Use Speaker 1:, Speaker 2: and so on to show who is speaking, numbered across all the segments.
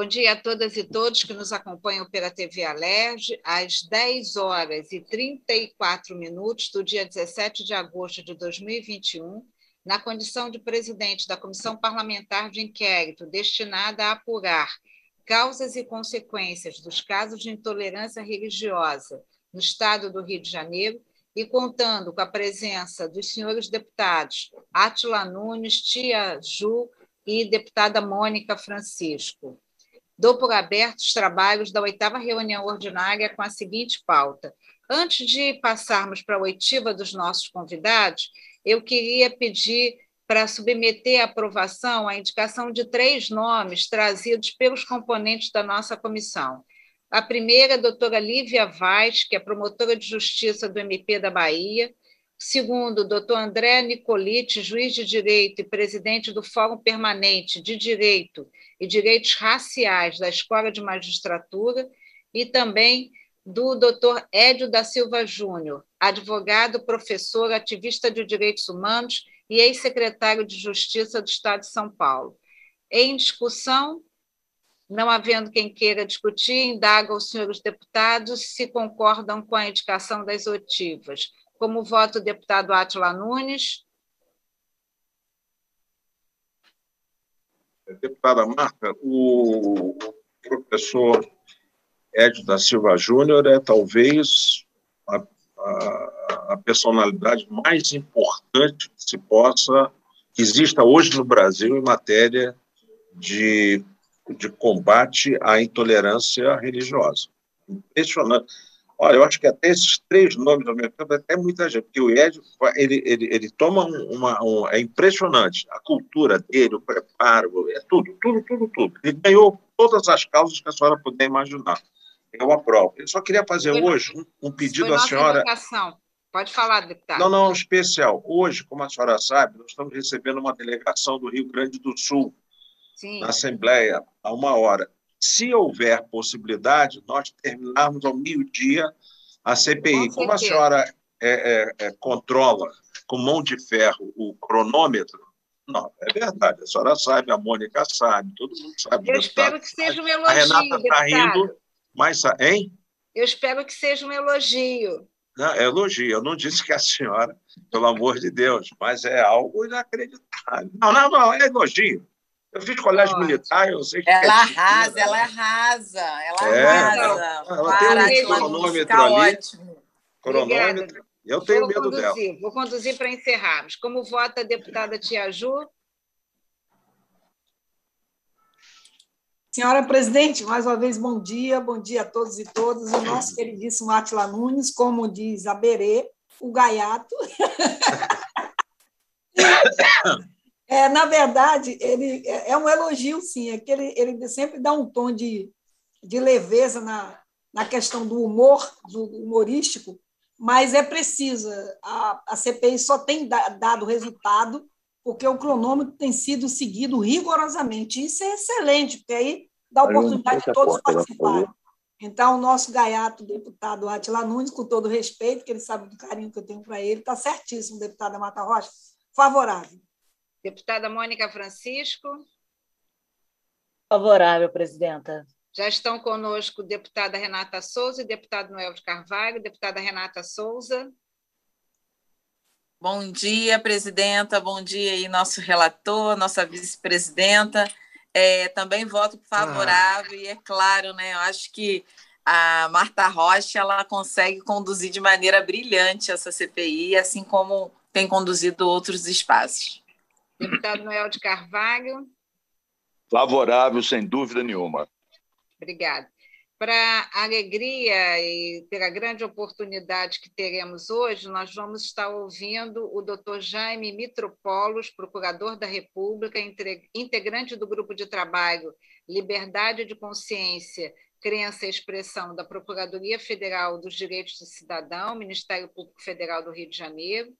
Speaker 1: Bom dia a todas e todos que nos acompanham pela TV Alerj, às 10 horas e 34 minutos do dia 17 de agosto de 2021, na condição de presidente da Comissão Parlamentar de Inquérito destinada a apurar causas e consequências dos casos de intolerância religiosa no Estado do Rio de Janeiro e contando com a presença dos senhores deputados Atila Nunes, Tia Ju e deputada Mônica Francisco. Dou por aberto os trabalhos da oitava reunião ordinária com a seguinte pauta. Antes de passarmos para a oitiva dos nossos convidados, eu queria pedir para submeter à aprovação a indicação de três nomes trazidos pelos componentes da nossa comissão. A primeira, a doutora Lívia Vaz, que é promotora de justiça do MP da Bahia. Segundo, doutor André Nicolite, juiz de direito e presidente do Fórum Permanente de Direito e Direitos Raciais da Escola de Magistratura, e também do Dr. Édio da Silva Júnior, advogado, professor, ativista de direitos humanos e ex-secretário de Justiça do Estado de São Paulo. Em discussão, não havendo quem queira discutir, indaga os senhores deputados se concordam com a indicação das oitivas. Como voto o deputado Atila Nunes?
Speaker 2: Deputada Marta, o professor Edio da Silva Júnior é talvez a, a, a, personalidade mais importante que se possa, que exista hoje no Brasil em matéria de, de combate à intolerância religiosa. Impressionante. Olha, eu acho que até esses três nomes ao mesmo tempo, até muita gente, porque o Edio, ele, ele, ele toma uma, um, é impressionante, a cultura dele, o preparo, é tudo, tudo, tudo, tudo. Ele ganhou todas as causas que a senhora puder imaginar. Eu aprovo. Eu só queria fazer foi hoje um, um pedido à senhora.
Speaker 1: Educação. Pode falar, deputado.
Speaker 2: Não, não, especial. Hoje, como a senhora sabe, nós estamos recebendo uma delegação do Rio Grande do Sul Sim. na Assembleia há uma hora se houver possibilidade, nós terminarmos ao meio-dia a CPI. Com Como a senhora é, é, é, controla com mão de ferro o cronômetro, não, é verdade, a senhora sabe, a Mônica sabe, todo mundo sabe.
Speaker 1: Eu espero que seja um elogio. A
Speaker 2: Renata está rindo, mas. Hein?
Speaker 1: Eu espero que seja um elogio.
Speaker 2: Não, é elogio. Eu não disse que a senhora, pelo amor de Deus, mas é algo inacreditável. Não, não, não, é elogio. Eu fiz colégio militar, eu sei que.
Speaker 3: Ela é arrasa, ela arrasa, ela é, arrasa.
Speaker 2: Ela tem um cronômetro ali. Ótimo. Cronômetro. Obrigada. Eu tenho vou medo
Speaker 1: conduzir,
Speaker 2: dela.
Speaker 1: Vou conduzir para encerrarmos. Como vota a deputada Tia Ju?
Speaker 4: Senhora presidente, mais uma vez, bom dia, bom dia a todos e todas. O nosso queridíssimo Atila Nunes, como diz a Berê, o gaiato. É, na verdade, ele é, é um elogio, sim, é que ele, ele sempre dá um tom de, de leveza na, na questão do humor, do humorístico, mas é precisa. A, a CPI só tem dado resultado porque o cronômetro tem sido seguido rigorosamente. Isso é excelente, porque aí dá oportunidade de todos participarem. Então, o nosso gaiato, deputado Atila Nunes, com todo respeito, que ele sabe do carinho que eu tenho para ele, está certíssimo, deputada Mata Rocha, favorável.
Speaker 1: Deputada Mônica Francisco.
Speaker 3: Favorável, presidenta.
Speaker 1: Já estão conosco deputada Renata Souza e deputado Noel de Carvalho. Deputada Renata Souza.
Speaker 5: Bom dia, presidenta. Bom dia aí, nosso relator, nossa vice-presidenta. É, também voto favorável, ah. e é claro, né? Eu acho que a Marta Rocha ela consegue conduzir de maneira brilhante essa CPI, assim como tem conduzido outros espaços.
Speaker 1: Deputado Noel de Carvalho.
Speaker 6: Favorável, sem dúvida nenhuma.
Speaker 1: Obrigada. Para a alegria e pela grande oportunidade que teremos hoje, nós vamos estar ouvindo o doutor Jaime Mitropolos, procurador da República, integrante do grupo de trabalho Liberdade de Consciência, Crença e Expressão da Procuradoria Federal dos Direitos do Cidadão, Ministério Público Federal do Rio de Janeiro,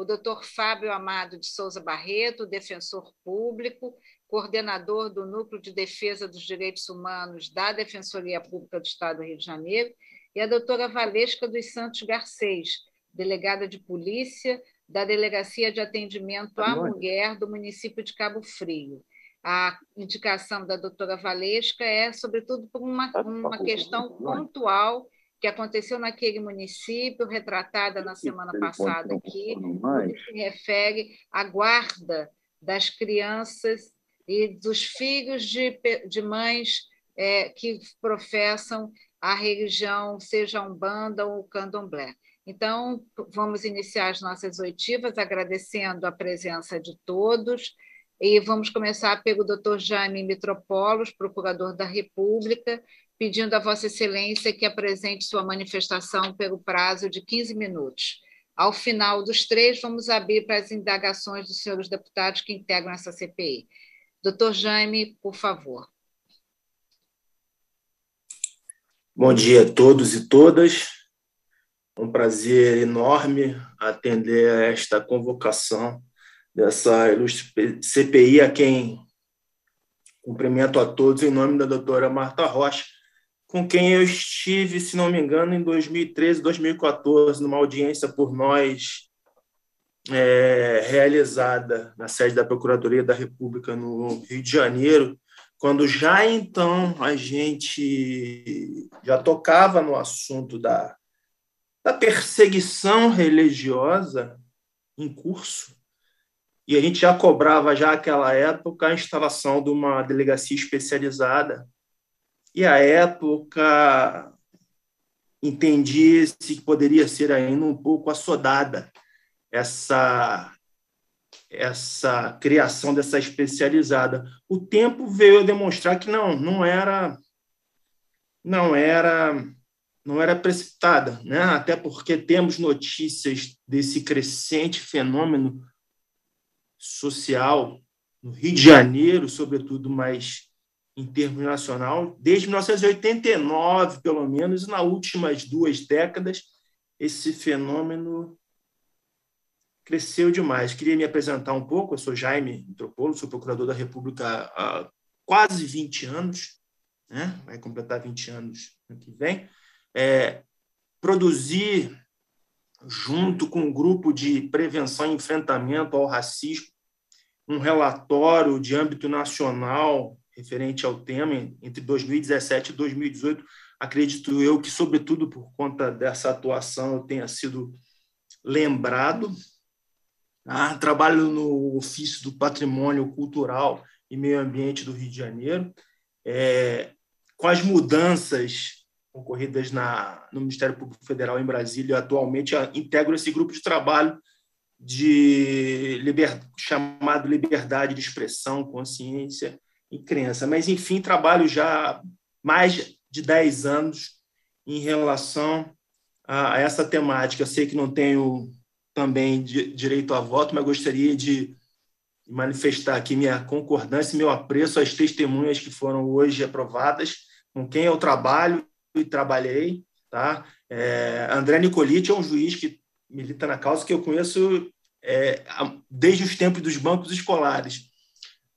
Speaker 1: o doutor Fábio Amado de Souza Barreto, defensor público, coordenador do Núcleo de Defesa dos Direitos Humanos da Defensoria Pública do Estado do Rio de Janeiro, e a doutora Valesca dos Santos Garcês, delegada de polícia da Delegacia de Atendimento à Mulher do município de Cabo Frio. a indicação da doutora Valesca é, sobretudo, por uma, uma questão pontual que aconteceu naquele município, retratada na semana passada aqui, que se refere à guarda das crianças e dos filhos de, de mães é, que professam a religião, seja Umbanda ou Candomblé. Então, vamos iniciar as nossas oitivas agradecendo a presença de todos e vamos começar pelo doutor Jaime Mitropolos, procurador da República, pedindo a Vossa Excelência que apresente sua manifestação pelo prazo de 15 minutos. Ao final dos três, vamos abrir para as indagações dos senhores deputados que integram essa CPI. Doutor Jaime, por favor.
Speaker 7: Bom dia a todos e todas. Um prazer enorme atender a esta convocação dessa ilustre CPI, a quem cumprimento a todos em nome da doutora Marta Rocha, com quem eu estive, se não me engano, em 2013, 2014, numa audiência por nós é, realizada na sede da Procuradoria da República no Rio de Janeiro, quando já então a gente já tocava no assunto da, da perseguição religiosa em curso e a gente já cobrava, já naquela época, a instalação de uma delegacia especializada. E à época entendi-se que poderia ser ainda um pouco assodada essa essa criação dessa especializada. O tempo veio a demonstrar que não, não era não era não era precipitada, né? Até porque temos notícias desse crescente fenômeno social no Rio de Janeiro, sobretudo, mas em termos nacional, desde 1989, pelo menos, nas últimas duas décadas, esse fenômeno cresceu demais. Queria me apresentar um pouco, eu sou Jaime Antropolo, sou procurador da República há quase 20 anos, né? vai completar 20 anos ano que vem. É, produzi junto com um grupo de prevenção e enfrentamento ao racismo, um relatório de âmbito nacional referente ao tema entre 2017 e 2018. Acredito eu que, sobretudo por conta dessa atuação, eu tenha sido lembrado. Ah, trabalho no ofício do patrimônio cultural e meio ambiente do Rio de Janeiro. É, com as mudanças ocorridas na, no Ministério Público Federal em Brasília, atualmente integro esse grupo de trabalho de liber, chamado liberdade de expressão, consciência e crença. Mas, enfim, trabalho já mais de 10 anos em relação a, essa temática. sei que não tenho também direito a voto, mas gostaria de manifestar aqui minha concordância e meu apreço às testemunhas que foram hoje aprovadas, com quem eu trabalho e trabalhei. Tá? É, André Nicoliti é um juiz que milita na causa que eu conheço é, desde os tempos dos bancos escolares.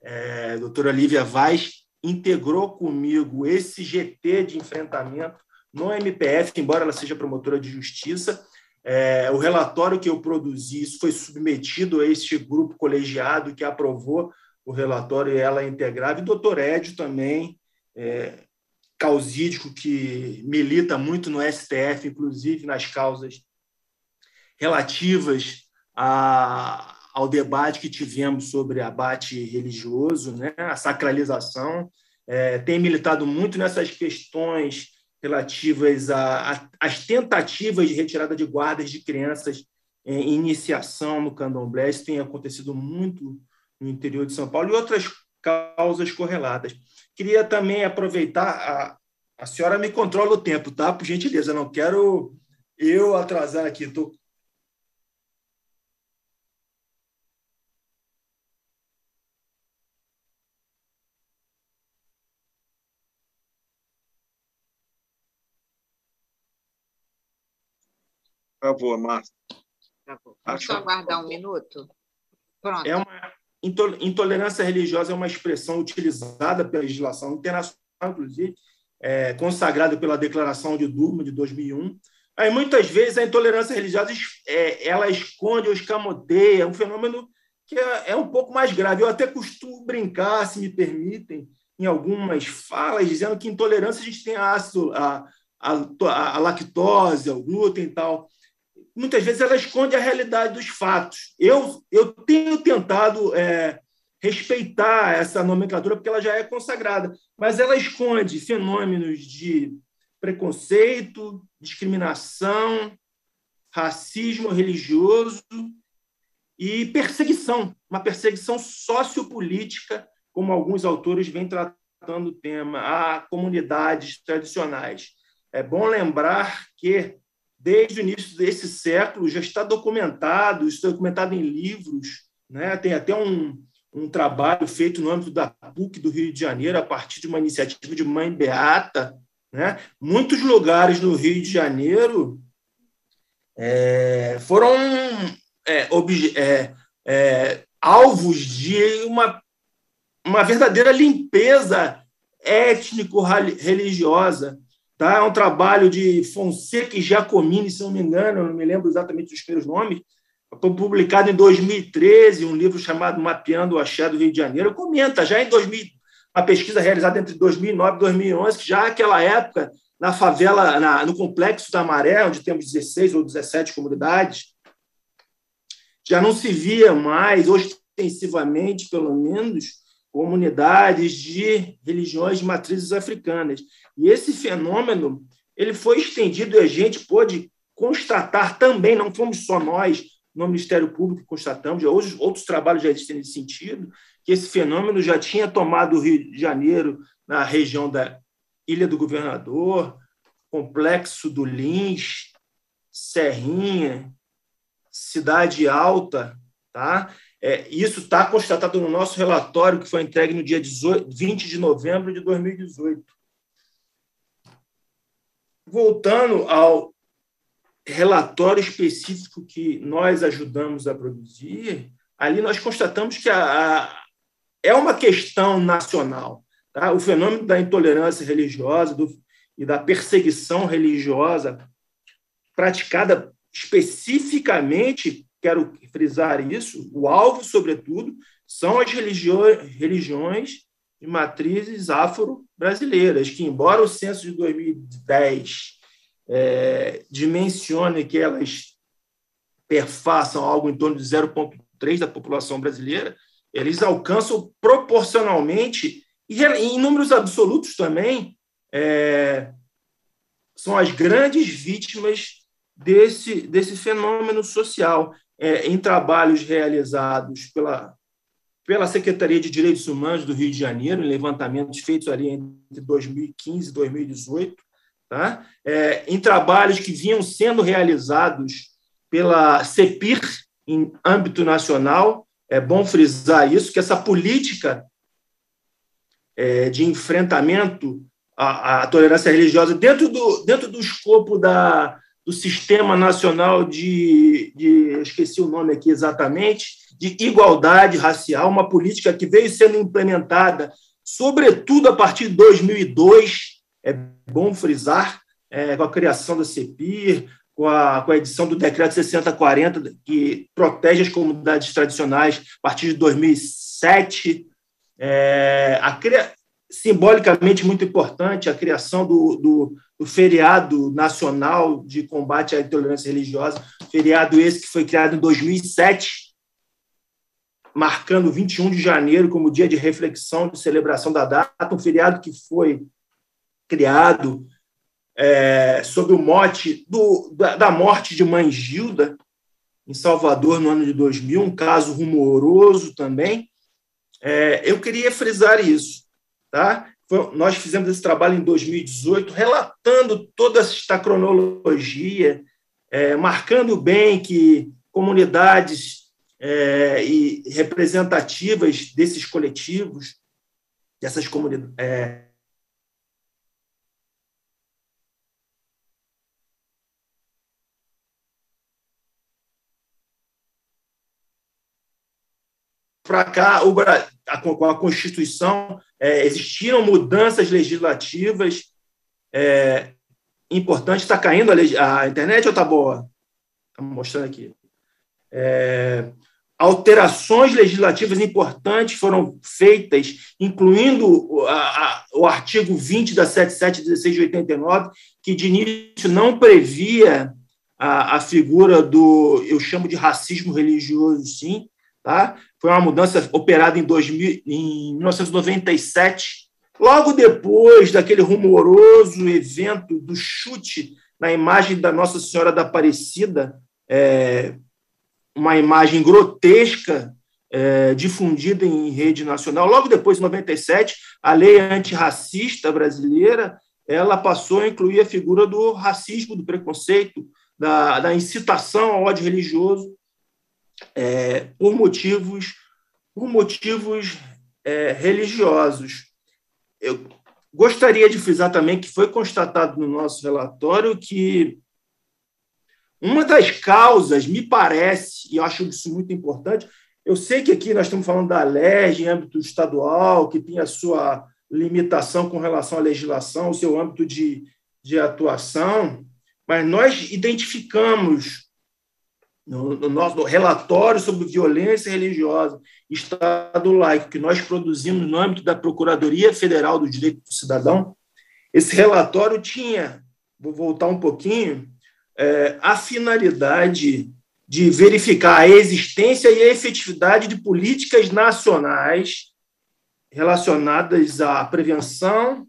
Speaker 7: É, doutora Lívia Vaz integrou comigo esse GT de enfrentamento no MPF, embora ela seja promotora de justiça. É, o relatório que eu produzi isso foi submetido a este grupo colegiado que aprovou o relatório e ela integrava. E o doutor Edio também, é, causídico, que milita muito no STF, inclusive nas causas relativas a, ao debate que tivemos sobre abate religioso, né, a sacralização. É, tem militado muito nessas questões relativas às tentativas de retirada de guardas de crianças em iniciação no candomblé. Isso tem acontecido muito no interior de São Paulo e outras causas correlatas. Queria também aproveitar, a, a senhora me controla o tempo, tá? Por gentileza, não quero eu atrasar aqui, estou
Speaker 2: Por favor, Márcia.
Speaker 1: Tá Vamos só aguardar um minuto?
Speaker 7: Pronto. É uma intolerância religiosa é uma expressão utilizada pela legislação internacional, inclusive, é, consagrada pela Declaração de Durma de 2001. Aí, muitas vezes, a intolerância religiosa é, ela esconde ou escamoteia um fenômeno que é, é um pouco mais grave. Eu até costumo brincar, se me permitem, em algumas falas, dizendo que intolerância a gente tem ácido, a, a, a lactose, o glúten e tal. Muitas vezes ela esconde a realidade dos fatos. Eu, eu tenho tentado é, respeitar essa nomenclatura porque ela já é consagrada, mas ela esconde fenômenos de preconceito, discriminação, racismo religioso e perseguição, uma perseguição sociopolítica, como alguns autores vêm tratando o tema, a comunidades tradicionais. É bom lembrar que, desde o início desse século, já está documentado, está documentado em livros, né? tem até um, um trabalho feito no âmbito da PUC do Rio de Janeiro, a partir de uma iniciativa de Mãe Beata. Né? Muitos lugares no Rio de Janeiro é, foram é, é, é, alvos de uma, uma verdadeira limpeza étnico-religiosa. Tá? É um trabalho de Fonseca e Giacomini, se não me engano, eu não me lembro exatamente dos primeiros nomes, foi publicado em 2013, um livro chamado Mapeando o Axé do Rio de Janeiro, comenta já em 2000, uma pesquisa realizada entre 2009 e 2011, que já naquela época, na favela, na, no Complexo da Maré, onde temos 16 ou 17 comunidades, já não se via mais, ostensivamente, pelo menos, comunidades de religiões de matrizes africanas. E esse fenômeno ele foi estendido e a gente pôde constatar também, não fomos só nós, no Ministério Público constatamos, hoje outros trabalhos já existem nesse sentido, que esse fenômeno já tinha tomado o Rio de Janeiro na região da Ilha do Governador, Complexo do Lins, Serrinha, Cidade Alta, tá? É, isso está constatado no nosso relatório que foi entregue no dia 18, 20 de novembro de 2018. Voltando ao relatório específico que nós ajudamos a produzir, ali nós constatamos que a, a é uma questão nacional. Tá? O fenômeno da intolerância religiosa do, e da perseguição religiosa praticada especificamente, quero frisar isso, o alvo, sobretudo, são as religiões de matrizes afro-brasileiras, que, embora o censo de 2010 é, dimensione que elas perfaçam algo em torno de 0,3% da população brasileira, eles alcançam proporcionalmente, e em números absolutos também, é, são as grandes vítimas desse, desse fenômeno social. É, em trabalhos realizados pela, pela Secretaria de Direitos Humanos do Rio de Janeiro, em levantamentos feitos ali entre 2015 e 2018, tá? É, em trabalhos que vinham sendo realizados pela CEPIR, em âmbito nacional. É bom frisar isso, que essa política é, de enfrentamento à, à, tolerância religiosa dentro do, dentro do escopo da, do Sistema Nacional de, de, esqueci o nome aqui exatamente, de igualdade racial, uma política que veio sendo implementada, sobretudo a partir de 2002, é bom frisar, é, com a criação da CEPIR, com a, com a edição do decreto 6040, que protege as comunidades tradicionais a partir de 2007, é, a, simbolicamente muito importante a criação do, do, do, feriado nacional de combate à intolerância religiosa, feriado esse que foi criado em 2007, marcando 21 de janeiro como dia de reflexão, de celebração da data, um feriado que foi criado é, sob o mote do, da, da, morte de mãe Gilda, em Salvador, no ano de 2000, um caso rumoroso também. É, eu queria frisar isso. Tá? Foi, nós fizemos esse trabalho em 2018, relatando toda esta cronologia, é, marcando bem que comunidades é, e representativas desses coletivos, dessas comunidades, é, para cá, o, a, com a Constituição, é, existiram mudanças legislativas é, importantes. Está caindo a, a, internet ou está boa? Está mostrando aqui. É, alterações legislativas importantes foram feitas, incluindo a, a, o artigo 20 da 7716 de 89, que de início não previa a, a figura do, eu chamo de racismo religioso, sim, tá? Foi uma mudança operada em, 2000, em 1997, logo depois daquele rumoroso evento do chute na imagem da Nossa Senhora da Aparecida, é, uma imagem grotesca é, difundida em rede nacional. Logo depois, em 97, a lei antirracista brasileira ela passou a incluir a figura do racismo, do preconceito, da, da incitação ao ódio religioso é, por motivos, por motivos é, religiosos. Eu gostaria de frisar também que foi constatado no nosso relatório que uma das causas, me parece, e eu acho isso muito importante, eu sei que aqui nós estamos falando da LERJ em âmbito estadual, que tem a sua limitação com relação à legislação, o seu âmbito de, de atuação, mas nós identificamos no, no nosso relatório sobre violência religiosa, Estado laico, que nós produzimos no âmbito da Procuradoria Federal do Direito do Cidadão, esse relatório tinha, vou voltar um pouquinho, é, a finalidade de verificar a existência e a efetividade de políticas nacionais relacionadas à prevenção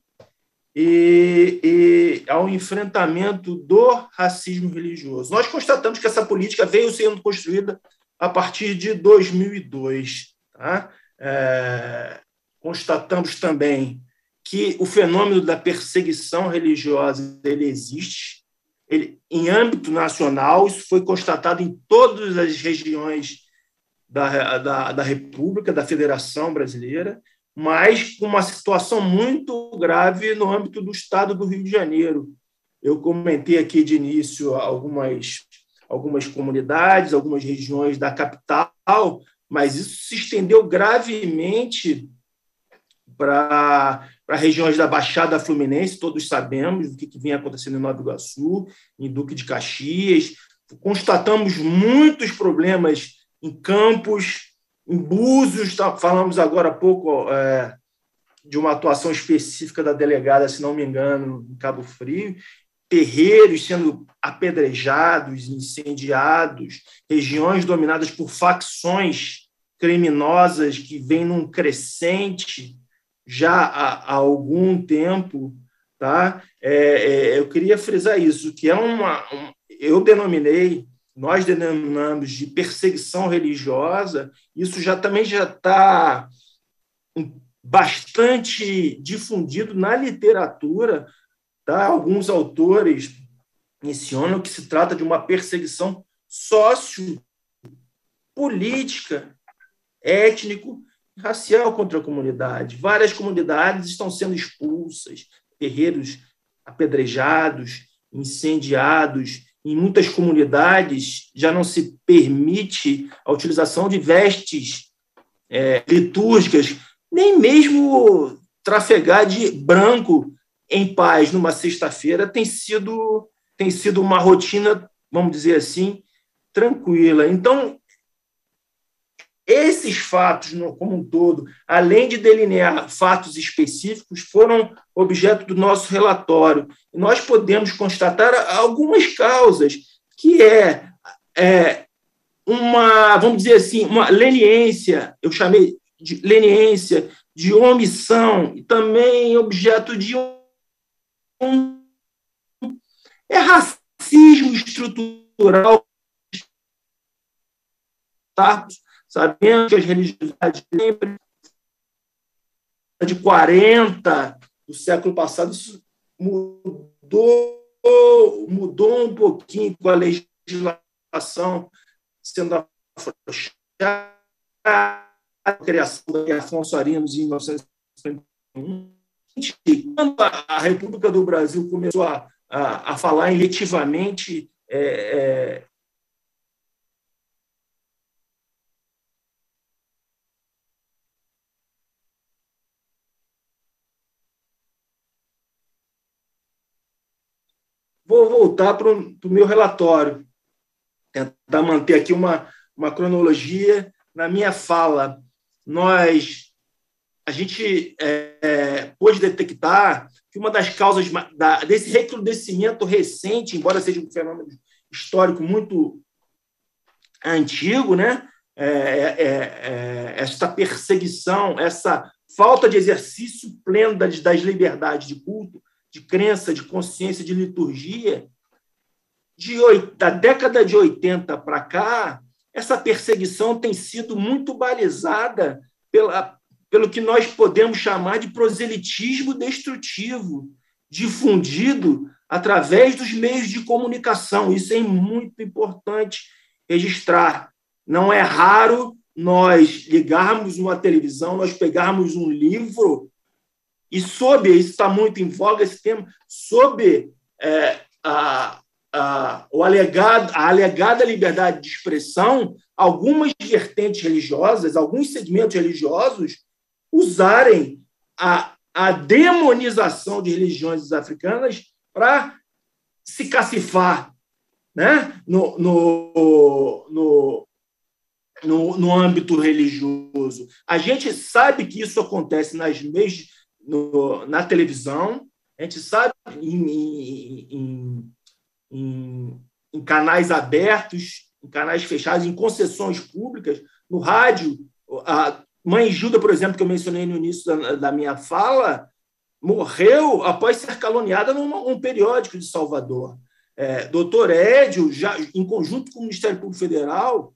Speaker 7: e, e, ao enfrentamento do racismo religioso. Nós constatamos que essa política veio sendo construída a partir de 2002. Tá? É, constatamos também que o fenômeno da perseguição religiosa ele existe. Ele, em âmbito nacional, isso foi constatado em todas as regiões da, da, da República, da Federação Brasileira, mas com uma situação muito grave no âmbito do estado do Rio de Janeiro. Eu comentei aqui de início algumas, algumas comunidades, algumas regiões da capital, mas isso se estendeu gravemente para regiões da Baixada Fluminense, todos sabemos o que, que vem acontecendo em Nova Iguaçu, em Duque de Caxias. Constatamos muitos problemas em Campos, em Búzios, tá, falamos agora há pouco é, de uma atuação específica da delegada, se não me engano, em Cabo Frio, terreiros sendo apedrejados, incendiados, regiões dominadas por facções criminosas que vêm num crescente já há, há algum tempo, tá? É, é, eu queria frisar isso, que é uma, um, eu denominei nós denominamos de perseguição religiosa, isso já também já está bastante difundido na literatura. Tá? Alguns autores mencionam que se trata de uma perseguição sociopolítica, étnico, racial contra a comunidade. Várias comunidades estão sendo expulsas, terreiros apedrejados, incendiados, em muitas comunidades já não se permite a utilização de vestes é, litúrgicas, nem mesmo trafegar de branco em paz numa sexta-feira tem sido tem sido uma rotina, vamos dizer assim, tranquila. Então, esses fatos, como um todo, além de delinear fatos específicos, foram objeto do nosso relatório. Nós podemos constatar algumas causas, que é, é uma, vamos dizer assim, uma leniência, eu chamei de leniência, de omissão, e também objeto de um. É racismo estrutural. Tá? Sabemos que as religiosidades sempre de 40 do século passado isso mudou mudou um pouquinho com a legislação sendo afrouxada a criação da Afonso Arinos em 1951 quando a República do Brasil começou a, a, a falar efetivamente é, Vou voltar para o meu relatório, tentar manter aqui uma, uma cronologia na minha fala, nós a gente é, é, pôde detectar que uma das causas da, desse recrudescimento recente, embora seja um fenômeno histórico muito antigo, né? É, é, é, essa perseguição, essa falta de exercício pleno das, das liberdades de culto, de crença, de consciência, de liturgia, de, da década de 80 para cá, essa perseguição tem sido muito balizada pela, pelo que nós podemos chamar de proselitismo destrutivo, difundido através dos meios de comunicação. Isso é muito importante registrar. Não é raro nós ligarmos uma televisão, nós pegarmos um livro e sob, isso está muito em voga esse tema, sob é, a, a, o alegado, a alegada liberdade de expressão, algumas vertentes religiosas, alguns segmentos religiosos usarem a, a demonização de religiões africanas para se cacifar né? no, no, no, no, no âmbito religioso. A gente sabe que isso acontece nas meios, no, na televisão, a gente sabe em, em, em, em, canais abertos, em canais fechados, em concessões públicas, no rádio. A mãe Gilda, por exemplo, que eu mencionei no início da, da minha fala, morreu após ser caluniada num, num periódico de Salvador. É, doutor Édio, já, em conjunto com o Ministério Público Federal,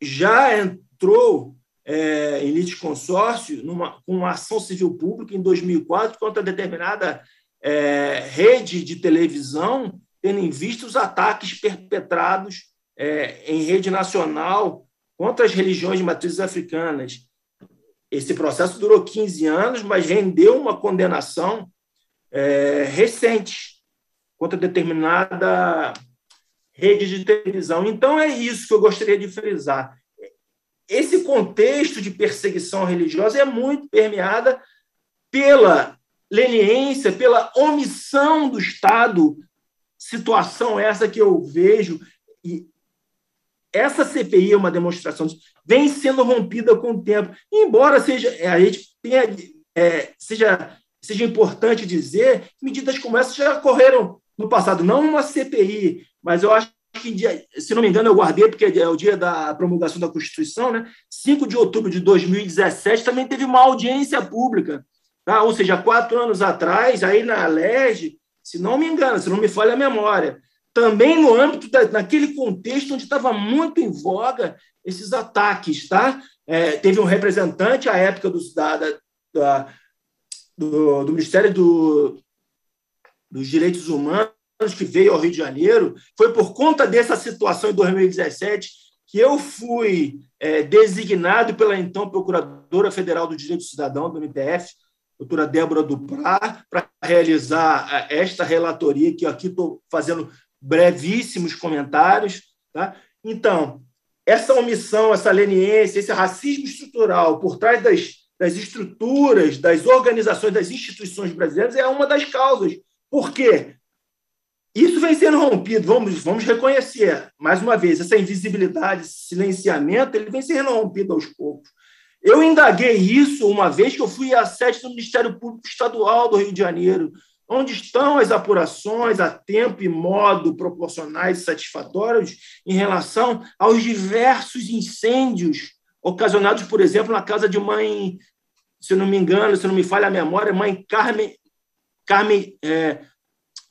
Speaker 7: já entrou é, em litisconsórcio numa, com uma ação civil pública em 2004 contra determinada é, rede de televisão, tendo em vista os ataques perpetrados é, em rede nacional contra as religiões de matrizes africanas. Esse processo durou 15 anos, mas rendeu uma condenação é, recente contra determinada rede de televisão. Então, é isso que eu gostaria de frisar. Esse contexto de perseguição religiosa é muito permeada pela leniência, pela omissão do Estado, situação essa que eu vejo, e essa CPI é uma demonstração disso, vem sendo rompida com o tempo. Embora seja, a gente tenha, é, seja, seja importante dizer, medidas como essa já ocorreram no passado, não uma CPI, mas eu acho que, se não me engano, eu guardei, porque é o dia da promulgação da Constituição, né? 5 de outubro de 2017 também teve uma audiência pública, tá? ou seja, quatro anos atrás, aí na LERJ, se não me engano, se não me falha a memória, também no âmbito da, naquele contexto onde estava muito em voga esses ataques, tá? É, teve um representante à época do, da, da, do, do Ministério do, dos Direitos Humanos que veio ao Rio de Janeiro. Foi por conta dessa situação em 2017 que eu fui é, designado pela então Procuradora Federal do Direito do Cidadão, do MTF, doutora Débora Duprá, para realizar é, esta relatoria, que aqui estou fazendo brevíssimos comentários. Tá? Então, essa omissão, essa leniência, esse racismo estrutural por trás das, das estruturas, das organizações, das instituições brasileiras é uma das causas. Por quê? Isso vem sendo rompido, vamos, vamos reconhecer, mais uma vez, essa invisibilidade, esse silenciamento, ele vem sendo rompido aos poucos. Eu indaguei isso uma vez que eu fui à sede do Ministério Público Estadual do Rio de Janeiro, onde estão as apurações a tempo e modo proporcionais e satisfatórios em relação aos diversos incêndios ocasionados, por exemplo, na casa de mãe, se não me engano, se não me falha a memória, mãe Carmen, Carmen é,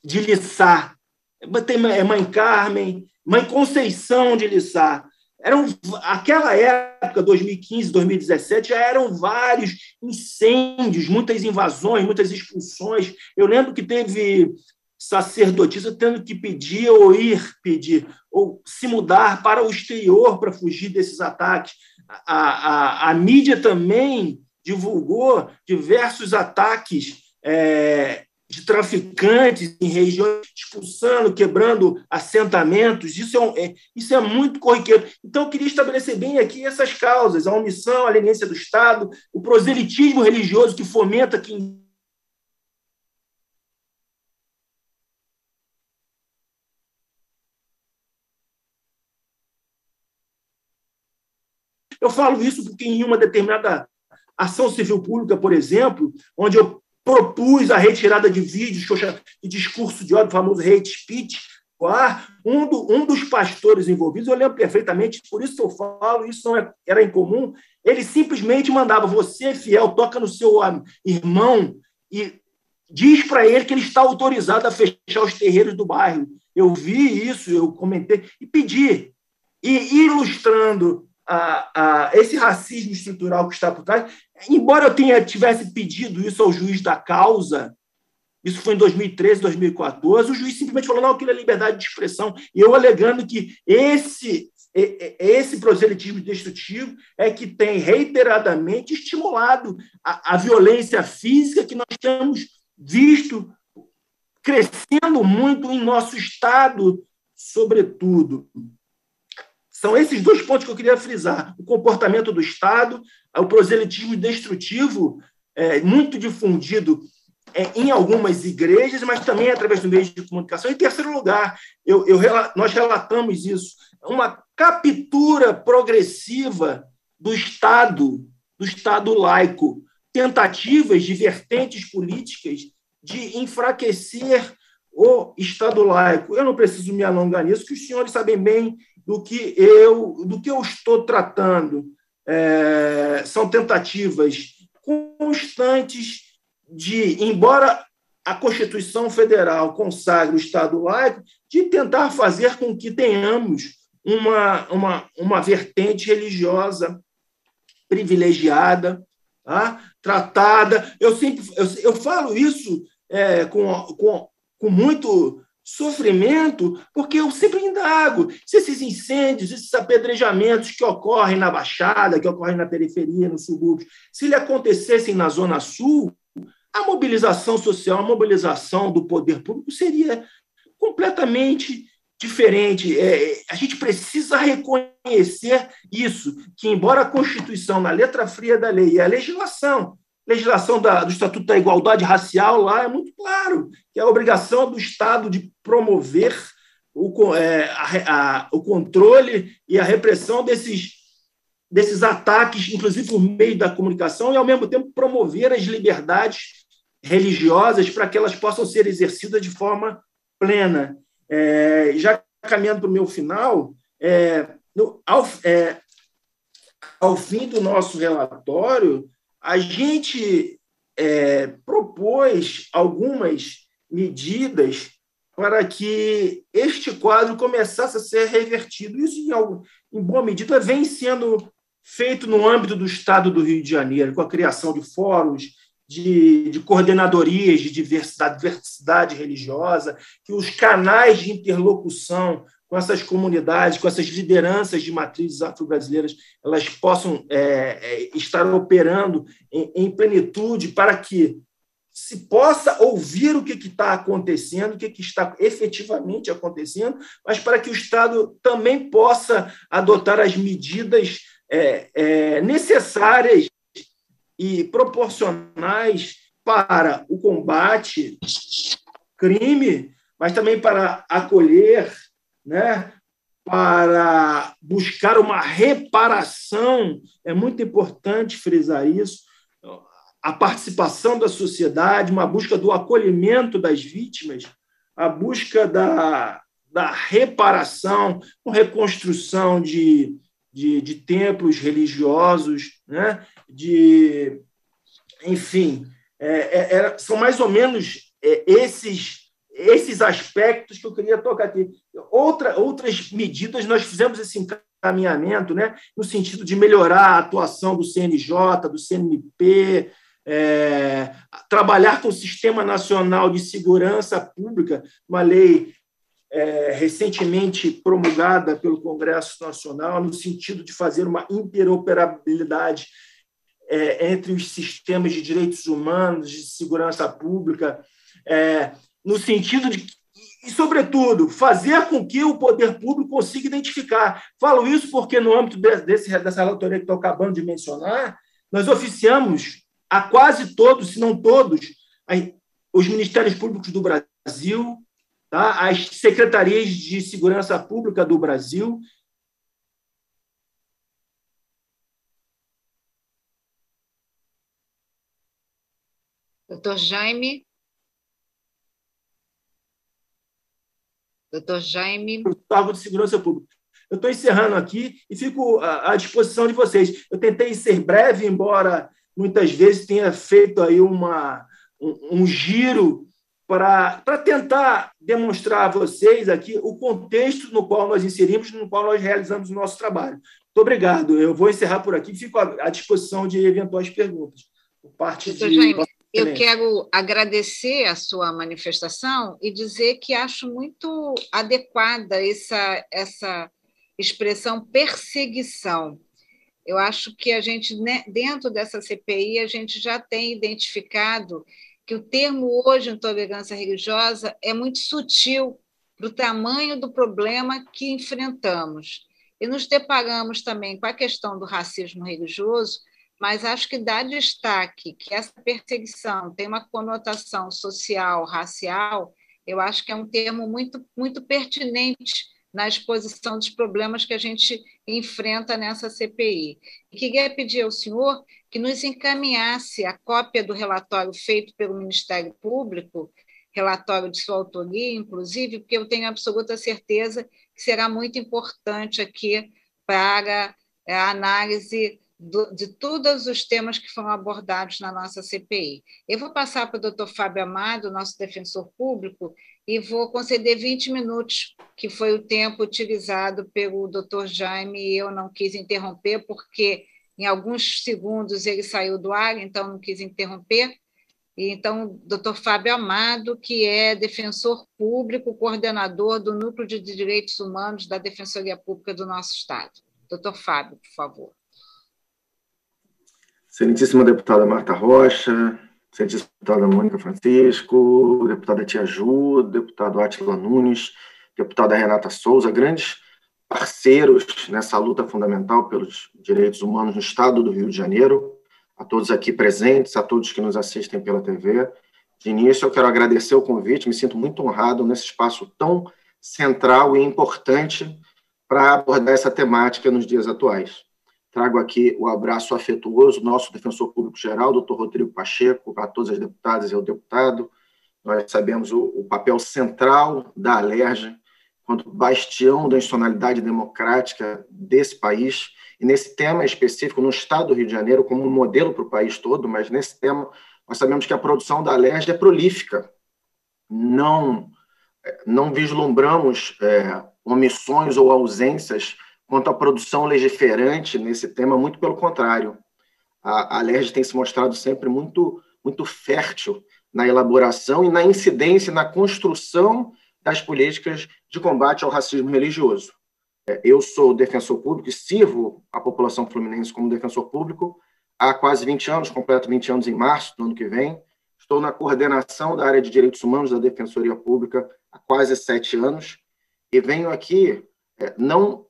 Speaker 7: de Lissá. É mãe Carmen, mãe Conceição de Lissá. Eram, aquela época, 2015, 2017, já eram vários incêndios, muitas invasões, muitas expulsões. Eu lembro que teve sacerdotisa tendo que pedir ou ir pedir, ou se mudar para o exterior para fugir desses ataques. A, a, a mídia também divulgou diversos ataques é, de traficantes em regiões, expulsando, quebrando assentamentos. Isso é, um, é, isso é muito corriqueiro. Então, eu queria estabelecer bem aqui essas causas: a omissão, a leniência do Estado, o proselitismo religioso que fomenta que Eu falo isso porque em uma determinada ação civil pública, por exemplo, onde eu propus a retirada de vídeos de discurso de ódio, famoso hate speech, um, do, um dos pastores envolvidos, eu lembro perfeitamente, por isso eu falo, isso não é, era incomum, ele simplesmente mandava, você, fiel, toca no seu irmão e diz para ele que ele está autorizado a fechar os terreiros do bairro. Eu vi isso, eu comentei e pedi. E ilustrando a, a, esse racismo estrutural que está por trás, embora eu tenha tivesse pedido isso ao juiz da causa, isso foi em 2013, 2014, o juiz simplesmente falou, não, aquilo é liberdade de expressão, e eu alegando que esse esse proselitismo destrutivo é que tem reiteradamente estimulado a, a violência física que nós temos visto crescendo muito em nosso Estado, sobretudo. São esses dois pontos que eu queria frisar: o comportamento do Estado, o proselitismo destrutivo, é, muito difundido é, em algumas igrejas, mas também através do meio de comunicação. Em terceiro lugar, eu, eu, nós relatamos isso, uma captura progressiva do Estado, do Estado laico, tentativas de vertentes políticas de enfraquecer o Estado laico. Eu não preciso me alongar nisso, que os senhores sabem bem do que eu, do que eu estou tratando. É, são tentativas constantes de, embora a Constituição Federal consagre o Estado laico, de tentar fazer com que tenhamos uma, uma, uma vertente religiosa privilegiada, tá? tratada. Eu sempre eu, eu falo isso é, com, com, com muito sofrimento, porque eu sempre indago se esses incêndios, esses apedrejamentos que ocorrem na Baixada, que ocorrem na periferia, no subúrbio, se ele acontecessem na Zona Sul, a mobilização social, a mobilização do poder público seria completamente diferente. É, a gente precisa reconhecer isso, que embora a Constituição, na letra fria da lei, e a legislação, legislação da, do Estatuto da Igualdade Racial lá é muito claro, que é a obrigação do Estado de promover o, é, a, a, o controle e a repressão desses, desses ataques, inclusive por meio da comunicação, e, ao mesmo tempo, promover as liberdades religiosas para que elas possam ser exercidas de forma plena. É, já caminhando para o meu final, é, no, ao, é, ao fim do nosso relatório, a gente é, propôs algumas medidas para que este quadro começasse a ser revertido. Isso, em, em boa medida, vem sendo feito no âmbito do Estado do Rio de Janeiro, com a criação de fóruns de, de coordenadorias de diversidade, diversidade religiosa, que os canais de interlocução com essas comunidades, com essas lideranças de matrizes afro-brasileiras, elas possam é, é, estar operando em, em, plenitude para que se possa ouvir o que está acontecendo, o que, que está efetivamente acontecendo, mas para que o Estado também possa adotar as medidas é, é necessárias e proporcionais para o combate crime, mas também para acolher, né, para buscar uma reparação. É muito importante frisar isso. A participação da sociedade, uma busca do acolhimento das vítimas, a busca da, da reparação, com reconstrução de, de, de templos religiosos, né? de. Enfim, é, é, são mais ou menos é, esses, esses aspectos que eu queria tocar aqui. Outra, outras medidas, nós fizemos esse encaminhamento né, no sentido de melhorar a atuação do CNJ, do CNP, é, trabalhar com o Sistema Nacional de Segurança Pública, uma lei é, recentemente promulgada pelo Congresso Nacional, no sentido de fazer uma interoperabilidade é, entre os sistemas de direitos humanos, de segurança pública, é, no sentido de e, sobretudo, fazer com que o poder público consiga identificar. Falo isso porque, no âmbito desse, dessa relatoria que estou acabando de mencionar, nós oficiamos a quase todos, se não todos, os Ministérios Públicos do Brasil, tá? as Secretarias de Segurança Pública do Brasil,
Speaker 1: Doutor Jaime. Doutor Jaime.
Speaker 7: Gustavo de Segurança Pública. Eu estou encerrando aqui e fico à disposição de vocês. Eu tentei ser breve, embora muitas vezes tenha feito aí uma, um, um giro para tentar demonstrar a vocês aqui o contexto no qual nós inserimos, no qual nós realizamos o nosso trabalho. Muito obrigado. Eu vou encerrar por aqui, fico à disposição de eventuais perguntas. Por parte
Speaker 1: Doutor de... Jaime, eu quero agradecer a sua manifestação e dizer que acho muito adequada essa, essa expressão perseguição. Eu acho que a gente, né, dentro dessa CPI, a gente já tem identificado que o termo hoje intolerância religiosa é muito sutil para o tamanho do problema que enfrentamos. E nos deparamos também com a questão do racismo religioso, mas acho que dá destaque que essa perseguição tem uma conotação social, racial, eu acho que é um termo muito, muito pertinente na exposição dos problemas que a gente enfrenta nessa CPI. E queria pedir ao senhor que nos encaminhasse a cópia do relatório feito pelo Ministério Público, relatório de sua autoria, inclusive, porque eu tenho absoluta certeza que será muito importante aqui para a análise de todos os temas que foram abordados na nossa CPI. Eu vou passar para o doutor Fábio Amado, nosso defensor público, e vou conceder 20 minutos, que foi o tempo utilizado pelo doutor Jaime, e eu não quis interromper, porque em alguns segundos ele saiu do ar, então não quis interromper. Então, doutor Fábio Amado, que é defensor público, coordenador do Núcleo de Direitos Humanos da Defensoria Pública do nosso Estado. Doutor Fábio, por favor.
Speaker 8: Excelentíssima deputada Marta Rocha, excelentíssima deputada Mônica Francisco, deputada Tia Ju, deputado Atila Nunes, deputada Renata Souza, grandes parceiros nessa luta fundamental pelos direitos humanos no estado do Rio de Janeiro, a todos aqui presentes, a todos que nos assistem pela TV. De início, eu quero agradecer o convite, me sinto muito honrado nesse espaço tão central e importante para abordar essa temática nos dias atuais. Trago aqui o abraço afetuoso nosso defensor público geral, doutor Rodrigo Pacheco, a todas as deputadas e ao deputado. Nós sabemos o, o papel central da Alerj quanto bastião da institucionalidade democrática desse país, e nesse tema específico, no estado do Rio de Janeiro, como um modelo para o país todo, mas nesse tema, nós sabemos que a produção da Alerj é prolífica. Não, não vislumbramos é, omissões ou ausências quanto à produção legiferante nesse tema, muito pelo contrário. A, a LERJ tem se mostrado sempre muito, muito fértil na elaboração e na incidência, na construção das políticas de combate ao racismo religioso. É, eu sou defensor público e sirvo a população fluminense como defensor público há quase 20 anos, completo 20 anos em março do ano que vem. Estou na coordenação da área de direitos humanos da Defensoria Pública há quase sete anos e venho aqui é, não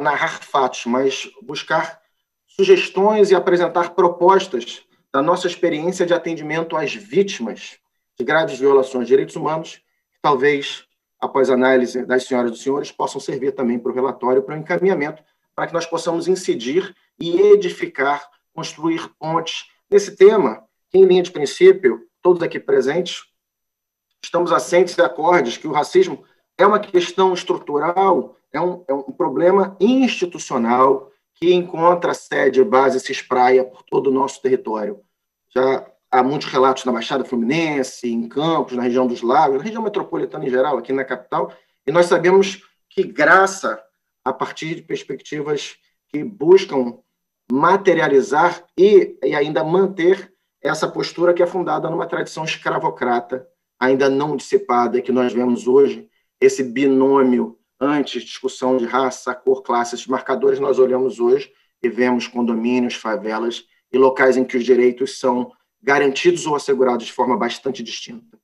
Speaker 8: narrar fatos, mas buscar sugestões e apresentar propostas da nossa experiência de atendimento às vítimas de graves violações de direitos humanos, que talvez, após análise das senhoras e dos senhores, possam servir também para o relatório, para o encaminhamento, para que nós possamos incidir e edificar, construir pontes. Nesse tema, que, em linha de princípio, todos aqui presentes, estamos assentes e acordes que o racismo é uma questão estrutural é um, é um problema institucional que encontra sede, base, se espraia por todo o nosso território. Já há muitos relatos na Baixada Fluminense, em Campos, na região dos Lagos, na região metropolitana em geral, aqui na capital, e nós sabemos que, graça a partir de perspectivas que buscam materializar e, e ainda manter essa postura que é fundada numa tradição escravocrata, ainda não dissipada, que nós vemos hoje, esse binômio Antes, discussão de raça, cor, classe, esses marcadores nós olhamos hoje e vemos condomínios, favelas e locais em que os direitos são garantidos ou assegurados de forma bastante distinta.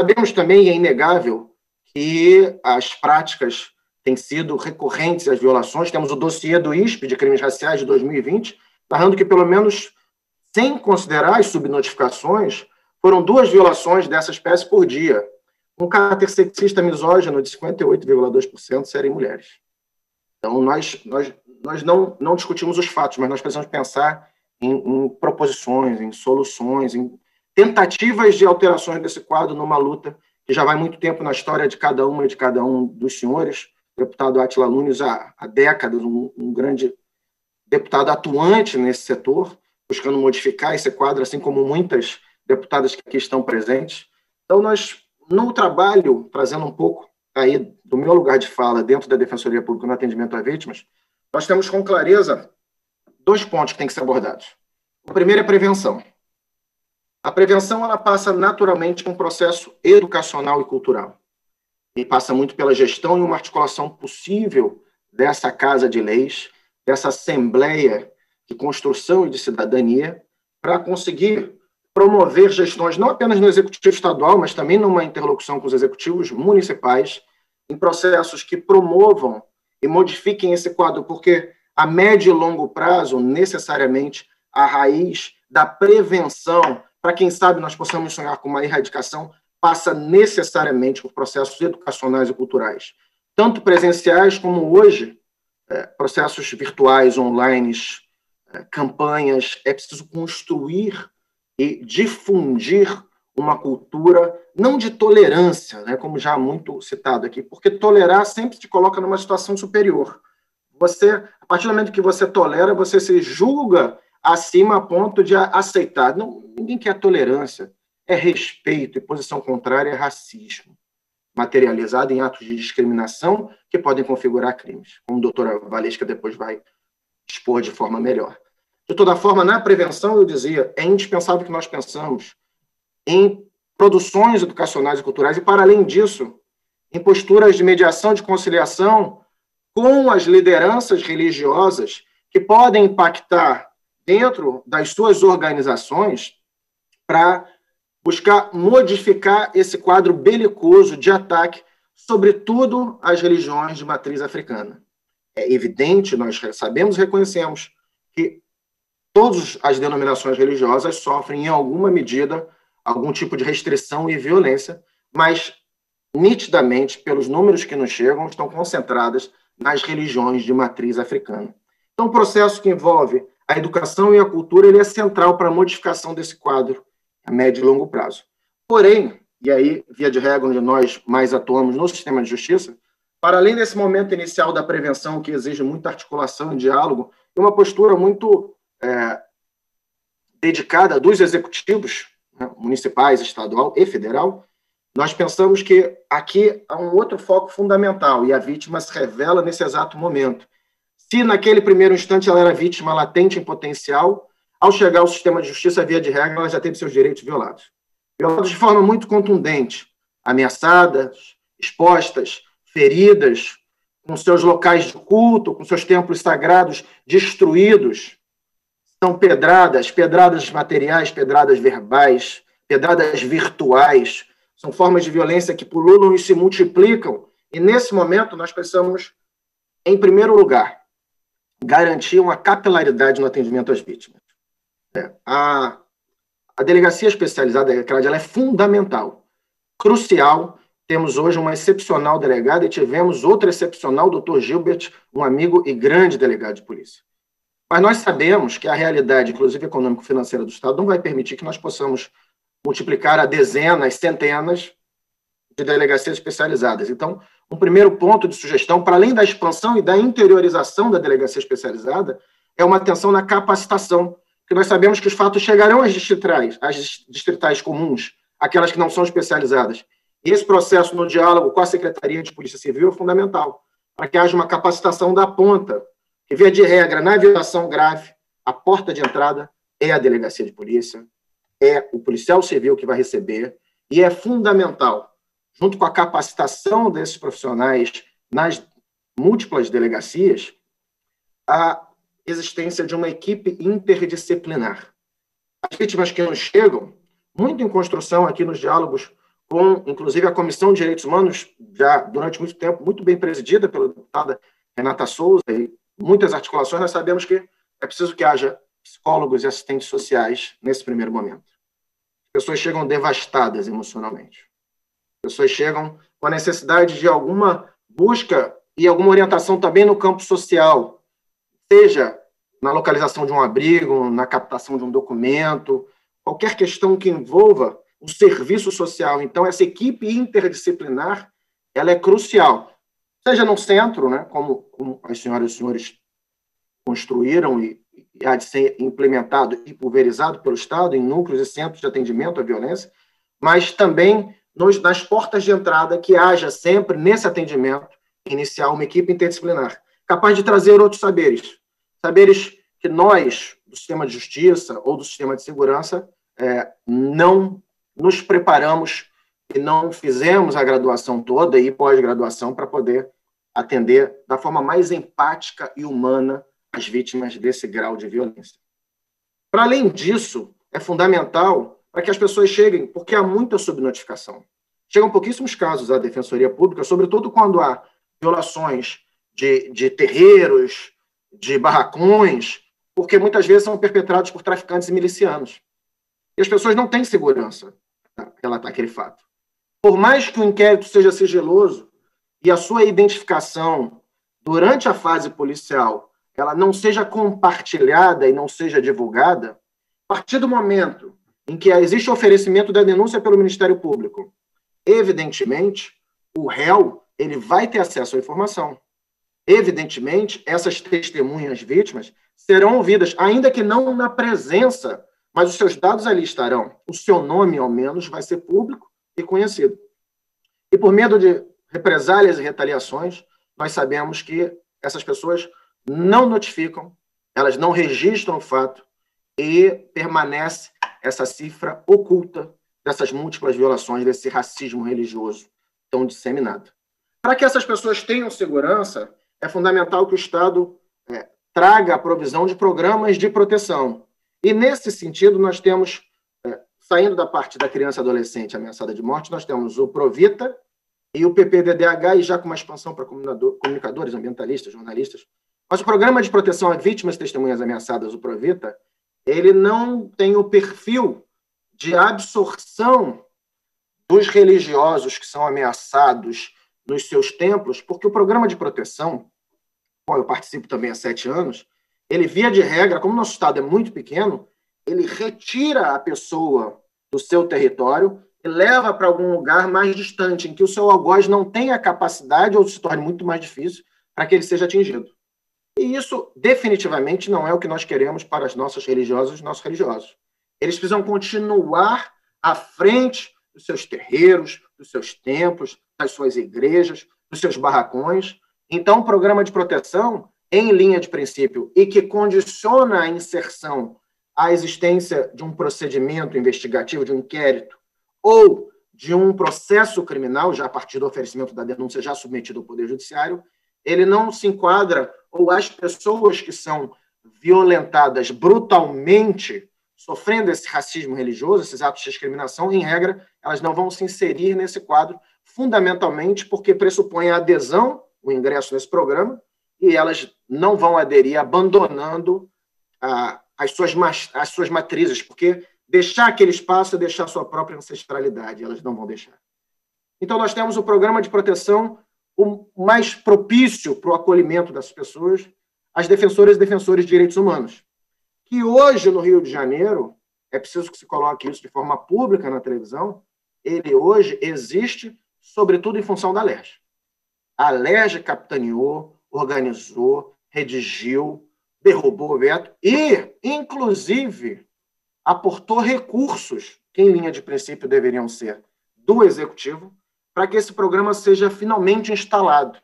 Speaker 8: Sabemos também, e é inegável, que as práticas têm sido recorrentes às violações. Temos o dossiê do ISP de crimes raciais de 2020, narrando que, pelo menos, sem considerar as subnotificações, foram duas violações dessa espécie por dia, um caráter sexista misógino de 58,2% serem mulheres. Então, nós, nós, nós não, não discutimos os fatos, mas nós precisamos pensar em, em proposições, em soluções, em tentativas de alterações desse quadro numa luta que já vai muito tempo na história de cada uma e de cada um dos senhores. Deputado Atila Nunes, há, há décadas, um, um grande deputado atuante nesse setor, buscando modificar esse quadro, assim como muitas deputadas que aqui estão presentes. Então, nós, no trabalho, trazendo um pouco aí do meu lugar de fala dentro da Defensoria Pública no atendimento a vítimas, nós temos com clareza dois pontos que têm que ser abordados. O primeiro é prevenção. A prevenção ela passa naturalmente por um processo educacional e cultural. E passa muito pela gestão e uma articulação possível dessa casa de leis, dessa assembleia de construção e de cidadania, para conseguir promover gestões não apenas no executivo estadual, mas também numa interlocução com os executivos municipais, em processos que promovam e modifiquem esse quadro, porque a médio e longo prazo, necessariamente, a raiz da prevenção para quem sabe nós possamos sonhar com uma erradicação, passa necessariamente por processos educacionais e culturais, tanto presenciais como hoje, é, processos virtuais, online, é, campanhas. É preciso construir e difundir uma cultura não de tolerância, né, como já muito citado aqui, porque tolerar sempre te coloca numa situação superior. Você, a partir do momento que você tolera, você se julga acima a ponto de aceitar. Não, ninguém quer tolerância, é respeito, e posição contrária é racismo, materializado em atos de discriminação que podem configurar crimes, como a doutora Valesca depois vai expor de forma melhor. De toda forma, na prevenção, eu dizia, é indispensável que nós pensamos em produções educacionais e culturais, e, para além disso, em posturas de mediação, de conciliação com as lideranças religiosas que podem impactar dentro das suas organizações para buscar modificar esse quadro belicoso de ataque, sobretudo às religiões de matriz africana. É evidente, nós sabemos reconhecemos que todas as denominações religiosas sofrem, em alguma medida, algum tipo de restrição e violência, mas nitidamente, pelos números que nos chegam, estão concentradas nas religiões de matriz africana. Então, um processo que envolve a educação e a cultura ele é central para a modificação desse quadro a médio e longo prazo. Porém, e aí, via de regra, onde nós mais atuamos no sistema de justiça, para além desse momento inicial da prevenção, que exige muita articulação e diálogo, e uma postura muito é, dedicada dos executivos né, municipais, estadual e federal, nós pensamos que aqui há um outro foco fundamental, e a vítima se revela nesse exato momento, se naquele primeiro instante ela era vítima latente em potencial, ao chegar ao sistema de justiça, via de regra, ela já teve seus direitos violados. Violados de forma muito contundente, ameaçadas, expostas, feridas, com seus locais de culto, com seus templos sagrados destruídos. São pedradas, pedradas materiais, pedradas verbais, pedradas virtuais. São formas de violência que pululam e se multiplicam. E nesse momento nós precisamos, em primeiro lugar, garantir uma capilaridade no atendimento às vítimas. É, a, a delegacia especializada ela é fundamental, crucial. Temos hoje uma excepcional delegada e tivemos outra excepcional, doutor Gilbert, um amigo e grande delegado de polícia. Mas nós sabemos que a realidade, inclusive econômico-financeira do Estado, não vai permitir que nós possamos multiplicar a dezenas, centenas de delegacias especializadas. Então, um primeiro ponto de sugestão, para além da expansão e da interiorização da delegacia especializada, é uma atenção na capacitação, que nós sabemos que os fatos chegarão às distritais, às distritais comuns, aquelas que não são especializadas. E esse processo no diálogo com a Secretaria de Polícia Civil é fundamental, para que haja uma capacitação da ponta, que, via de regra, na violação grave, a porta de entrada é a delegacia de polícia, é o policial civil que vai receber, e é fundamental junto com a capacitação desses profissionais nas múltiplas delegacias, a existência de uma equipe interdisciplinar. As vítimas que nos chegam, muito em construção aqui nos diálogos com, inclusive, a Comissão de Direitos Humanos, já durante muito tempo, muito bem presidida pela deputada Renata Souza, e muitas articulações, nós sabemos que é preciso que haja psicólogos e assistentes sociais nesse primeiro momento. As pessoas chegam devastadas emocionalmente pessoas chegam com a necessidade de alguma busca e alguma orientação também no campo social, seja na localização de um abrigo, na captação de um documento, qualquer questão que envolva o serviço social. Então, essa equipe interdisciplinar ela é crucial, seja no centro, né, como, como as senhoras e senhores construíram e, e há de ser implementado e pulverizado pelo Estado em núcleos e centros de atendimento à violência, mas também nos, nas portas de entrada que haja sempre nesse atendimento inicial uma equipe interdisciplinar, capaz de trazer outros saberes, saberes que nós, do sistema de justiça ou do sistema de segurança, é, não nos preparamos e não fizemos a graduação toda e pós-graduação para poder atender da forma mais empática e humana as vítimas desse grau de violência. Para além disso, é fundamental para que as pessoas cheguem, porque há muita subnotificação. Chegam pouquíssimos casos à Defensoria Pública, sobretudo quando há violações de, de terreiros, de barracões, porque muitas vezes são perpetrados por traficantes e milicianos. E as pessoas não têm segurança para relatar aquele fato. Por mais que o inquérito seja sigiloso e a sua identificação durante a fase policial ela não seja compartilhada e não seja divulgada, a partir do momento em que existe oferecimento da denúncia pelo Ministério Público, evidentemente, o réu ele vai ter acesso à informação. Evidentemente, essas testemunhas vítimas serão ouvidas, ainda que não na presença, mas os seus dados ali estarão. O seu nome, ao menos, vai ser público e conhecido. E por medo de represálias e retaliações, nós sabemos que essas pessoas não notificam, elas não registram o fato e permanece essa cifra oculta dessas múltiplas violações, desse racismo religioso tão disseminado. Para que essas pessoas tenham segurança, é fundamental que o Estado é, traga a provisão de programas de proteção. E, nesse sentido, nós temos, saindo da parte da criança e adolescente ameaçada de morte, nós temos o Provita e o PPDDH, e já com uma expansão para comunicadores, ambientalistas, jornalistas, mas o Programa de Proteção a Vítimas e Testemunhas Ameaçadas, o Provita, ele não tem o perfil de absorção dos religiosos que são ameaçados nos seus templos, porque o programa de proteção, qual eu participo também há sete anos, ele, via de regra, como nosso Estado é muito pequeno, ele retira a pessoa do seu território e leva para algum lugar mais distante, em que o seu algoz não tenha capacidade ou se torne muito mais difícil para que ele seja atingido. E isso definitivamente não é o que nós queremos para as nossas religiosas e os nossos religiosos. Eles precisam continuar à frente dos seus terreiros, dos seus templos, das suas igrejas, dos seus barracões. Então, o programa de proteção, em linha de princípio, e que condiciona a inserção à existência de um procedimento investigativo, de um inquérito, ou de um processo criminal, já a partir do oferecimento da denúncia já submetido ao Poder Judiciário, ele não se enquadra, ou as pessoas que são violentadas brutalmente, sofrendo esse racismo religioso, esses atos de discriminação, em regra, elas não vão se inserir nesse quadro, fundamentalmente porque pressupõe a adesão, o ingresso nesse programa, e elas não vão aderir abandonando ah, as, suas, as suas matrizes, porque deixar aquele espaço é deixar sua própria ancestralidade, elas não vão deixar. Então, nós temos o programa de proteção o mais propício para o acolhimento das pessoas, as defensoras e defensores de direitos humanos. Que hoje, no Rio de Janeiro, é preciso que se coloque isso de forma pública na televisão, ele hoje existe, sobretudo em função da LERJ. A LERJ capitaneou, organizou, redigiu, derrubou o veto e, inclusive, aportou recursos que, em linha de princípio, deveriam ser do Executivo, para que esse programa seja finalmente instalado.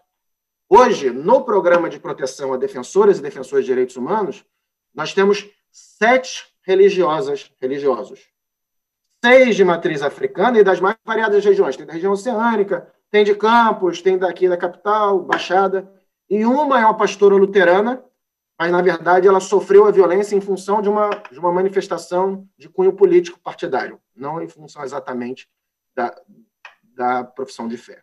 Speaker 8: Hoje, no programa de proteção a defensoras e defensores de direitos humanos, nós temos sete religiosas, religiosos. Seis de matriz africana e das mais variadas regiões. Tem da região oceânica, tem de Campos, tem daqui da capital, Baixada. E uma é uma pastora luterana, mas, na verdade, ela sofreu a violência em função de uma, de uma manifestação de cunho político partidário, não em função exatamente da, da profissão de fé.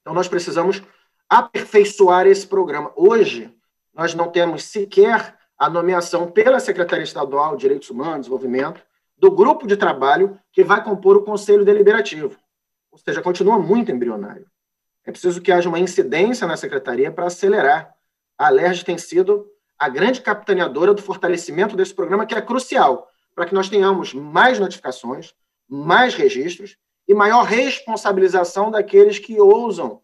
Speaker 8: Então, nós precisamos aperfeiçoar esse programa. Hoje, nós não temos sequer a nomeação pela Secretaria Estadual de Direitos Humanos, Desenvolvimento, do grupo de trabalho que vai compor o Conselho Deliberativo. Ou seja, continua muito embrionário. É preciso que haja uma incidência na Secretaria para acelerar. A LERJ tem sido a grande capitaneadora do fortalecimento desse programa, que é crucial para que nós tenhamos mais notificações, mais registros e maior responsabilização daqueles que ousam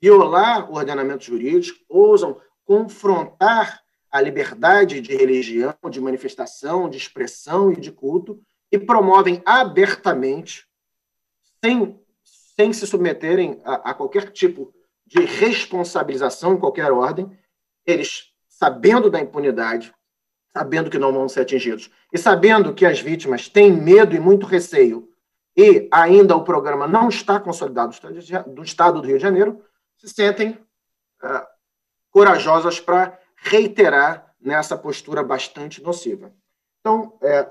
Speaker 8: violar o ordenamento jurídico, ousam confrontar a liberdade de religião, de manifestação, de expressão e de culto e promovem abertamente, sem, sem se submeterem a, a qualquer tipo de responsabilização em qualquer ordem, eles, sabendo da impunidade, sabendo que não vão ser atingidos, e sabendo que as vítimas têm medo e muito receio, e ainda o programa não está consolidado do Estado do Rio de Janeiro, se sentem uh, corajosas para reiterar nessa postura bastante nociva. Então, é,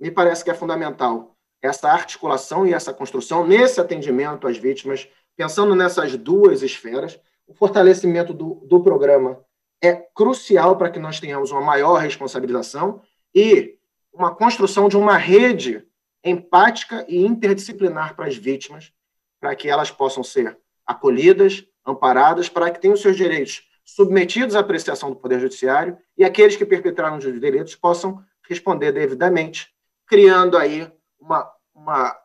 Speaker 8: me parece que é fundamental essa articulação e essa construção nesse atendimento às vítimas, pensando nessas duas esferas, o fortalecimento do, do programa é crucial para que nós tenhamos uma maior responsabilização e uma construção de uma rede empática e interdisciplinar para as vítimas, para que elas possam ser acolhidas, amparadas, para que tenham seus direitos submetidos à apreciação do Poder Judiciário e aqueles que perpetraram os delitos possam responder devidamente, criando aí uma, uma,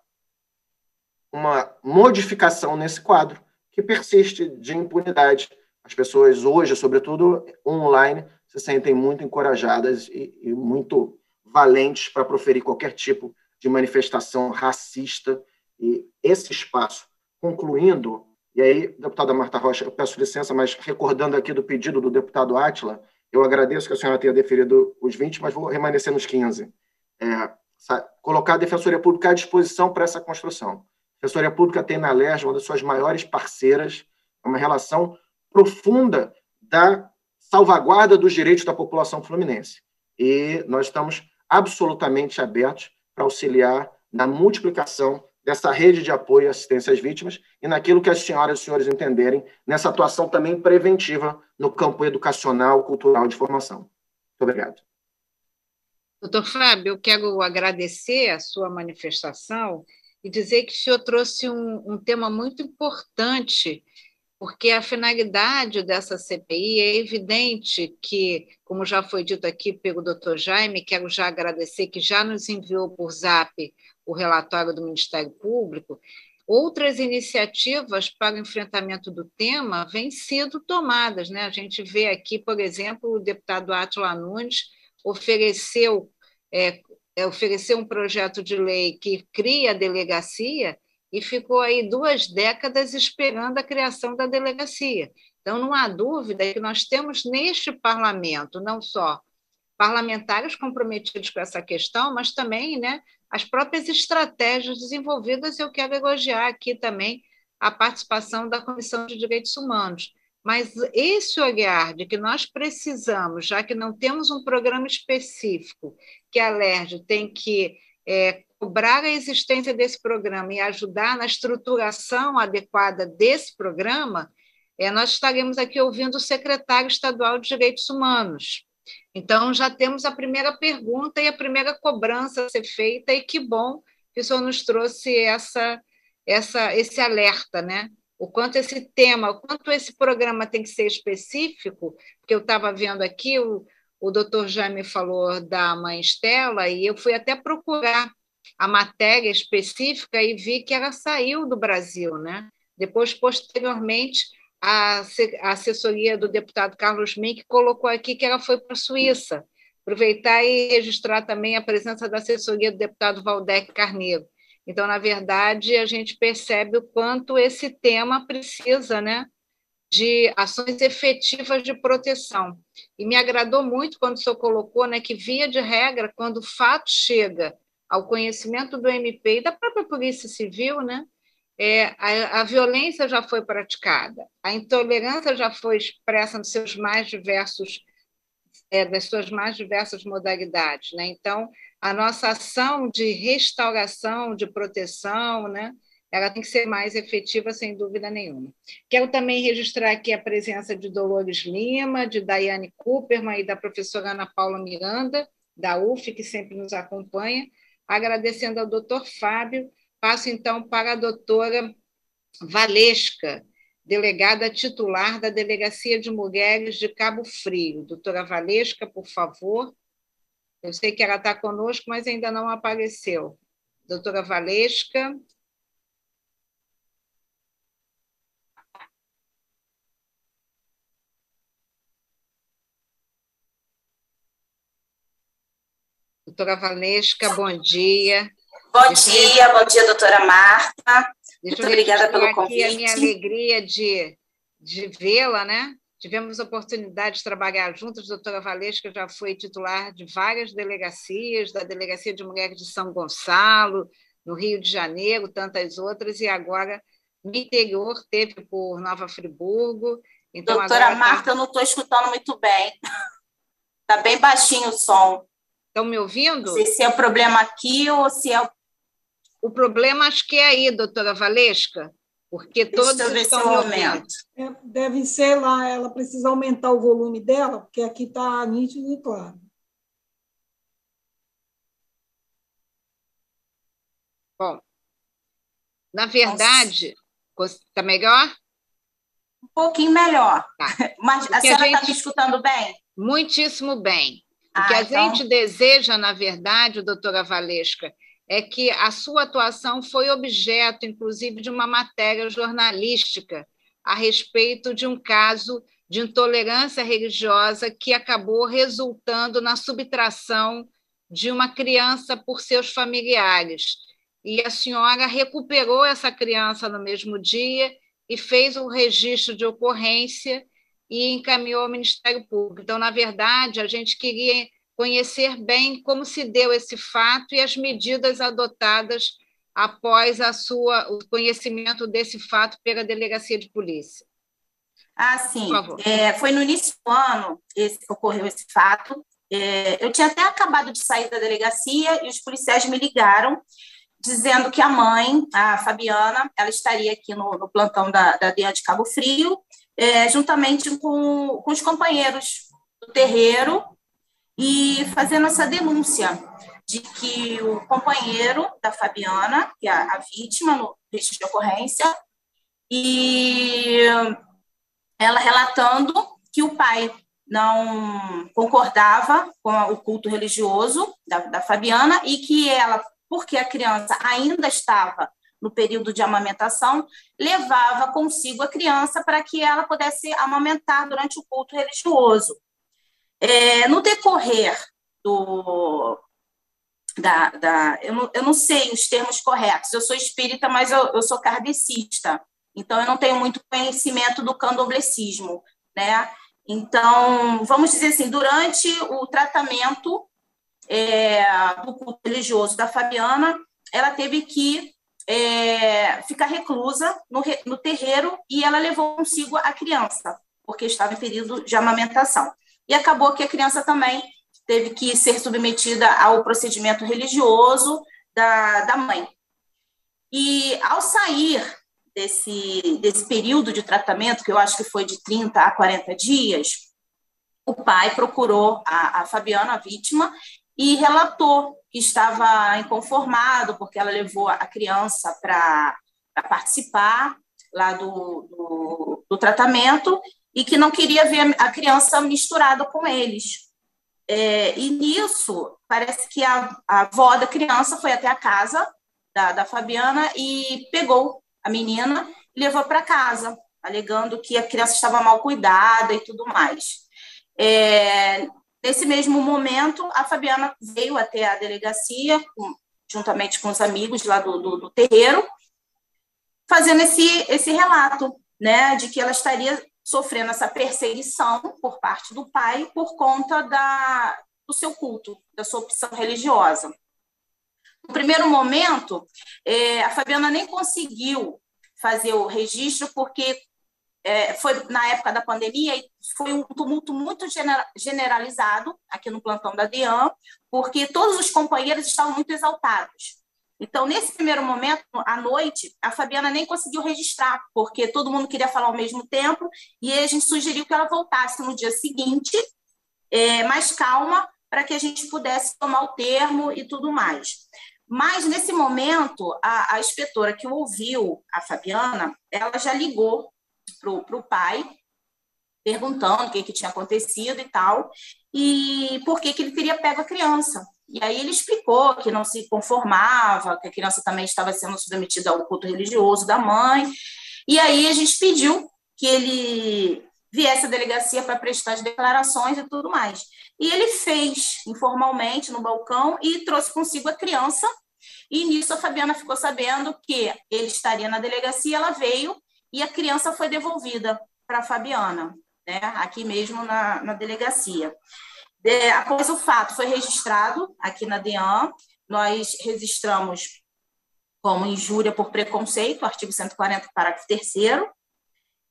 Speaker 8: uma modificação nesse quadro que persiste de impunidade as pessoas hoje, sobretudo online, se sentem muito encorajadas e, e muito valentes para proferir qualquer tipo de manifestação racista. E esse espaço, concluindo, e aí, deputada Marta Rocha, eu peço licença, mas recordando aqui do pedido do deputado Átila, eu agradeço que a senhora tenha deferido os 20, mas vou permanecer nos 15. É, colocar a Defensoria Pública à disposição para essa construção. A Defensoria Pública tem na LERJ uma das suas maiores parceiras, é uma relação profunda da salvaguarda dos direitos da população fluminense. E nós estamos absolutamente abertos para auxiliar na multiplicação dessa rede de apoio e assistência às vítimas e naquilo que as senhoras e senhores entenderem nessa atuação também preventiva no campo educacional, cultural de formação. Muito obrigado.
Speaker 1: Doutor Fábio, eu quero agradecer a sua manifestação e dizer que o senhor trouxe um, um tema muito importante porque a finalidade dessa CPI é evidente que, como já foi dito aqui pelo doutor Jaime, quero já agradecer que já nos enviou por zap o relatório do Ministério Público, outras iniciativas para o enfrentamento do tema vêm sendo tomadas. Né? A gente vê aqui, por exemplo, o deputado Atila Nunes ofereceu, é, é ofereceu um projeto de lei que cria a delegacia e ficou aí duas décadas esperando a criação da delegacia. Então, não há dúvida que nós temos neste parlamento não só parlamentares comprometidos com essa questão, mas também né, as próprias estratégias desenvolvidas. Eu quero elogiar aqui também a participação da Comissão de Direitos Humanos. Mas esse olhar de que nós precisamos, já que não temos um programa específico, que a LERJ tem que é, cobrar a existência desse programa e ajudar na estruturação adequada desse programa, é, nós estaremos aqui ouvindo o secretário estadual de Direitos Humanos. Então, já temos a primeira pergunta e a primeira cobrança a ser feita, e que bom que o senhor nos trouxe essa, essa, esse alerta, né? O quanto esse tema, o quanto esse programa tem que ser específico, porque eu estava vendo aqui, o, o doutor Jaime falou da mãe Estela, e eu fui até procurar a matéria específica e vi que ela saiu do Brasil, né? Depois, posteriormente, a assessoria do deputado Carlos Mink colocou aqui que ela foi para a Suíça. Aproveitar e registrar também a presença da assessoria do deputado Valdec Carneiro. Então, na verdade, a gente percebe o quanto esse tema precisa né, de ações efetivas de proteção. E me agradou muito quando o senhor colocou né, que, via de regra, quando o fato chega ao conhecimento do MP e da própria Polícia Civil, né? É, a, a, violência já foi praticada, a intolerância já foi expressa nos seus mais diversos, é, das suas mais diversas modalidades. Né? Então, a nossa ação de restauração, de proteção, né? ela tem que ser mais efetiva, sem dúvida nenhuma. Quero também registrar aqui a presença de Dolores Lima, de Daiane Cooperman e da professora Ana Paula Miranda, da UF, que sempre nos acompanha, Agradecendo ao doutor Fábio, passo então para a doutora Valesca, delegada titular da Delegacia de Mulheres de Cabo Frio. Doutora Valesca, por favor. Eu sei que ela está conosco, mas ainda não apareceu. Doutora Valesca. Doutora Valesca, bom dia.
Speaker 9: Bom dia, bom dia, doutora Marta.
Speaker 1: Deixa Muito obrigada pelo convite. Aqui a minha alegria de, de vê-la, né? Tivemos a oportunidade de trabalhar juntas. A doutora Valesca já foi titular de várias delegacias, da Delegacia de Mulheres de São Gonçalo, no Rio de Janeiro, tantas outras, e agora no interior teve por Nova Friburgo.
Speaker 9: Então, doutora agora... Tá Marta, eu não estou escutando muito bem. Está bem baixinho o som.
Speaker 1: Estão me ouvindo?
Speaker 9: Não sei se é o problema aqui ou se é o
Speaker 1: o problema acho que é aí, doutora Valesca, porque todos estão me ouvindo.
Speaker 4: É, deve ser lá, ela precisa aumentar o volume dela, porque aqui está nítido e claro.
Speaker 1: Bom, na verdade, está melhor?
Speaker 9: Um pouquinho melhor. Tá. Mas porque a senhora está me escutando bem?
Speaker 1: Muitíssimo bem. O ah, que a então... gente deseja, na verdade, doutora Valesca, é que a sua atuação foi objeto, inclusive, de uma matéria jornalística a respeito de um caso de intolerância religiosa que acabou resultando na subtração de uma criança por seus familiares. E a senhora recuperou essa criança no mesmo dia e fez o um registro de ocorrência e encaminhou ao Ministério Público. Então, na verdade, a gente queria conhecer bem como se deu esse fato e as medidas adotadas após a sua, o conhecimento desse fato pela delegacia de polícia.
Speaker 9: Ah, sim. É, foi no início do ano esse, ocorreu esse fato. É, eu tinha até acabado de sair da delegacia e os policiais me ligaram dizendo que a mãe, a Fabiana, ela estaria aqui no, no plantão da, da DEA de Cabo Frio, é, juntamente com, com os companheiros do terreiro e fazendo essa denúncia de que o companheiro da Fabiana, que é a vítima no registro de ocorrência, e ela relatando que o pai não concordava com o culto religioso da, da Fabiana e que ela, porque a criança ainda estava no período de amamentação, levava consigo a criança para que ela pudesse amamentar durante o culto religioso. É, no decorrer do. Da, da, eu, não, eu não sei os termos corretos, eu sou espírita, mas eu, eu sou kardecista, então eu não tenho muito conhecimento do candomblecismo, né? Então, vamos dizer assim, durante o tratamento é, do culto religioso da Fabiana, ela teve que é, ficar reclusa no, no terreiro e ela levou consigo a criança, porque estava em período de amamentação e acabou que a criança também teve que ser submetida ao procedimento religioso da, da mãe. E ao sair desse, desse período de tratamento, que eu acho que foi de 30 a 40 dias, o pai procurou a, a Fabiana, a vítima, e relatou que estava inconformado, porque ela levou a criança para participar lá do, do, do tratamento e que não queria ver a criança misturada com eles. É, e nisso, parece que a, a avó da criança foi até a casa da, da Fabiana e pegou a menina e levou para casa, alegando que a criança estava mal cuidada e tudo mais. É, nesse mesmo momento, a Fabiana veio até a delegacia, com, juntamente com os amigos lá do, do, do terreiro, fazendo esse, esse relato, né, de que ela estaria sofrendo essa perseguição por parte do pai por conta da, do seu culto, da sua opção religiosa. No primeiro momento, é, a Fabiana nem conseguiu fazer o registro, porque é, foi na época da pandemia e foi um tumulto muito generalizado aqui no plantão da DEAN, porque todos os companheiros estavam muito exaltados. Então, nesse primeiro momento, à noite, a Fabiana nem conseguiu registrar, porque todo mundo queria falar ao mesmo tempo, e a gente sugeriu que ela voltasse no dia seguinte, é, mais calma, para que a gente pudesse tomar o termo e tudo mais. Mas, nesse momento, a, a inspetora que ouviu a Fabiana, ela já ligou para o pai perguntando o que, que tinha acontecido e tal, e por que, que ele teria pego a criança. E aí ele explicou que não se conformava, que a criança também estava sendo submetida ao culto religioso da mãe. E aí a gente pediu que ele viesse à delegacia para prestar as declarações e tudo mais. E ele fez informalmente no balcão e trouxe consigo a criança. E nisso a Fabiana ficou sabendo que ele estaria na delegacia, ela veio e a criança foi devolvida para a Fabiana, né, aqui mesmo na, na delegacia. É, após o fato, foi registrado aqui na DEAN, nós registramos como injúria por preconceito, artigo 140, parágrafo 3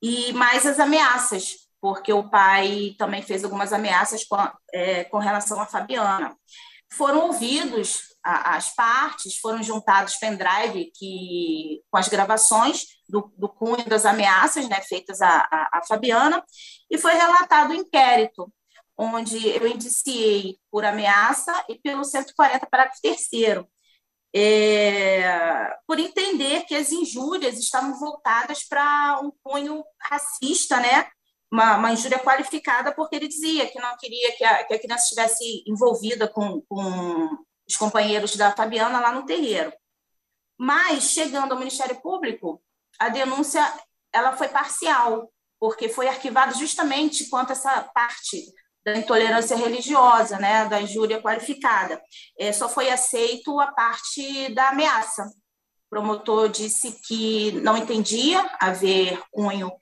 Speaker 9: e mais as ameaças, porque o pai também fez algumas ameaças com, é, com relação a Fabiana. Foram ouvidos as partes, foram juntados pendrive que, com as gravações do, do cunho das ameaças né, feitas a Fabiana, e foi relatado o inquérito, onde eu indiciei por ameaça e pelo 140, parágrafo terceiro, é, por entender que as injúrias estavam voltadas para um cunho racista, né? Uma, uma, injúria qualificada, porque ele dizia que não queria que a, que a criança estivesse envolvida com, com os companheiros da Fabiana lá no terreiro. Mas, chegando ao Ministério Público, a denúncia ela foi parcial, porque foi arquivada justamente quanto essa parte da intolerância religiosa, né, da injúria qualificada. É, só foi aceito a parte da ameaça. O promotor disse que não entendia haver cunho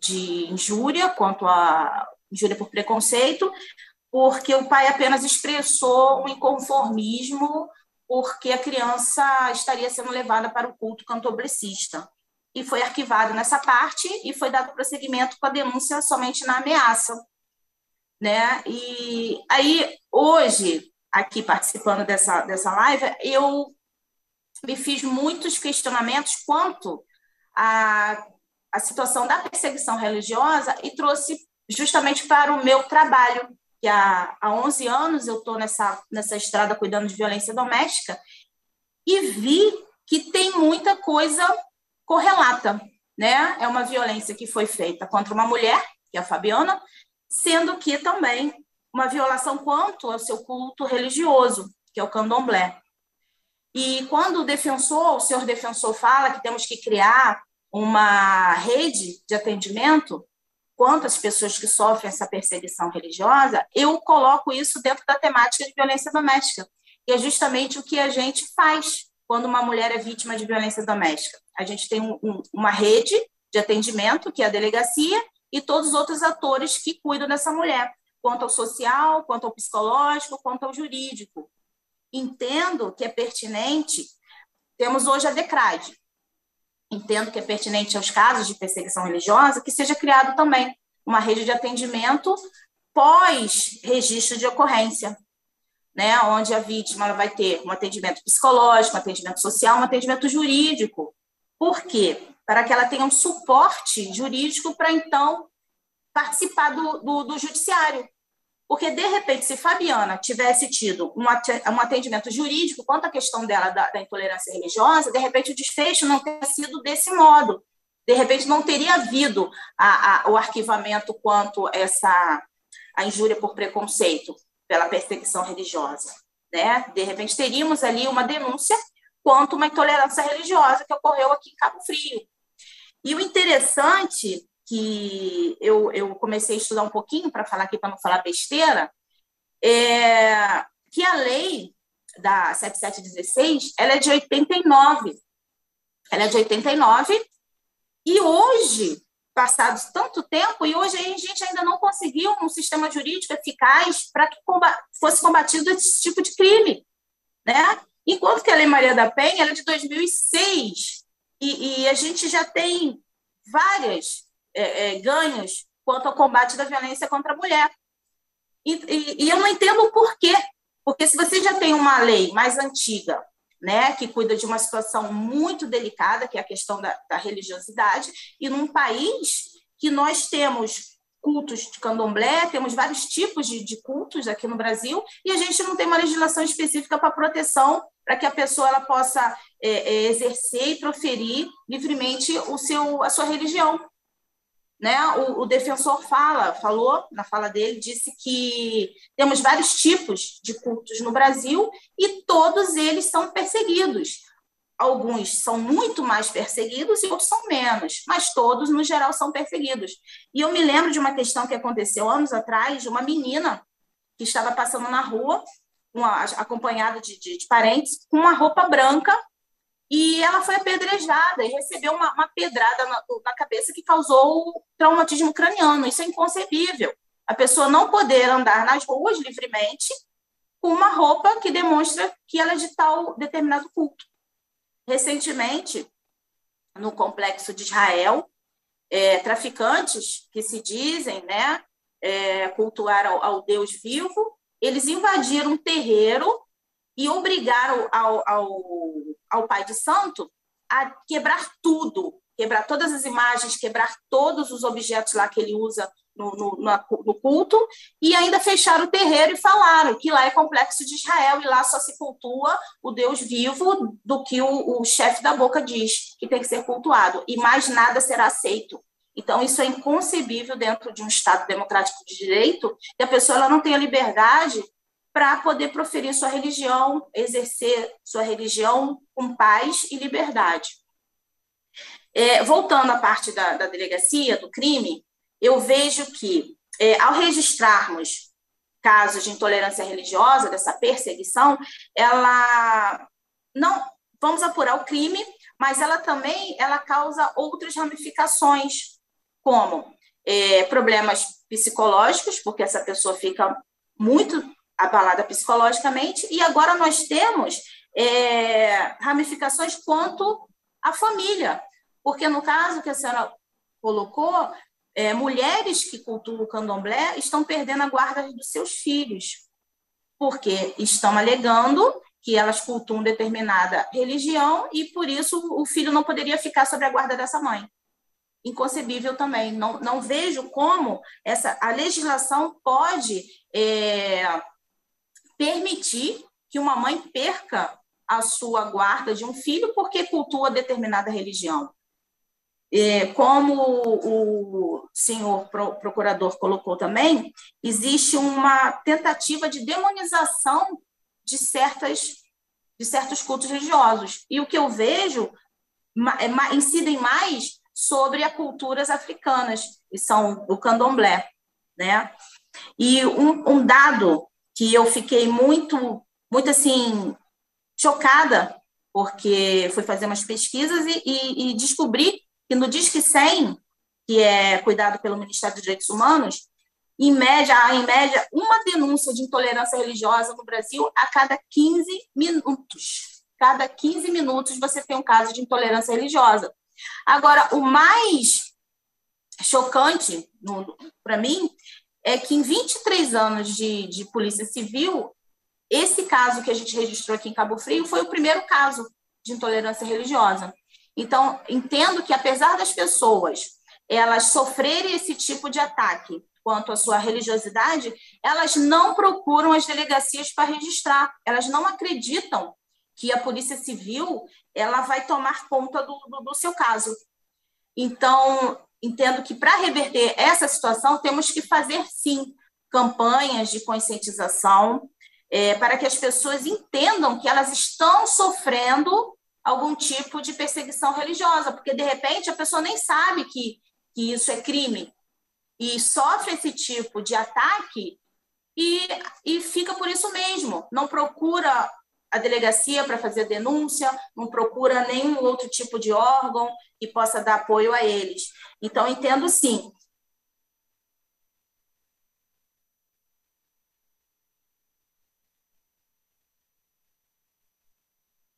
Speaker 9: de injúria quanto a injúria por preconceito, porque o pai apenas expressou um inconformismo porque a criança estaria sendo levada para o culto cantoblecista. E foi arquivado nessa parte e foi dado prosseguimento com a denúncia somente na ameaça, né? E aí hoje aqui participando dessa dessa live, eu me fiz muitos questionamentos quanto à, à situação da perseguição religiosa e trouxe justamente para o meu trabalho, que há, há 11 anos eu estou nessa, nessa estrada cuidando de violência doméstica, e vi que tem muita coisa correlata. Né? É uma violência que foi feita contra uma mulher, que é a Fabiana, sendo que também uma violação quanto ao seu culto religioso, que é o candomblé. E quando o defensor, o senhor defensor fala que temos que criar uma rede de atendimento quanto às pessoas que sofrem essa perseguição religiosa, eu coloco isso dentro da temática de violência doméstica, que é justamente o que a gente faz quando uma mulher é vítima de violência doméstica. A gente tem um, um, uma rede de atendimento, que é a delegacia, e todos os outros atores que cuidam dessa mulher, quanto ao social, quanto ao psicológico, quanto ao jurídico. Entendo que é pertinente, temos hoje a DECRAD, entendo que é pertinente aos casos de perseguição religiosa que seja criado também uma rede de atendimento pós-registro de ocorrência, né, onde a vítima vai ter um atendimento psicológico, um atendimento social, um atendimento jurídico. Por quê? para que ela tenha um suporte jurídico para então participar do, do, do, judiciário. Porque, de repente, se Fabiana tivesse tido um atendimento jurídico quanto à questão dela da, da intolerância religiosa, de repente o desfecho não teria sido desse modo. De repente não teria havido a, a, o arquivamento quanto essa a injúria por preconceito, pela perseguição religiosa. Né? De repente teríamos ali uma denúncia quanto uma intolerância religiosa que ocorreu aqui em Cabo Frio. E o interessante que eu, eu comecei a estudar um pouquinho para falar aqui, para não falar besteira, é que a lei da 7716 ela é de 89. Ela é de 89 e hoje, passados tanto tempo, e hoje a gente ainda não conseguiu um sistema jurídico eficaz para que fosse combatido esse tipo de crime, né? Enquanto que a Lei Maria da Penha é de 2006 e, e a gente já tem vários é, é, ganhos quanto ao combate da violência contra a mulher. E, e, e eu não entendo o porquê. Porque se você já tem uma lei mais antiga, né, que cuida de uma situação muito delicada, que é a questão da, da religiosidade, e num país que nós temos cultos de candomblé, temos vários tipos de, de, cultos aqui no Brasil, e a gente não tem uma legislação específica para proteção, para que a pessoa ela possa é, é, exercer e proferir livremente o seu, a sua religião. Né? O, o, defensor fala, falou na fala dele, disse que temos vários tipos de cultos no Brasil e todos eles são perseguidos. Alguns são muito mais perseguidos e outros são menos, mas todos, no geral, são perseguidos. E eu me lembro de uma questão que aconteceu anos atrás, de uma menina que estava passando na rua, uma, acompanhada de, de, de parentes, com uma roupa branca e ela foi apedrejada e recebeu uma, uma pedrada na, na, cabeça que causou traumatismo craniano. Isso é inconcebível. A pessoa não poder andar nas ruas livremente com uma roupa que demonstra que ela é de tal determinado culto. Recentemente, no complexo de Israel, é, traficantes que se dizem né, é, cultuar ao, ao Deus vivo, eles invadiram um terreiro e obrigaram ao, ao, ao pai de santo a quebrar tudo, quebrar todas as imagens, quebrar todos os objetos lá que ele usa no, no, no, culto, e ainda fecharam o terreiro e falaram que lá é complexo de Israel e lá só se cultua o Deus vivo do que o, o chefe da boca diz que tem que ser cultuado, e mais nada será aceito. Então, isso é inconcebível dentro de um Estado democrático de direito, que a pessoa ela não tenha liberdade para poder proferir sua religião, exercer sua religião com paz e liberdade. É, voltando à parte da, da, delegacia, do crime, eu vejo que, é, ao registrarmos casos de intolerância religiosa, dessa perseguição, ela não. Vamos apurar o crime, mas ela também ela causa outras ramificações, como é, problemas psicológicos, porque essa pessoa fica muito abalada psicologicamente, e agora nós temos é, ramificações quanto à família, porque no caso que a senhora colocou, é, mulheres que cultuam o candomblé estão perdendo a guarda dos seus filhos, porque estão alegando que elas cultuam determinada religião e por isso o filho não poderia ficar sobre a guarda dessa mãe. Inconcebível também. Não, não vejo como essa a legislação pode é, permitir que uma mãe perca a sua guarda de um filho porque cultua determinada religião. É, como o senhor procurador colocou também, existe uma tentativa de demonização de, certas, de certos cultos religiosos. E o que eu vejo é, incidem mais sobre as culturas africanas, que são o candomblé. Né? E um, um dado que eu fiquei muito, muito assim, chocada, porque fui fazer umas pesquisas e, e, e descobri que no Disque 100, que é cuidado pelo Ministério dos Direitos Humanos, em média, em média uma denúncia de intolerância religiosa no Brasil a cada 15 minutos. Cada 15 minutos você tem um caso de intolerância religiosa. Agora, o mais chocante para mim é que em 23 anos de, de Polícia Civil, esse caso que a gente registrou aqui em Cabo Frio foi o primeiro caso de intolerância religiosa. Então, entendo que apesar das pessoas elas sofrerem esse tipo de ataque quanto à sua religiosidade, elas não procuram as delegacias para registrar. Elas não acreditam que a Polícia Civil ela vai tomar conta do, do, do seu caso. Então, entendo que para reverter essa situação temos que fazer sim campanhas de conscientização é, para que as pessoas entendam que elas estão sofrendo algum tipo de perseguição religiosa, porque de repente a pessoa nem sabe que, que isso é crime e sofre esse tipo de ataque e, e fica por isso mesmo, não procura a delegacia para fazer denúncia, não procura nenhum outro tipo de órgão que possa dar apoio a eles. Então, entendo sim.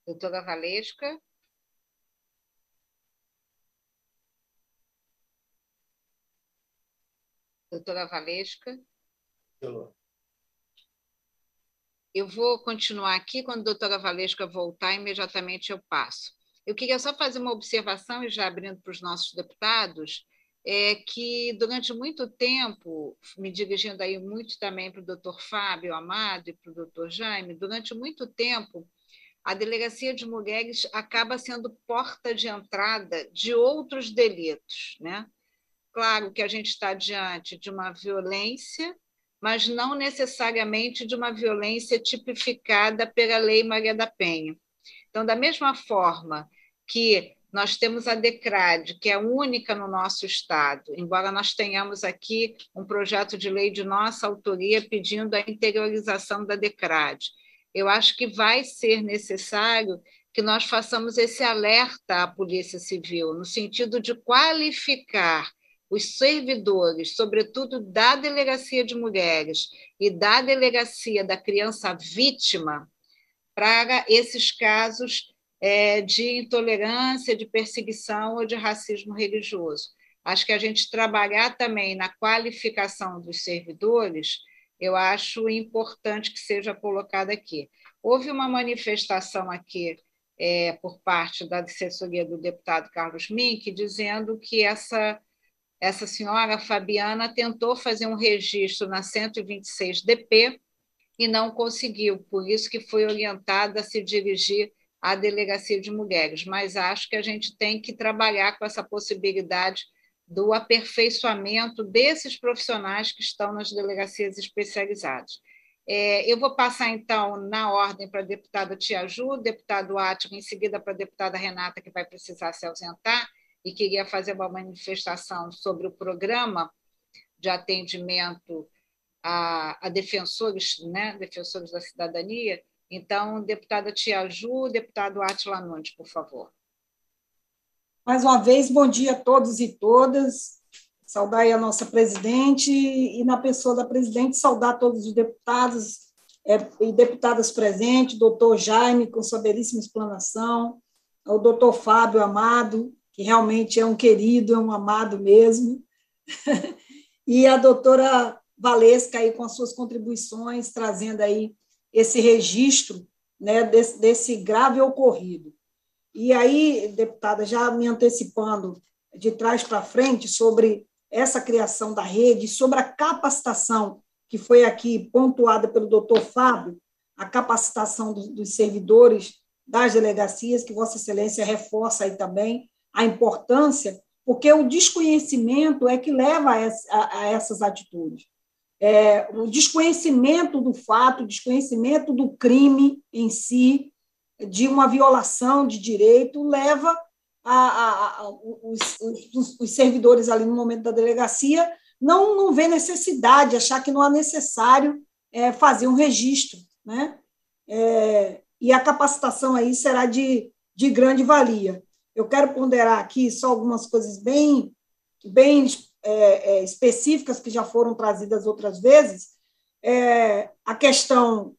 Speaker 1: Doutora Valesca. Doutora Valesca. Eu vou continuar aqui, quando a doutora Valesca voltar, imediatamente eu passo. Eu queria só fazer uma observação, e já abrindo para os nossos deputados, é que durante muito tempo, me dirigindo aí muito também para o doutor Fábio Amado e para o doutor Jaime, durante muito tempo, a Delegacia de Mulheres acaba sendo porta de entrada de outros delitos, né? claro que a gente está diante de uma violência, mas não necessariamente de uma violência tipificada pela Lei Maria da Penha. Então, da mesma forma que nós temos a DECRAD, que é única no nosso Estado, embora nós tenhamos aqui um projeto de lei de nossa autoria pedindo a interiorização da DECRAD. Eu acho que vai ser necessário que nós façamos esse alerta à Polícia Civil, no sentido de qualificar os servidores, sobretudo da Delegacia de Mulheres e da Delegacia da Criança Vítima, para esses casos é, de intolerância, de perseguição ou de racismo religioso. Acho que a gente trabalhar também na qualificação dos servidores, eu acho importante que seja colocado aqui. Houve uma manifestação aqui é, por parte da assessoria do deputado Carlos Mink, dizendo que essa, essa senhora Fabiana tentou fazer um registro na 126 DP e não conseguiu, por isso que foi orientada a se dirigir à Delegacia de Mulheres. Mas acho que a gente tem que trabalhar com essa possibilidade do aperfeiçoamento desses profissionais que estão nas delegacias especializadas. É, eu vou passar, então, na ordem para a deputada Tia Ju, deputado Átimo, em seguida para a deputada Renata, que vai precisar se ausentar, e queria fazer uma manifestação sobre o programa de atendimento a, a defensores, né, defensores da cidadania. Então, deputada Tia Ju, deputado Átila Nunes, por favor.
Speaker 4: Mais uma vez, bom dia a todos e todas saudar a nossa presidente e, na pessoa da presidente, saudar todos os deputados é, e deputadas presentes, doutor Jaime, com sua belíssima explanação, o doutor Fábio Amado, que realmente é um querido, é um amado mesmo, e a doutora Valesca aí com as suas contribuições, trazendo aí esse registro né, desse, desse grave ocorrido. E aí, deputada, já me antecipando de trás para frente sobre essa criação da rede, sobre a capacitação que foi aqui pontuada pelo doutor Fábio, a capacitação dos, dos servidores das delegacias, que Vossa Excelência reforça aí também a importância, porque o desconhecimento é que leva a, a, a essas atitudes. É, o desconhecimento do fato, o desconhecimento do crime em si, de uma violação de direito, leva a, a, a, os, os, os, servidores ali no momento da delegacia não, não vê necessidade, achar que não é necessário é, fazer um registro. Né? É, e a capacitação aí será de, de grande valia. Eu quero ponderar aqui só algumas coisas bem, bem é, é específicas que já foram trazidas outras vezes. É, a questão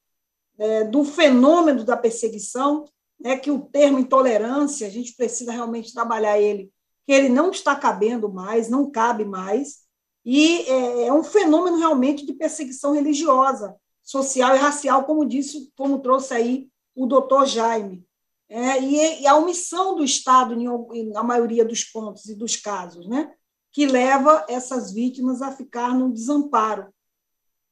Speaker 4: é, do fenômeno da perseguição, né, que o termo intolerância, a gente precisa realmente trabalhar ele, que ele não está cabendo mais, não cabe mais, e é, é um fenômeno realmente de perseguição religiosa, social e racial, como disse, como trouxe aí o doutor Jaime. É, e, e, a omissão do Estado em, na maioria dos pontos e dos casos, né, que leva essas vítimas a ficar no desamparo.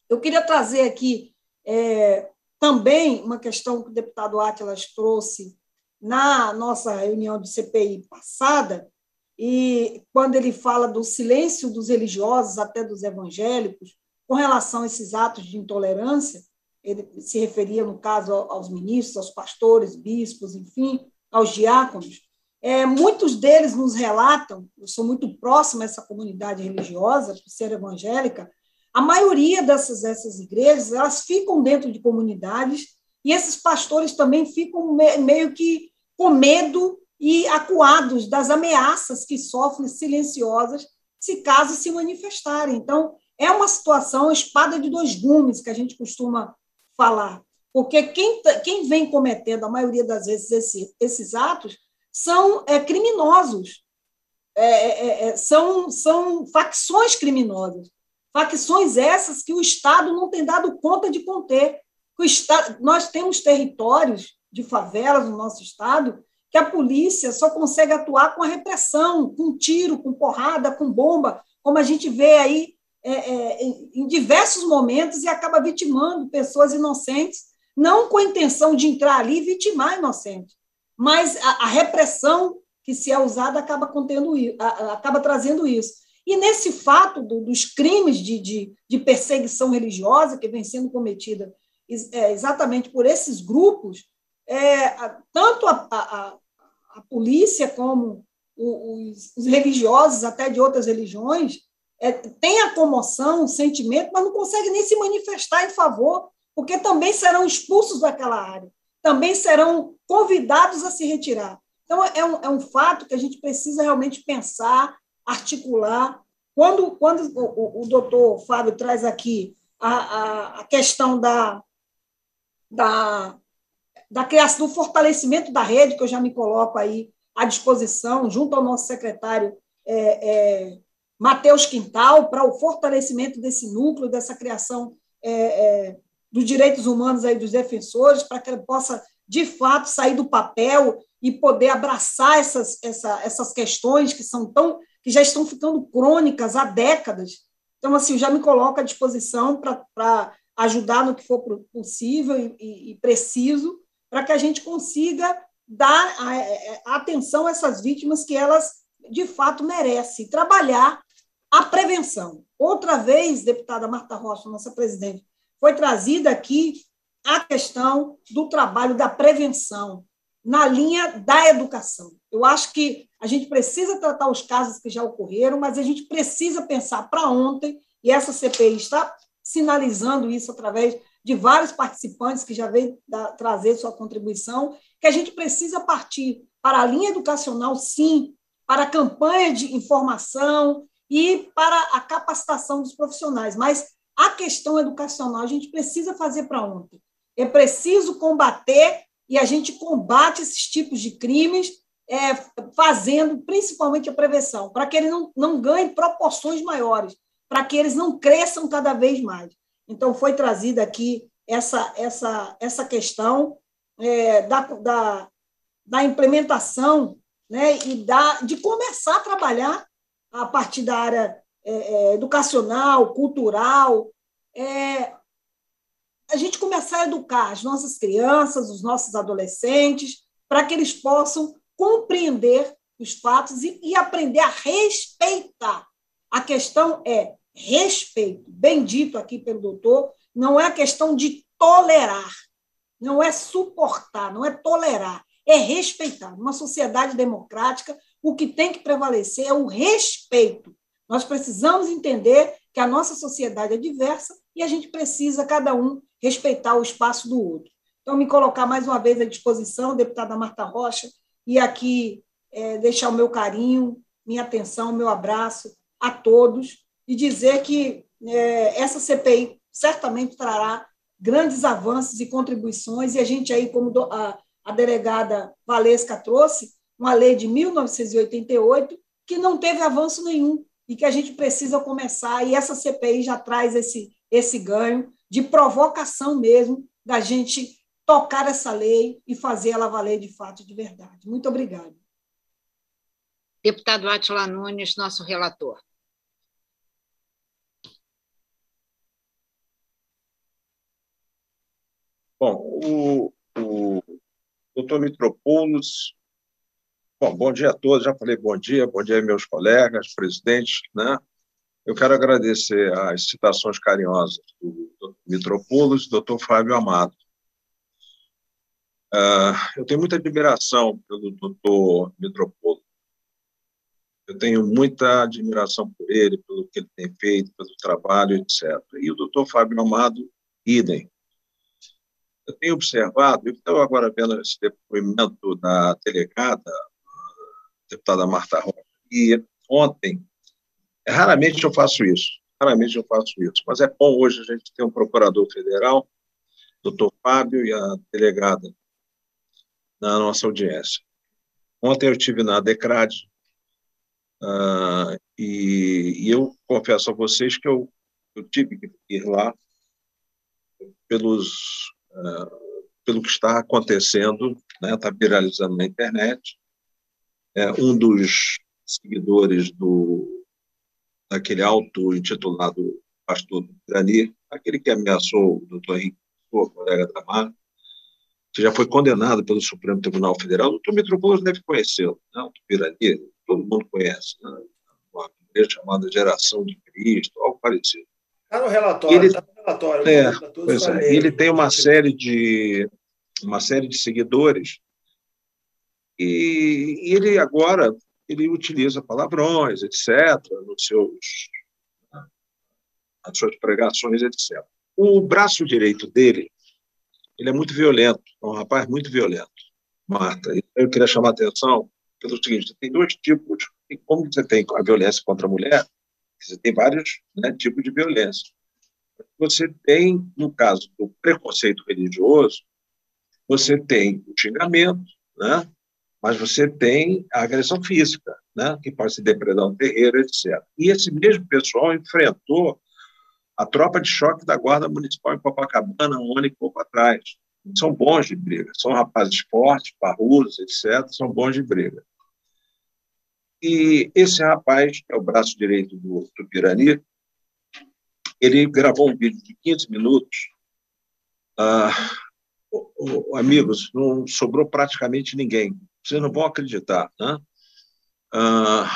Speaker 4: Eu queria trazer aqui é, também, uma questão que o deputado Atlas trouxe na nossa reunião de CPI passada, e quando ele fala do silêncio dos religiosos, até dos evangélicos, com relação a esses atos de intolerância, ele se referia, no caso, aos ministros, aos pastores, bispos, enfim, aos diáconos. É, muitos deles nos relatam, eu sou muito próximo a essa comunidade religiosa, por ser evangélica, a maioria dessas, dessas igrejas elas ficam dentro de comunidades e esses pastores também ficam meio que com medo e acuados das ameaças que sofrem silenciosas se caso se manifestarem. Então, é uma situação espada de dois gumes que a gente costuma falar, porque quem, quem vem cometendo, a maioria das vezes, esse, esses atos são é, criminosos, é, é, é são, são facções criminosas. Facções essas que o Estado não tem dado conta de conter. O Estado, nós temos territórios de favelas no nosso Estado que a polícia só consegue atuar com a repressão, com tiro, com porrada, com bomba, como a gente vê aí é, é, em diversos momentos e acaba vitimando pessoas inocentes, não com a intenção de entrar ali e vitimar inocentes, mas a, a repressão que se é usada acaba contendo acaba trazendo isso. E nesse fato do, dos crimes de, de, de, perseguição religiosa que vem sendo cometida é, exatamente por esses grupos, é, tanto a, a, a, polícia como os, os, religiosos, até de outras religiões, é, tem a comoção, o sentimento, mas não consegue nem se manifestar em favor, porque também serão expulsos daquela área, também serão convidados a se retirar. Então, é um, é um fato que a gente precisa realmente pensar, articular. Quando, quando o, o, o doutor Fábio traz aqui a, a, a questão da, da, da criação, do fortalecimento da rede, que eu já me coloco aí à disposição, junto ao nosso secretário é, é, Matheus Quintal, para o fortalecimento desse núcleo, dessa criação é, é, dos direitos humanos aí dos defensores, para que ele possa, de fato, sair do papel e poder abraçar essas, essa, essas questões que são tão que já estão ficando crônicas há décadas. Então, assim, já me coloco à disposição para ajudar no que for possível e, e, e preciso, para que a gente consiga dar a, a atenção a essas vítimas que elas, de fato, merecem. Trabalhar a prevenção. Outra vez, deputada Marta Rocha, nossa presidente, foi trazida aqui a questão do trabalho da prevenção na linha da educação. Eu acho que a gente precisa tratar os casos que já ocorreram, mas a gente precisa pensar para ontem, e essa CPI está sinalizando isso através de vários participantes que já vêm trazer sua contribuição, que a gente precisa partir para a linha educacional, sim, para a campanha de informação e para a capacitação dos profissionais. Mas a questão educacional a gente precisa fazer para ontem. É preciso combater e a gente combate esses tipos de crimes é, fazendo principalmente a prevenção, para que eles não, não ganhem proporções maiores, para que eles não cresçam cada vez mais. Então, foi trazida aqui essa, essa, essa questão é, da, da, da implementação né, e da, de começar a trabalhar a partir da área é, é educacional, cultural, é, a gente começar a educar as nossas crianças, os nossos adolescentes, para que eles possam compreender os fatos e, e, aprender a respeitar. A questão é respeito, bem dito aqui pelo doutor, não é questão de tolerar, não é suportar, não é tolerar, é respeitar. Numa sociedade democrática, o que tem que prevalecer é o respeito. Nós precisamos entender que a nossa sociedade é diversa e a gente precisa, cada um, respeitar o espaço do outro. Então, me colocar mais uma vez à disposição, deputada Marta Rocha, e aqui é, deixar o meu carinho, minha atenção, meu abraço a todos e dizer que é, essa CPI certamente trará grandes avanços e contribuições, e a gente aí, como a, a delegada Valesca trouxe, uma lei de 1988 que não teve avanço nenhum e que a gente precisa começar, e essa CPI já traz esse, esse ganho de provocação mesmo da gente tocar essa lei e fazer ela valer de fato de verdade. Muito obrigada.
Speaker 1: Deputado Atila Nunes, nosso relator.
Speaker 2: Bom, o, o doutor Mitropoulos, bom, bom dia a todos, já falei bom dia, bom dia meus colegas, presidentes, né? Eu quero agradecer as citações carinhosas do Dr. Mitropoulos e do Dr. Fábio Amado. Uh, eu tenho muita admiração pelo Dr. Mitropoulos. Eu tenho muita admiração por ele, pelo que ele tem feito, pelo trabalho, etc. E o Dr. Fábio Amado, idem eu tenho observado, eu estou agora vendo esse depoimento da delegada, deputada Marta Rocha, e ontem, raramente eu faço isso, raramente eu faço isso, mas é bom hoje a gente ter um procurador federal, doutor Fábio, e a delegada na nossa audiência. Ontem eu estive na DECRAD, uh, e, e, eu confesso a vocês que eu, eu tive que ir lá pelos pelo que está acontecendo, está né, tá viralizando na internet. É, um dos seguidores do daquele auto intitulado Pastor Pirani, aquele que ameaçou o doutor Henrique, sua colega Tamar, que já foi condenado pelo Supremo Tribunal Federal. O doutor Mitropoulos deve conhecê-lo, né? o Pirani, todo mundo conhece, né? uma dele chamado Geração de Cristo, algo parecido.
Speaker 7: Está no relatório.
Speaker 2: Ele,
Speaker 7: tá no relatório.
Speaker 2: É, pois é. Ele tem uma série de uma série de seguidores e, e ele agora ele utiliza palavrões, etc., nos seus nas suas pregações, etc. O braço direito dele, ele é muito violento, é um rapaz muito violento, Marta. Eu queria chamar a atenção pelo seguinte: tem dois tipos. Como você tem a violência contra a mulher, você tem vários né, tipos de violência. Você tem, no caso do preconceito religioso, você tem o xingamento, né? Mas você tem a agressão física, né? que pode ser depredar um terreiro, etc. E esse mesmo pessoal enfrentou a tropa de choque da Guarda Municipal em Copacabana um ano e pouco atrás. São bons de briga, são rapazes fortes, parrudos, etc., são bons de briga. E esse rapaz, que é o braço direito do Tupirani, ele gravou um vídeo de 15 minutos. Ah, amigos, não sobrou praticamente ninguém. Vocês não vão acreditar, né? Ah,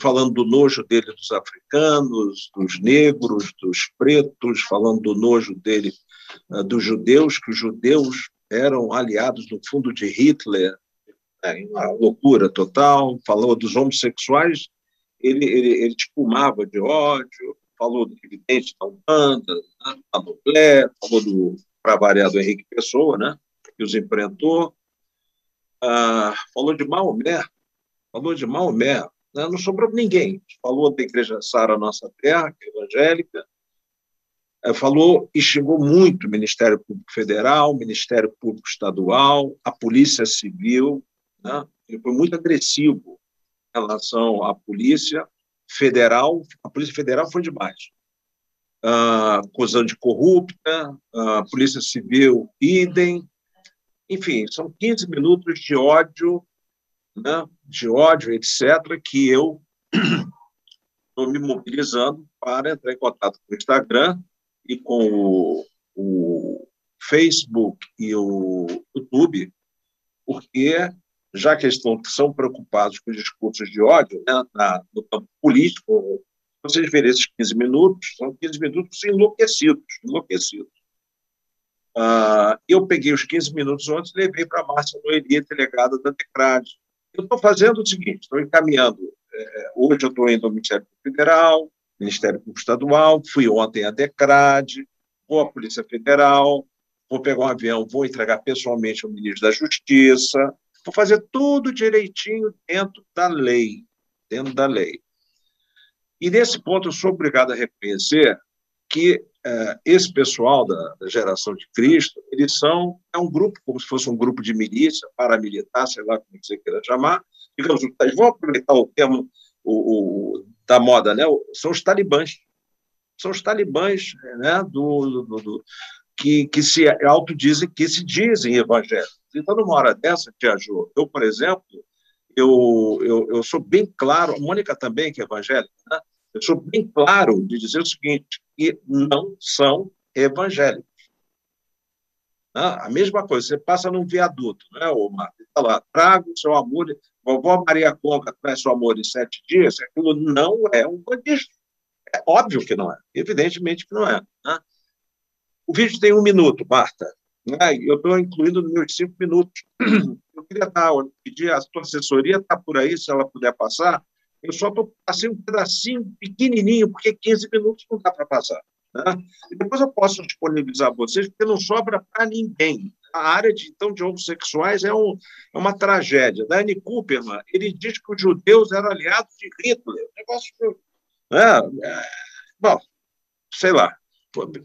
Speaker 2: falando do nojo dele dos africanos, dos negros, dos pretos, falando do nojo dele ah, dos judeus, que os judeus eram aliados, no fundo, de Hitler, é, uma loucura total. Falou dos homossexuais, ele, ele, ele espumava de ódio, falou do evidente da Umbanda, né, da Noblé, falou do, para variar, do Henrique Pessoa, né, que os enfrentou, ah, falou de Maomé, falou de Maomé, né? não sobrou ninguém. Falou da Igreja Sara Nossa Terra, que é evangélica, é, falou e xingou muito o Ministério Público Federal, o Ministério Público Estadual, a Polícia Civil. Né? Ele foi muito agressivo em relação à Polícia Federal. A Polícia Federal foi demais. Uh, acusando de corrupta, a uh, Polícia Civil, idem. Enfim, são 15 minutos de ódio né, de ódio, etc., que eu estou me mobilizando para entrar em contato com o Instagram e com o, o Facebook e o YouTube, porque já que eles estão, são preocupados com os discursos de ódio né, na, no campo político, vocês verem esses 15 minutos, são 15 minutos enlouquecidos, enlouquecidos. Uh, eu peguei os 15 minutos ontem e levei para a Márcia Noelia, delegada da Decrade, eu estou fazendo o seguinte: estou encaminhando. É, hoje eu estou indo ao Ministério Federal, Ministério Público Estadual, fui ontem à DECRAD, vou à Polícia Federal, vou pegar um avião, vou entregar pessoalmente ao ministro da Justiça, vou fazer tudo direitinho dentro da lei, dentro da lei. E nesse ponto eu sou obrigado a reconhecer que esse pessoal da, da, geração de Cristo, eles são é um grupo como se fosse um grupo de milícia, paramilitar, sei lá como você queira chamar. Digamos, eles aproveitar o termo o, o, da moda, né? São os talibãs. São os talibãs né? do, do, do que, que se autodizem, que se dizem evangélicos. Então, numa hora dessa, Tia Ju, eu, por exemplo, eu, eu, eu sou bem claro, a Mônica também, que é evangélica, né? Eu sou bem claro de dizer o seguinte, que não são evangélicos. A mesma coisa, você passa num viaduto, né, ô Marcos? Está lá, traga o seu amor, vovó Maria Conga traz seu amor em sete dias, aquilo não é um bandismo. É óbvio que não é, evidentemente que não é. Né? O vídeo tem um minuto, Marta. Né? Eu estou incluindo nos meus cinco minutos. Eu queria dar, pedir a sua assessoria, está por aí, se ela puder passar, eu só estou passando um pedacinho pequenininho, porque 15 minutos não dá para passar. Né? Depois eu posso disponibilizar vocês, porque não sobra para ninguém. A área de, então, de homossexuais é, um, é uma tragédia. Danny Cooperman, ele diz que os judeus eram aliados de Hitler. Negócio. Né? É, bom, sei lá.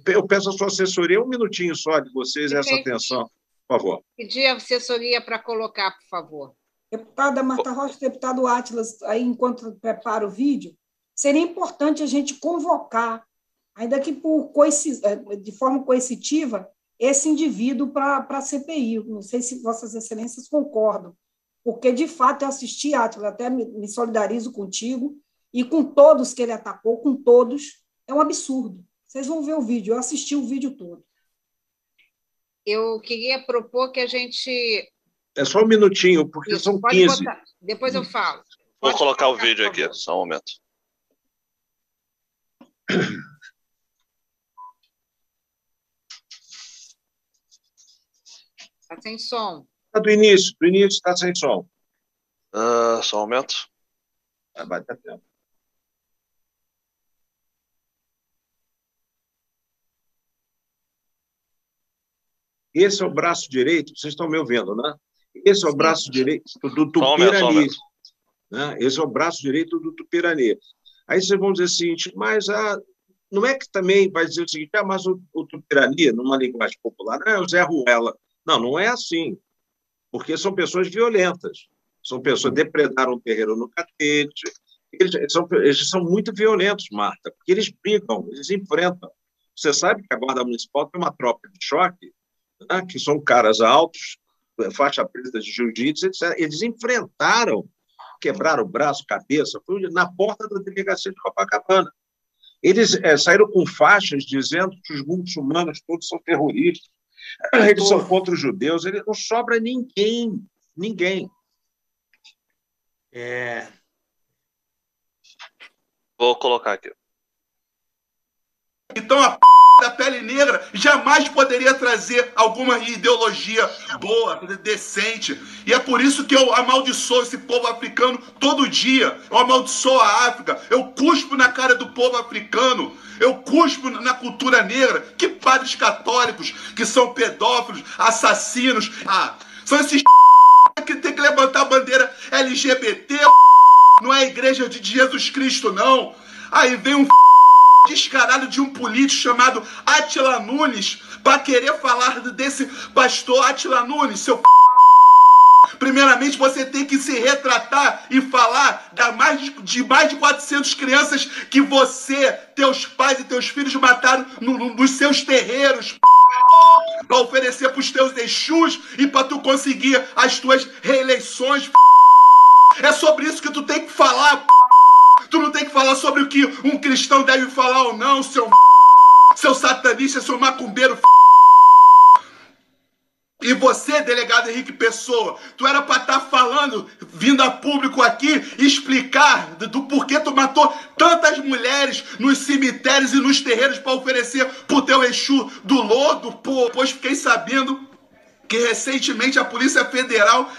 Speaker 2: Eu peço a sua assessoria, um minutinho só de vocês, essa atenção, por favor.
Speaker 1: Pedir assessoria para colocar, por favor.
Speaker 4: Deputada Marta Rocha, deputado Atlas, aí enquanto prepara o vídeo, seria importante a gente convocar, ainda que por eh, de forma coercitiva, esse indivíduo para a CPI. Não sei se Vossas Excelências concordam, porque, de fato, eu assisti, Atlas, até me, me solidarizo contigo, e com todos que ele atacou, com todos, é um absurdo. Vocês vão ver o vídeo, eu assisti o vídeo todo.
Speaker 1: Eu queria propor que a gente
Speaker 2: é só um minutinho, porque Isso, são 15.
Speaker 1: Botar. Depois eu falo.
Speaker 6: Vou colocar o vídeo aqui, só um momento.
Speaker 1: Está sem som.
Speaker 2: Está do início, do início está sem som.
Speaker 6: Uh, só um momento.
Speaker 2: Ah, vai dar tempo. Esse é o braço direito, vocês estão me ouvindo, né? Esse é o braço direito do Tupirani. Né? Esse é o braço direito do Tupirani. Aí vocês vão dizer o seguinte, mas ah, não é que também vai dizer o seguinte, ah, mas o, o Tupirani, numa linguagem popular, não é o Zé Ruela. Não, não é assim, porque são pessoas violentas. São pessoas que depredaram o terreiro no catete. Eles são, eles são muito violentos, Marta, porque eles brigam, eles enfrentam. Você sabe que a Guarda Municipal tem uma tropa de choque né, que são caras altos, faixa preta de jiu-jitsu, etc. Eles enfrentaram, quebraram o braço, cabeça, foi na porta da delegacia de Copacabana. Eles é, saíram com faixas dizendo que os muçulmanos todos são terroristas, eles são contra os judeus, ele, não sobra ninguém, ninguém.
Speaker 7: É...
Speaker 6: Vou colocar aqui.
Speaker 10: Então a da pele negra jamais poderia trazer alguma ideologia boa, decente. E é por isso que eu amaldiçoo esse povo africano todo dia. Eu amaldiçoo a África. Eu cuspo na cara do povo africano. Eu cuspo na cultura negra. Que padres católicos que são pedófilos, assassinos. Ah, são esses que tem que levantar a bandeira LGBT. Não é a igreja de Jesus Cristo, não. Aí vem um descarado de um político chamado Atila Nunes para querer falar desse pastor Atila Nunes, seu Primeiramente, você tem que se retratar e falar da mais de, de mais de 400 crianças que você, teus pais e teus filhos mataram no, no, nos seus terreiros para oferecer para os teus Exus e para tu conseguir as tuas reeleições. É sobre isso que tu tem que falar. Tu não tem que falar sobre o que um cristão deve falar ou não, seu seu satanista, seu macumbeiro. E você, delegado Henrique Pessoa, tu era para estar tá falando, vindo a público aqui, explicar do, do, porquê tu matou tantas mulheres nos cemitérios e nos terreiros para oferecer pro teu Exu do lodo, pô, pois fiquei sabendo que recentemente a Polícia Federal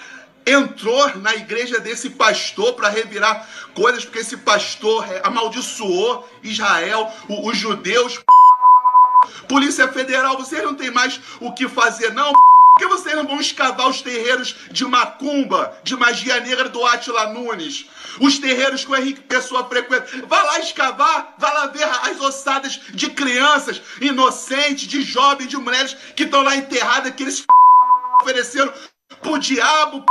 Speaker 10: entrou na igreja desse pastor para revirar coisas, porque esse pastor amaldiçoou Israel, os judeus. Polícia Federal, vocês não tem mais o que fazer, não? Por que vocês não vão escavar os terreiros de macumba, de magia negra do Atila Nunes? Os terreiros que o Henrique Pessoa frequenta. Vai lá escavar, vai lá ver as ossadas de crianças inocentes, de jovens, de mulheres que estão lá enterradas, que eles ofereceram pro diabo,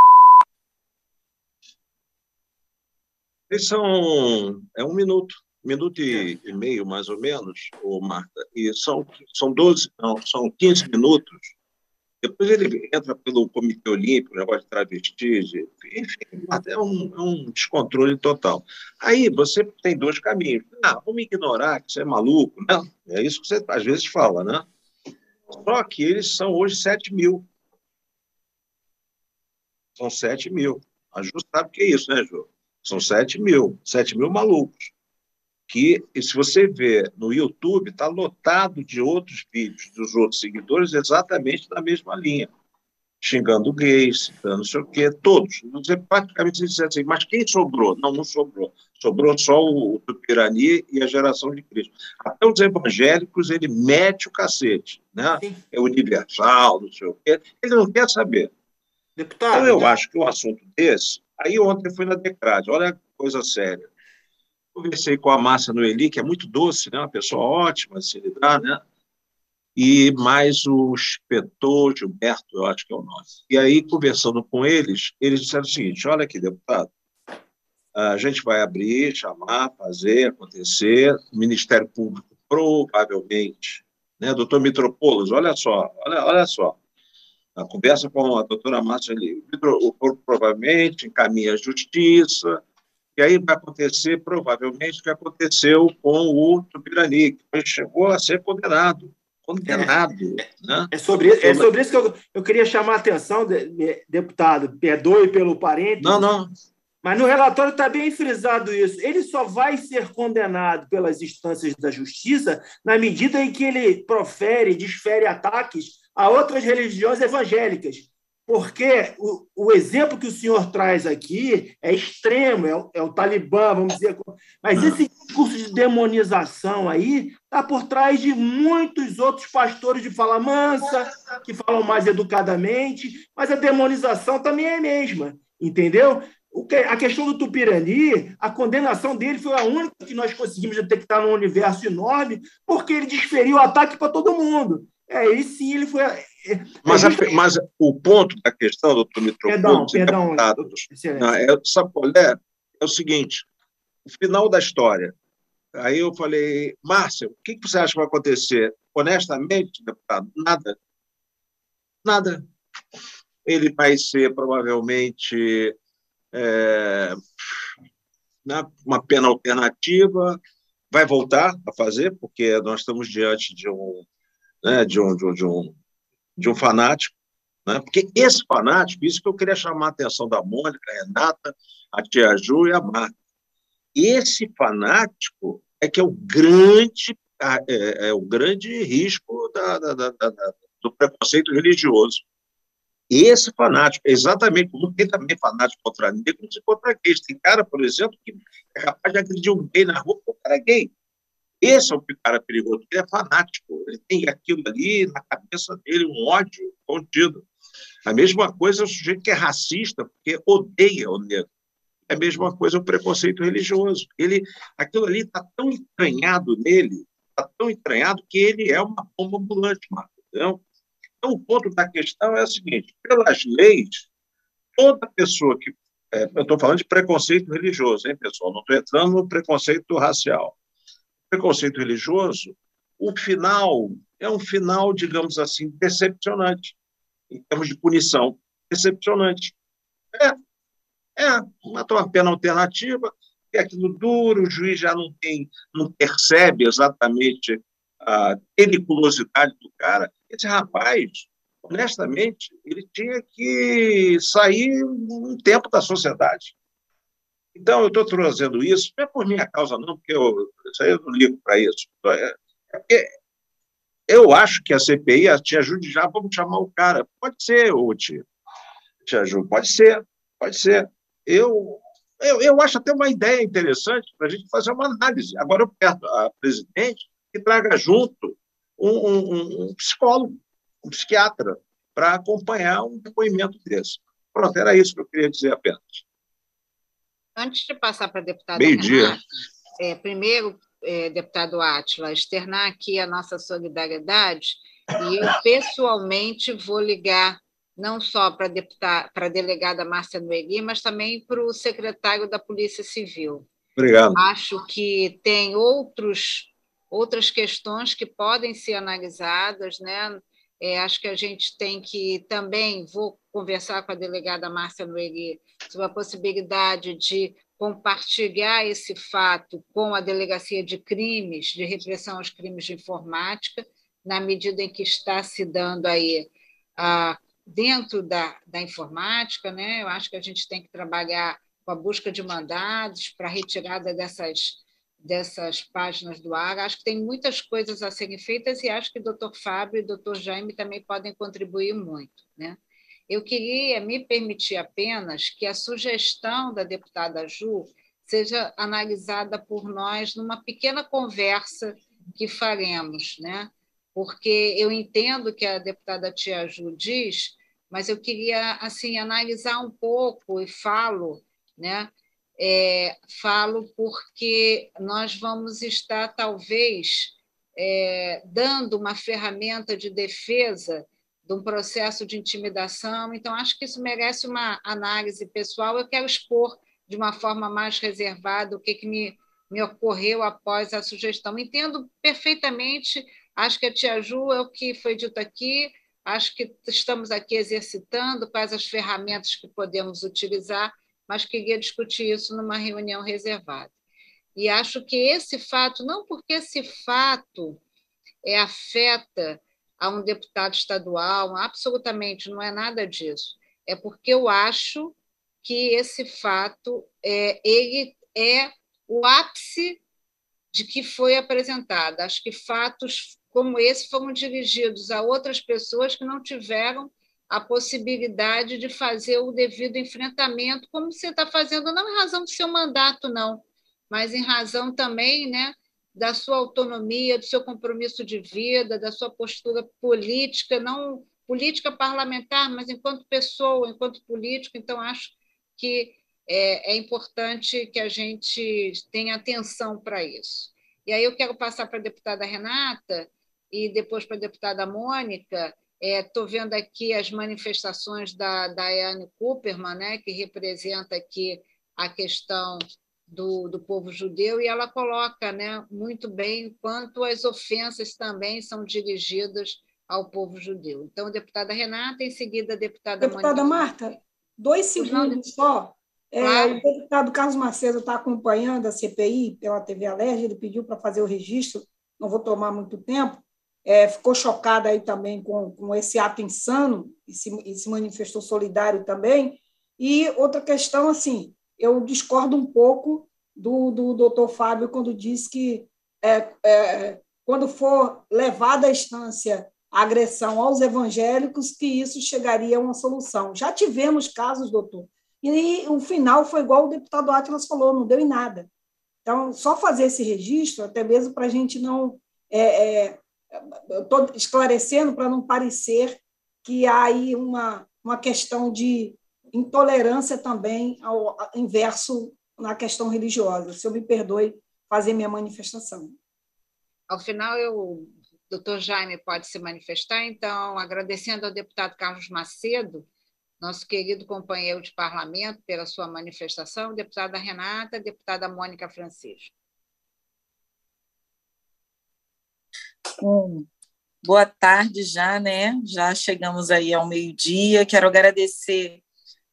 Speaker 2: Eles são. É um minuto, minuto e, é. e meio, mais ou menos, ô Marta. E são, são 12, não, são 15 minutos. Depois ele entra pelo Comitê Olímpico, negócio de travestis, enfim, é um, é um descontrole total. Aí você tem dois caminhos. Ah, vamos ignorar que você é maluco, né? É isso que você às vezes fala, né? Só que eles são hoje 7 mil. São 7 mil. A Ju sabe o que é isso, né, Ju? São 7 mil, 7 mil malucos. Que, se você vê no YouTube, está lotado de outros vídeos dos outros seguidores exatamente na mesma linha. Xingando gays, não sei o quê, todos. Você praticamente diz assim, mas quem sobrou? Não, não sobrou. Sobrou só o Tupirani e a geração de Cristo. Até os evangélicos, ele mete o cacete. Né? É universal, não sei o quê. Ele não quer saber. Deputado, então, eu né? acho que um assunto desse Aí ontem fui na Decrade, olha coisa séria. Conversei com a Márcia Noeli, que é muito doce, né? uma pessoa ótima se lidar, né? e mais o inspetor Gilberto, eu acho que é o nosso. E aí, conversando com eles, eles disseram o seguinte: olha aqui, deputado, a gente vai abrir, chamar, fazer, acontecer, o Ministério Público provavelmente, né, doutor Mitropoulos, olha só, olha, olha só, a conversa com a doutora Márcia ali. O corpo provavelmente encaminha a justiça, e aí vai acontecer, provavelmente, o que aconteceu com o Tupirani, que chegou a ser condenado. Condenado. É, né?
Speaker 7: é, sobre, é sobre isso que eu, eu queria chamar a atenção, deputado. Perdoe pelo parente.
Speaker 2: Não, não.
Speaker 7: Mas no relatório está bem frisado isso. Ele só vai ser condenado pelas instâncias da justiça na medida em que ele profere, desfere ataques a outras religiões evangélicas porque o, o, exemplo que o senhor traz aqui é extremo, é o, é o Talibã, vamos dizer. Mas esse discurso de demonização aí está por trás de muitos outros pastores de fala mansa, que falam mais educadamente, mas a demonização também é a mesma, entendeu? A questão do Tupirani, a condenação dele foi a única que nós conseguimos detectar num universo enorme, porque ele desferiu o ataque para todo mundo. É, e sim, ele foi.
Speaker 2: Mas, mas o ponto da questão, doutor Mitropoulos, perdão, perdão, deputado, é, sabe qual é? É o seguinte: o final da história. Aí eu falei, Márcia, o que você acha que vai acontecer? Honestamente, deputado, nada. Nada. Ele vai ser provavelmente é, né, uma pena alternativa, vai voltar a fazer, porque nós estamos diante de um né, de, um, de, um, de, um, de um fanático, né? porque esse fanático, isso que eu queria chamar a atenção da Mônica, a Renata, a Tia Ju e a Marta, esse fanático é que é o grande, é, é o grande risco da, da, da, do preconceito religioso. Esse fanático, exatamente como tem também fanático contra negros e contra gays. Tem cara, por exemplo, que é capaz de agredir um gay na rua porque o cara é gay. Esse é o cara perigoso, ele é fanático, ele tem aquilo ali na cabeça dele, um ódio contido. A mesma coisa é o sujeito que é racista, porque odeia o negro. É a mesma coisa o preconceito religioso. Ele, aquilo ali está tão entranhado nele, está tão entranhado que ele é uma bomba ambulante, Marco. Então, o ponto da questão é o seguinte: pelas leis, toda pessoa que. É, eu estou falando de preconceito religioso, hein, pessoal? Não estou entrando no preconceito racial preconceito religioso, o final é um final, digamos assim, decepcionante, em termos de punição, decepcionante. É, é uma, uma pena alternativa, é aquilo duro, o juiz já não tem, não percebe exatamente a periculosidade do cara. Esse rapaz, honestamente, ele tinha que sair um tempo da sociedade. Então, eu estou trazendo isso, não é por minha causa, não, porque eu, isso aí eu não ligo para isso. É, é eu acho que a CPI a te ajude já, vamos chamar o cara. Pode ser, ô te, te ajude, pode ser, pode ser. Eu, eu, eu acho até uma ideia interessante para a gente fazer uma análise. Agora eu peço a presidente que traga junto um, um, um psicólogo, um psiquiatra, para acompanhar um depoimento desse. Pronto, era isso que eu queria dizer apenas.
Speaker 1: Antes de passar para a deputada Renata, é, primeiro, é, deputado Átila, externar aqui a nossa solidariedade e eu pessoalmente vou ligar não só para a delegada Márcia Noegui, mas também para o secretário da Polícia Civil.
Speaker 2: Obrigado.
Speaker 1: Acho que tem outros, outras questões que podem ser analisadas, né? É, acho que a gente tem que também, vou conversar com a delegada Márcia Noeli sobre a possibilidade de compartilhar esse fato com a Delegacia de Crimes, de Repressão aos Crimes de Informática, na medida em que está se dando aí ah, dentro da, da informática, né? eu acho que a gente tem que trabalhar com a busca de mandados para retirada dessas dessas páginas do ar. Acho que tem muitas coisas a serem feitas e acho que o doutor Fábio e o doutor Jaime também podem contribuir muito. Né? Eu queria me permitir apenas que a sugestão da deputada Ju seja analisada por nós numa pequena conversa que faremos, né? porque eu entendo que a deputada Tia Ju diz, mas eu queria assim analisar um pouco e falo né, é, falo porque nós vamos estar, talvez, é, dando uma ferramenta de defesa de um processo de intimidação. Então, acho que isso merece uma análise pessoal. Eu quero expor de uma forma mais reservada o que, que me, me ocorreu após a sugestão. Entendo perfeitamente, acho que a Tia Ju é o que foi dito aqui, acho que estamos aqui exercitando quais as ferramentas que podemos utilizar mas queria discutir isso numa reunião reservada. E acho que esse fato, não porque esse fato é, afeta a um deputado estadual, absolutamente não é nada disso. É porque eu acho que esse fato é, ele é o ápice de que foi apresentado. Acho que fatos como esse foram dirigidos a outras pessoas que não tiveram a possibilidade de fazer o devido enfrentamento, como você está fazendo, não em razão do seu mandato, não, mas em razão também né, da sua autonomia, do seu compromisso de vida, da sua postura política, não política parlamentar, mas enquanto pessoa, enquanto político. Então, acho que é, é importante que a gente tenha atenção para isso. E aí eu quero passar para a deputada Renata e depois para a deputada Mônica. Estou é, vendo aqui as manifestações da Daiane Cooperman, né, que representa aqui a questão do, do povo judeu, e ela coloca né, muito bem quanto as ofensas também são dirigidas ao povo judeu. Então, deputada Renata, em seguida, a deputada
Speaker 4: Deputada
Speaker 1: Mônica.
Speaker 4: Marta, dois segundos só. É, claro. o deputado Carlos Macedo está acompanhando a CPI pela TV Alerj, ele pediu para fazer o registro, não vou tomar muito tempo, é, ficou chocado aí também com, com esse ato insano e se, e se manifestou solidário também. E outra questão, assim, eu discordo um pouco do, do doutor Fábio quando diz que é, é, quando for levada à instância a agressão aos evangélicos, que isso chegaria a uma solução. Já tivemos casos, doutor, e o final foi igual o deputado Atlas falou, não deu em nada. Então, só fazer esse registro, até mesmo para a gente não. É, é, Estou esclarecendo para não parecer que há aí uma, uma questão de intolerância também ao inverso na questão religiosa. Se eu me perdoe fazer minha manifestação.
Speaker 1: Ao final, eu, o doutor Jaime pode se manifestar, então, agradecendo ao deputado Carlos Macedo nosso querido companheiro de parlamento, pela sua manifestação, deputada Renata, deputada Mônica Francisco.
Speaker 5: Bom, boa tarde já, né? Já chegamos aí ao meio-dia. Quero agradecer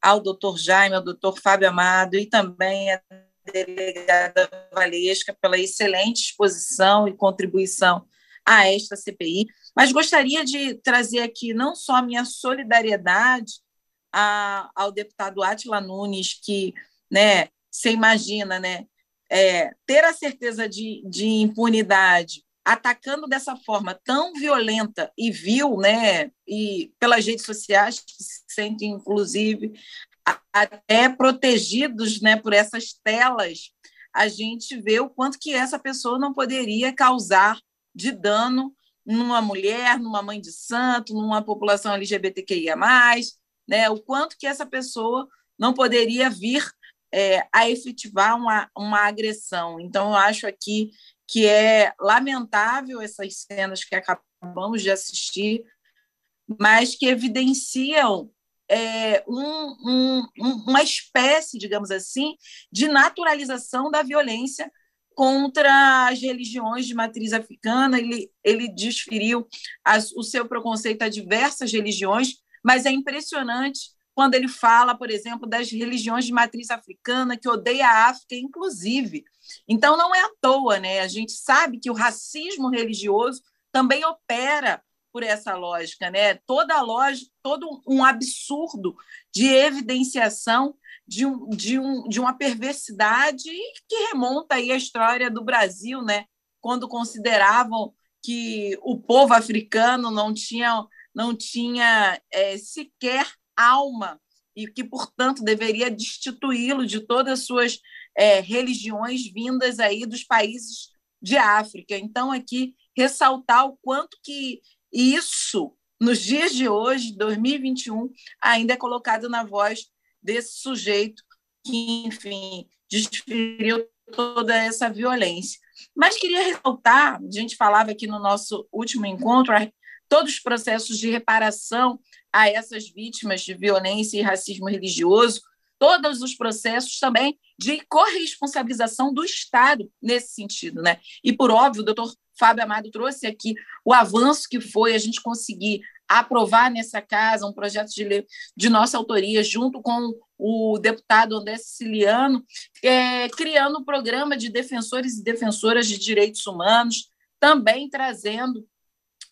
Speaker 5: ao doutor Jaime, ao doutor Fábio Amado e também à delegada Valesca pela excelente exposição e contribuição a esta CPI, mas gostaria de trazer aqui não só a minha solidariedade a, ao deputado Atila Nunes, que né, você imagina, né, é, ter a certeza de, de impunidade atacando dessa forma tão violenta e vil, né, e pelas redes sociais que se sentem inclusive até protegidos, né, por essas telas, a gente vê o quanto que essa pessoa não poderia causar de dano numa mulher, numa mãe de santo, numa população LGBTQIA+, né, o quanto que essa pessoa não poderia vir é, a efetivar uma, uma agressão. Então, eu acho aqui que é lamentável essas cenas que acabamos de assistir, mas que evidenciam é, um, um, uma espécie, digamos assim, de naturalização da violência contra as religiões de matriz africana. Ele, ele desferiu as, o seu preconceito a diversas religiões, mas é impressionante quando ele fala, por exemplo, das religiões de matriz africana, que odeia a África, inclusive. Então, não é à toa, né? A gente sabe que o racismo religioso também opera por essa lógica, né? Toda a lógica, todo um absurdo de evidenciação de, um, de, um, de uma perversidade que remonta aí à história do Brasil, né? Quando consideravam que o povo africano não tinha não tinha é, sequer alma e que, portanto, deveria destituí-lo de todas as suas é, religiões vindas aí dos países de África. Então, aqui, ressaltar o quanto que isso, nos dias de hoje, 2021, ainda é colocado na voz desse sujeito que, enfim, desferiu toda essa violência. Mas queria ressaltar, a gente falava aqui no nosso último encontro, todos os processos de reparação a essas vítimas de violência e racismo religioso, todos os processos também de corresponsabilização do Estado nesse sentido. Né? E, por óbvio, o doutor Fábio Amado trouxe aqui o avanço que foi a gente conseguir aprovar nessa casa um projeto de lei de nossa autoria, junto com o deputado André Siciliano, é, criando um programa de defensores e defensoras de direitos humanos, também trazendo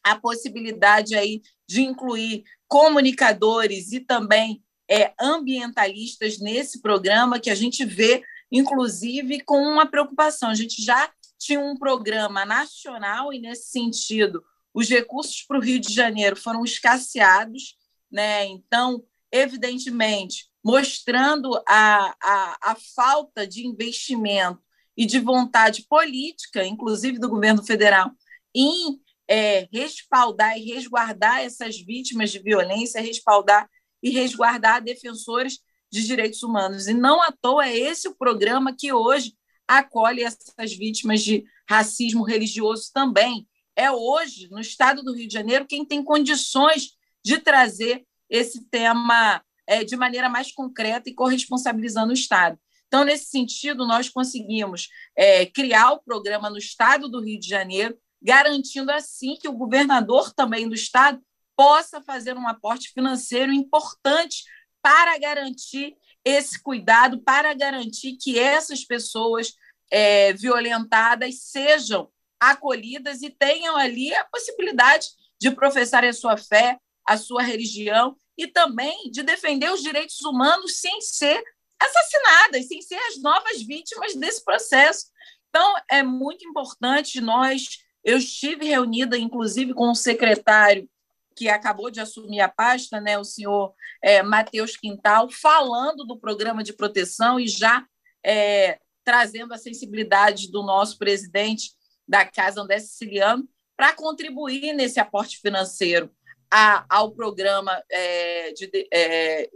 Speaker 5: a possibilidade aí de incluir comunicadores e também é, ambientalistas nesse programa que a gente vê, inclusive, com uma preocupação. A gente já tinha um programa nacional e, nesse sentido, os recursos para o Rio de Janeiro foram escasseados, né? Então, evidentemente, mostrando a, a, a falta de investimento e de vontade política, inclusive do governo federal, em é, respaldar e resguardar essas vítimas de violência, respaldar e resguardar defensores de direitos humanos. E não à toa é esse o programa que hoje acolhe essas vítimas de racismo religioso também. É hoje, no estado do Rio de Janeiro, quem tem condições de trazer esse tema é, de maneira mais concreta e corresponsabilizando o Estado. Então, nesse sentido, nós conseguimos é, criar o programa no estado do Rio de Janeiro, garantindo assim que o governador também do estado possa fazer um aporte financeiro importante para garantir esse cuidado, para garantir que essas pessoas é, violentadas sejam acolhidas e tenham ali a possibilidade de professar a sua fé, a sua religião e também de defender os direitos humanos sem ser assassinadas, sem ser as novas vítimas desse processo. Então, é muito importante nós. Eu estive reunida, inclusive, com o secretário que acabou de assumir a pasta, né, o senhor é, Matheus Quintal, falando do programa de proteção e já é, trazendo a sensibilidade do nosso presidente da Casa André Siciliano para contribuir nesse aporte financeiro a, ao programa é, de, é,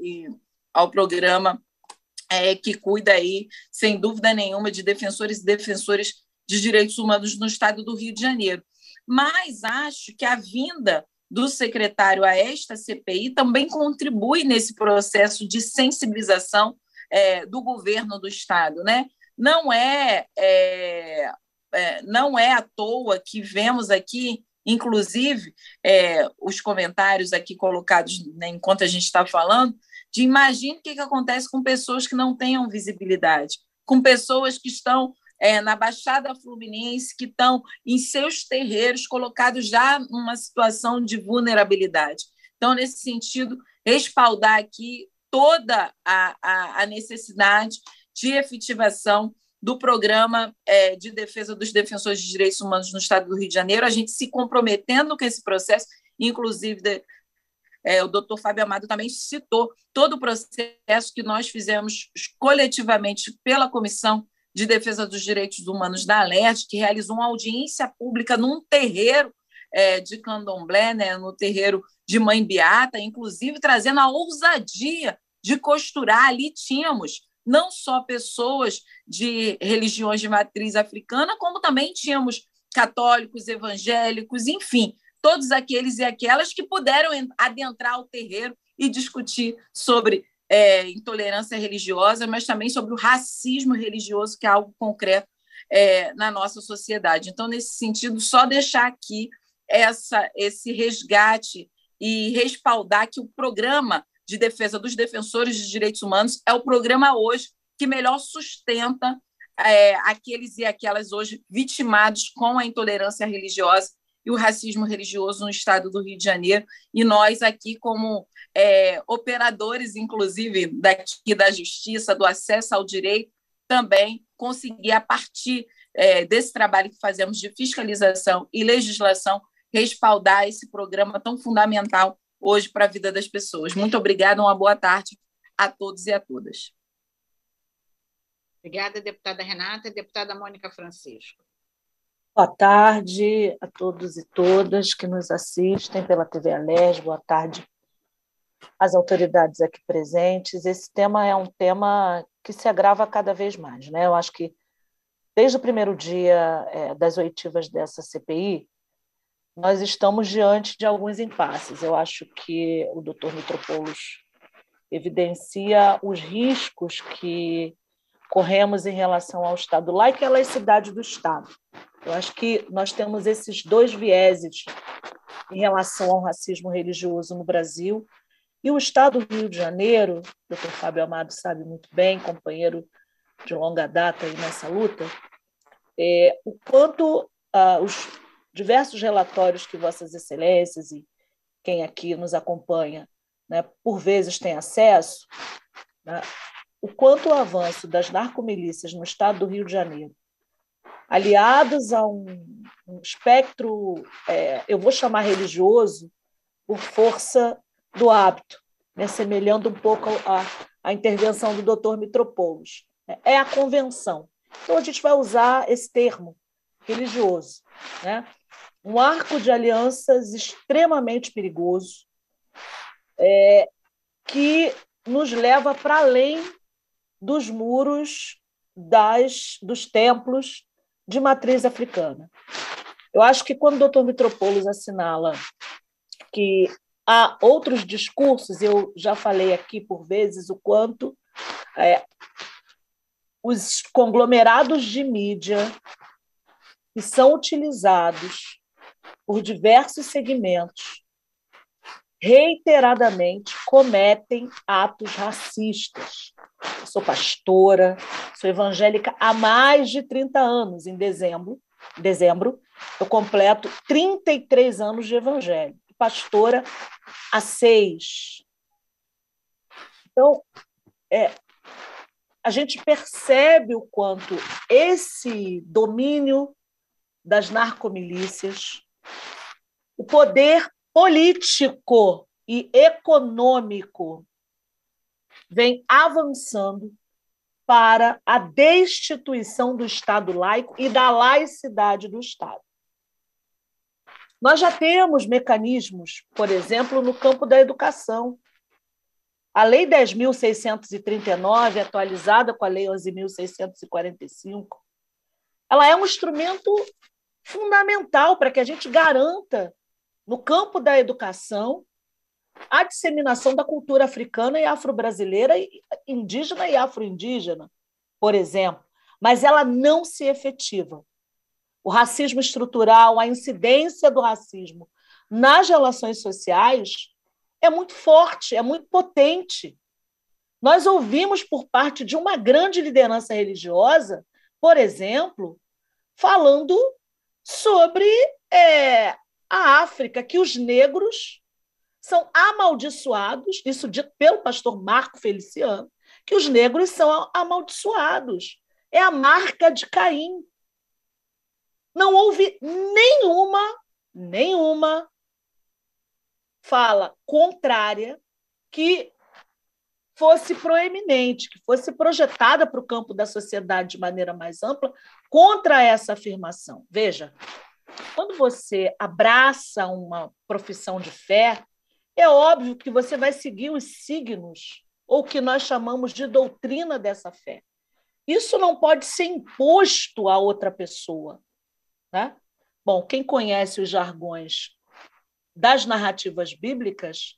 Speaker 5: ao programa é, que cuida aí, sem dúvida nenhuma, de defensores e defensores de direitos humanos no estado do Rio de Janeiro. Mas acho que a vinda do secretário a esta CPI também contribui nesse processo de sensibilização é, do governo do Estado. Né? Não, é, é, é, não é à toa que vemos aqui, inclusive, é, os comentários aqui colocados né, enquanto a gente está falando, de imagine o que, que acontece com pessoas que não tenham visibilidade, com pessoas que estão é, na Baixada Fluminense, que estão em seus terreiros colocados já numa situação de vulnerabilidade. Então, nesse sentido, respaldar aqui toda a, a, a necessidade de efetivação do programa é, de defesa dos defensores de direitos humanos no Estado do Rio de Janeiro, a gente se comprometendo com esse processo, inclusive de, é, o doutor Fábio Amado também citou todo o processo que nós fizemos coletivamente pela Comissão de Defesa dos Direitos Humanos da Alerte, que realizou uma audiência pública num terreiro é, de candomblé, né, no terreiro de Mãe Beata, inclusive trazendo a ousadia de costurar. Ali tínhamos não só pessoas de religiões de matriz africana, como também tínhamos católicos, evangélicos, enfim, todos aqueles e aquelas que puderam adentrar o terreiro e discutir sobre é, intolerância religiosa, mas também sobre o racismo religioso, que é algo concreto é, na nossa sociedade. Então, nesse sentido, só deixar aqui essa, esse resgate e respaldar que o programa de defesa dos defensores de direitos humanos é o programa hoje que melhor sustenta é, aqueles e aquelas hoje vitimados com a intolerância religiosa e o racismo religioso no estado do Rio de Janeiro. E nós aqui, como é, operadores, inclusive, daqui da justiça, do acesso ao direito, também conseguir, a partir é, desse trabalho que fazemos de fiscalização e legislação, respaldar esse programa tão fundamental hoje para a vida das pessoas. Muito obrigada, uma boa tarde a todos e a todas.
Speaker 1: Obrigada, deputada Renata. Deputada Mônica Francisco.
Speaker 11: Boa tarde a todos e todas que nos assistem pela TV Alés. Boa tarde às autoridades aqui presentes. Esse tema é um tema que se agrava cada vez mais. Né? Eu acho que, desde o primeiro dia é, das oitivas dessa CPI, nós estamos diante de alguns impasses. Eu acho que o doutor Mitropoulos evidencia os riscos que corremos em relação ao Estado laico e à laicidade do Estado. Eu acho que nós temos esses dois vieses em relação ao racismo religioso no Brasil. E o Estado do Rio de Janeiro, o doutor Fábio Amado sabe muito bem, companheiro de longa data aí nessa luta, é, o quanto ah, os diversos relatórios que Vossas Excelências e quem aqui nos acompanha né, por vezes têm acesso, né, o quanto o avanço das narcomilícias no estado do Rio de Janeiro, aliados a um, um espectro, é, eu vou chamar religioso, por força do hábito, né, semelhando um pouco a, a intervenção do doutor Mitropoulos. É a convenção. Então, a gente vai usar esse termo religioso. Né? Um arco de alianças extremamente perigoso, é, que nos leva para além dos muros das, dos templos de matriz africana. Eu acho que quando o doutor Mitropoulos assinala que há outros discursos, eu já falei aqui por vezes o quanto é, os conglomerados de mídia que são utilizados por diversos segmentos reiteradamente cometem atos racistas. Eu sou pastora, sou evangélica há mais de 30 anos. Em dezembro, dezembro eu completo 33 anos de evangelho. Pastora há seis. Então, é, a gente percebe o quanto esse domínio das narcomilícias, o poder político e econômico vem avançando para a destituição do Estado laico e da laicidade do Estado. Nós já temos mecanismos, por exemplo, no campo da educação. A Lei 10.639, atualizada com a Lei 11.645, ela é um instrumento fundamental para que a gente garanta no campo da educação, a disseminação da cultura africana e afro-brasileira, indígena e afro-indígena, por exemplo, mas ela não se efetiva. O racismo estrutural, a incidência do racismo nas relações sociais é muito forte, é muito potente. Nós ouvimos por parte de uma grande liderança religiosa, por exemplo, falando sobre é, a África que os negros são amaldiçoados, isso dito pelo pastor Marco Feliciano, que os negros são amaldiçoados. É a marca de Caim. Não houve nenhuma, nenhuma fala contrária que fosse proeminente, que fosse projetada para o campo da sociedade de maneira mais ampla contra essa afirmação. Veja, quando você abraça uma profissão de fé, é óbvio que você vai seguir os signos, ou que nós chamamos de doutrina dessa fé. Isso não pode ser imposto a outra pessoa. Né? Bom, quem conhece os jargões das narrativas bíblicas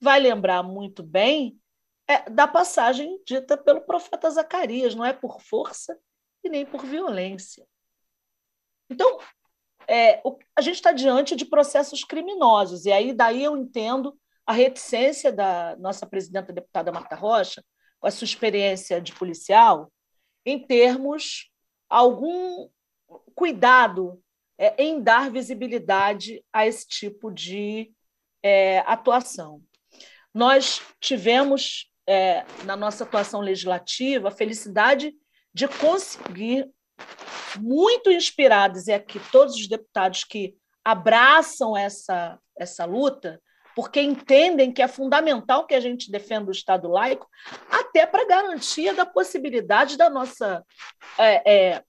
Speaker 11: vai lembrar muito bem é, da passagem dita pelo profeta Zacarias: não é por força e nem por violência. Então, é, o, a gente está diante de processos criminosos, e aí daí eu entendo a reticência da nossa presidenta deputada Marta Rocha, com a sua experiência de policial, em termos algum cuidado é, em dar visibilidade a esse tipo de é, atuação. Nós tivemos, é, na nossa atuação legislativa, a felicidade de conseguir muito inspirados, e aqui todos os deputados que abraçam essa, essa luta, porque entendem que é fundamental que a gente defenda o Estado laico, até para garantia da possibilidade da nossa é, é,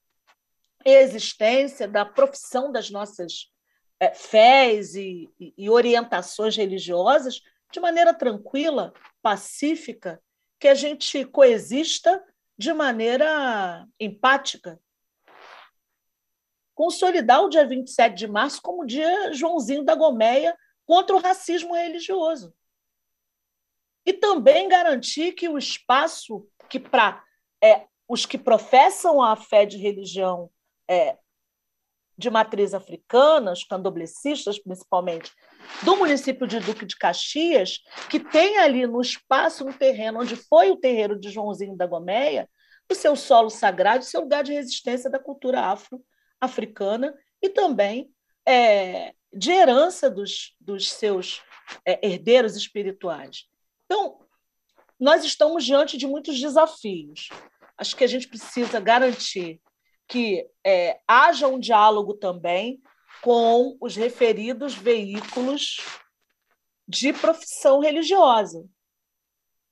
Speaker 11: existência, da profissão das nossas é, fés e, e orientações religiosas de maneira tranquila, pacífica, que a gente coexista de maneira empática consolidar o dia 27 de março como o dia Joãozinho da Gomeia contra o racismo religioso. E também garantir que o espaço que para é, os que professam a fé de religião é, de matriz africana, os candoblecistas principalmente, do município de Duque de Caxias, que tem ali no espaço, no terreno onde foi o terreiro de Joãozinho da Gomeia, o seu solo sagrado, o seu lugar de resistência da cultura afro africana e também é, de herança dos, dos seus é, herdeiros espirituais. Então, nós estamos diante de muitos desafios. Acho que a gente precisa garantir que é, haja um diálogo também com os referidos veículos de profissão religiosa.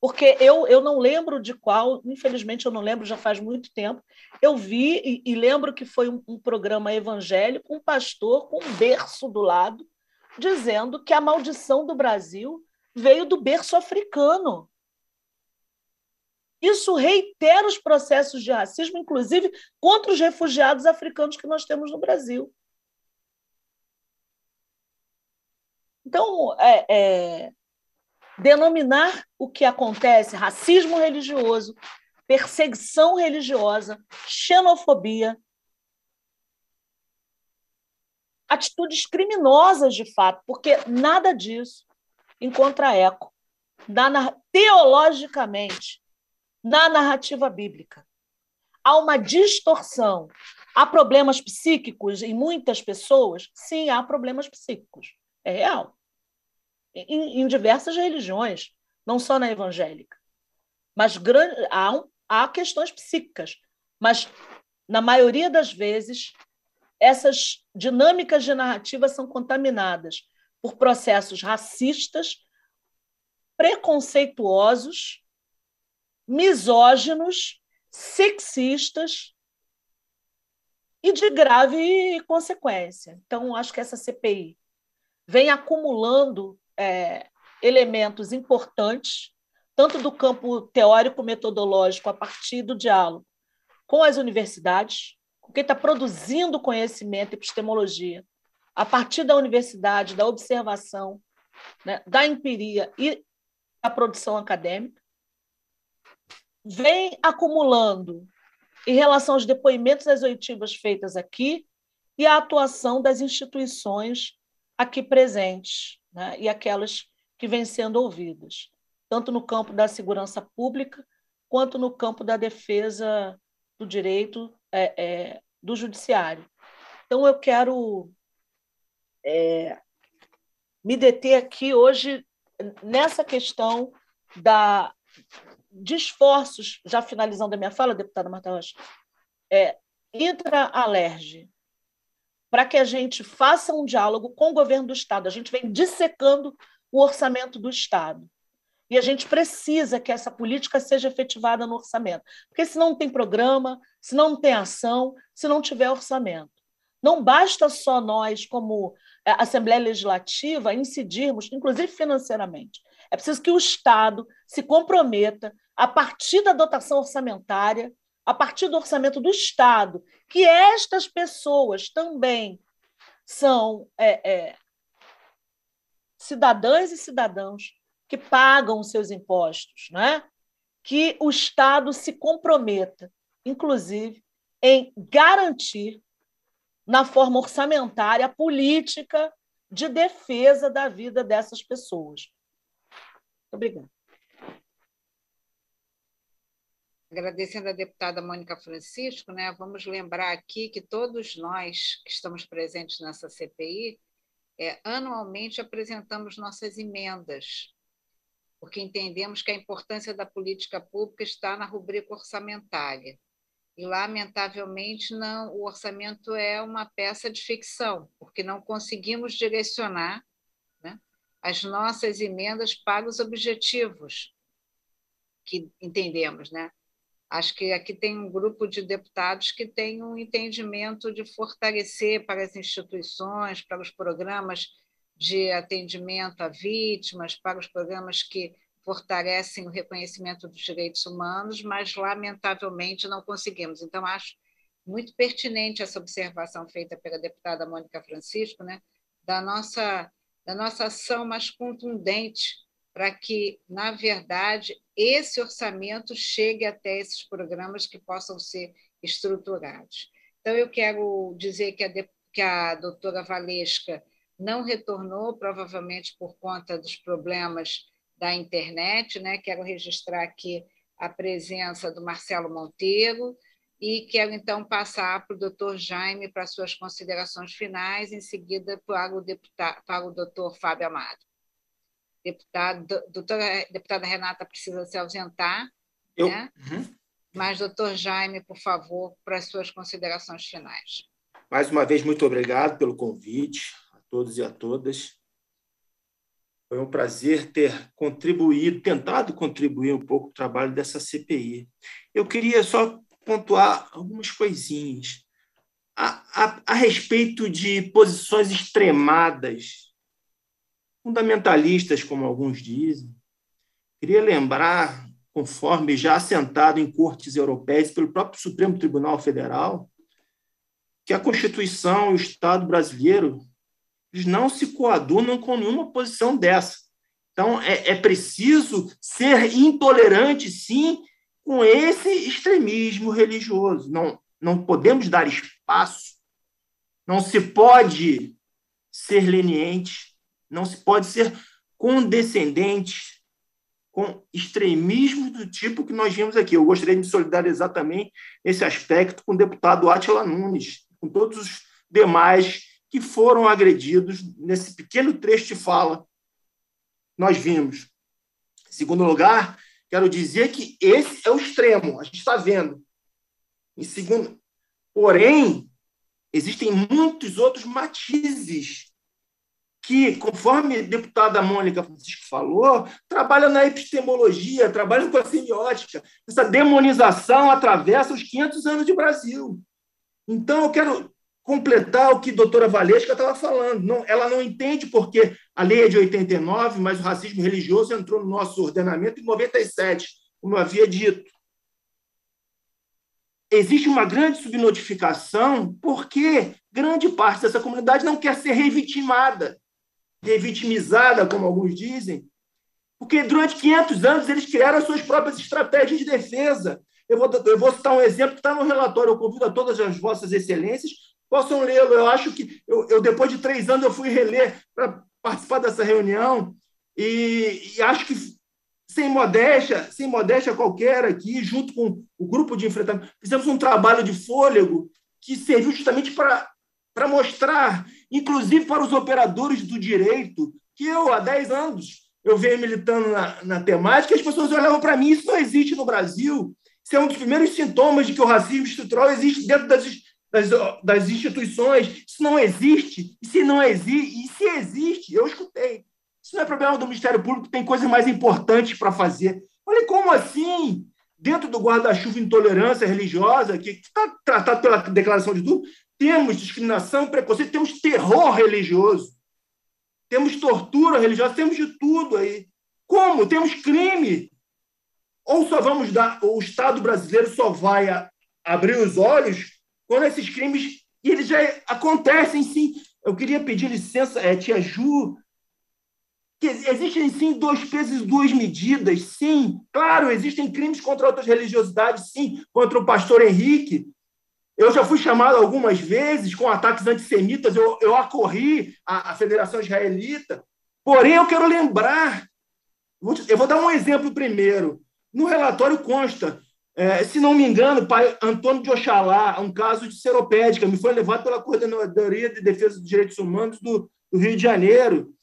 Speaker 11: Porque eu, eu não lembro de qual, infelizmente eu não lembro, já faz muito tempo. Eu vi e, e lembro que foi um, um programa evangélico, um pastor com um berço do lado, dizendo que a maldição do Brasil veio do berço africano. Isso reitera os processos de racismo, inclusive contra os refugiados africanos que nós temos no Brasil. Então, é, é, denominar o que acontece, racismo religioso, perseguição religiosa, xenofobia, atitudes criminosas de fato, porque nada disso encontra eco na, teologicamente na narrativa bíblica. Há uma distorção. Há problemas psíquicos em muitas pessoas? Sim, há problemas psíquicos. É real. Em, em diversas religiões, não só na evangélica. Mas grande, há, um, há questões psíquicas. Mas, na maioria das vezes, essas dinâmicas de narrativa são contaminadas por processos racistas, preconceituosos misóginos, sexistas e de grave consequência. Então, acho que essa CPI vem acumulando é, elementos importantes, tanto do campo teórico-metodológico, a partir do diálogo com as universidades, com quem está produzindo conhecimento e epistemologia, a partir da universidade, da observação, né, da empiria e da produção acadêmica, vem acumulando em relação aos depoimentos das oitivas feitas aqui e a atuação das instituições aqui presentes né, e aquelas que vêm sendo ouvidas, tanto no campo da segurança pública quanto no campo da defesa do direito é, é, do judiciário. Então, eu quero é, me deter aqui hoje nessa questão da de esforços, já finalizando a minha fala, deputada Marta Rocha, é, LERJ para que a gente faça um diálogo com o governo do Estado. A gente vem dissecando o orçamento do Estado. E a gente precisa que essa política seja efetivada no orçamento. Porque se não tem programa, se não tem ação, se não tiver orçamento. Não basta só nós, como Assembleia Legislativa, incidirmos, inclusive financeiramente. É preciso que o Estado se comprometa a partir da dotação orçamentária, a partir do orçamento do Estado, que estas pessoas também são é, é, cidadãs e cidadãos que pagam seus impostos, né? que o Estado se comprometa, inclusive, em garantir, na forma orçamentária, a política de defesa da vida dessas pessoas. Obrigada.
Speaker 1: Agradecendo a deputada Mônica Francisco, né, vamos lembrar aqui que todos nós que estamos presentes nessa CPI, é, anualmente apresentamos nossas emendas, porque entendemos que a importância da política pública está na rubrica orçamentária. E, lamentavelmente, não, o orçamento é uma peça de ficção, porque não conseguimos direcionar né, as nossas emendas para os objetivos que entendemos, né? Acho que aqui tem um grupo de deputados que tem um entendimento de fortalecer para as instituições, para os programas de atendimento a vítimas, para os programas que fortalecem o reconhecimento dos direitos humanos, mas lamentavelmente não conseguimos. Então, acho muito pertinente essa observação feita pela deputada Mônica Francisco, né, da nossa da nossa ação mais contundente para que, na verdade, esse orçamento chegue até esses programas que possam ser estruturados. Então, eu quero dizer que a, que a doutora Valesca não retornou, provavelmente por conta dos problemas da internet. Né? Quero registrar aqui a presença do Marcelo Monteiro e quero, então, passar para o doutor Jaime para suas considerações finais, em seguida para o, deputado, para o doutor Fábio Amado. Deputado, doutora, deputada Renata precisa se ausentar,
Speaker 7: Eu?
Speaker 1: né?
Speaker 7: Uhum.
Speaker 1: Mas, doutor Jaime, por favor, para as suas considerações finais.
Speaker 7: Mais uma vez, muito obrigado pelo convite, a todos e a todas. Foi um prazer ter contribuído, tentado contribuir um pouco o trabalho dessa CPI. Eu queria só pontuar algumas coisinhas. A, a, a respeito de posições extremadas, fundamentalistas, como alguns dizem, queria lembrar conforme já assentado em cortes europeias pelo próprio Supremo Tribunal Federal, que a Constituição e o Estado brasileiro não se coadunam com nenhuma posição dessa. Então, é, é preciso ser intolerante, sim, com esse extremismo religioso. Não, não podemos dar espaço, não se pode ser leniente, não se pode ser condescendente com extremismo do tipo que nós vimos aqui. Eu gostaria de me solidarizar também nesse aspecto com o deputado Atila Nunes, com todos os demais que foram agredidos nesse pequeno trecho de fala. Nós vimos. Em segundo lugar, quero dizer que esse é o extremo, a gente está vendo. Em segundo, porém, existem muitos outros matizes que, conforme a deputada Mônica Francisco falou, trabalha na epistemologia, trabalha com a semiótica. Essa demonização atravessa os 500 anos de Brasil. Então, eu quero completar o que a doutora Valesca estava falando. Não, ela não entende porque a lei é de 89, mas o racismo religioso entrou no nosso ordenamento em 97, como eu havia dito. Existe uma grande subnotificação porque grande parte dessa comunidade não quer ser revitimada revitimizada, como alguns dizem, porque durante 500 anos eles criaram as suas próprias estratégias de defesa. Eu vou, eu vou citar um exemplo que está no relatório, eu convido a todas as vossas excelências, possam lê-lo. Eu acho que, eu, eu, depois de três anos, eu fui reler para participar dessa reunião e, e acho que sem modéstia, sem modéstia qualquer aqui, junto com o grupo de enfrentamento, fizemos um trabalho de fôlego que serviu justamente para para mostrar, inclusive para os operadores do direito, que eu, há 10 anos, eu venho militando na, na temática, as pessoas olhavam para mim, isso não existe no Brasil. Isso é um dos primeiros sintomas de que o racismo estrutural existe dentro das, das, das instituições. Isso não existe. E se não existe, e se existe, eu escutei. Isso não é problema do Ministério Público, tem coisas mais importantes para fazer. Falei, como assim? Dentro do guarda-chuva intolerância religiosa, que está tratado pela Declaração de Duro, temos discriminação, preconceito, temos terror religioso, temos tortura religiosa, temos de tudo aí. Como? Temos crime. Ou só vamos dar, o Estado brasileiro só vai a, abrir os olhos quando esses crimes e eles já acontecem sim. Eu queria pedir licença, é, tia Ju, que existem sim dois pesos e duas medidas, sim. Claro, existem crimes contra outras religiosidades, sim, contra o pastor Henrique, eu já fui chamado algumas vezes com ataques antissemitas, eu, eu acorri a Federação Israelita. Porém, eu quero lembrar, eu vou dar um exemplo primeiro. No relatório consta, é, se não me engano, pai Antônio de Oxalá, um caso de seropédica, me foi levado pela Coordenadoria de Defesa dos Direitos Humanos do, do Rio de Janeiro.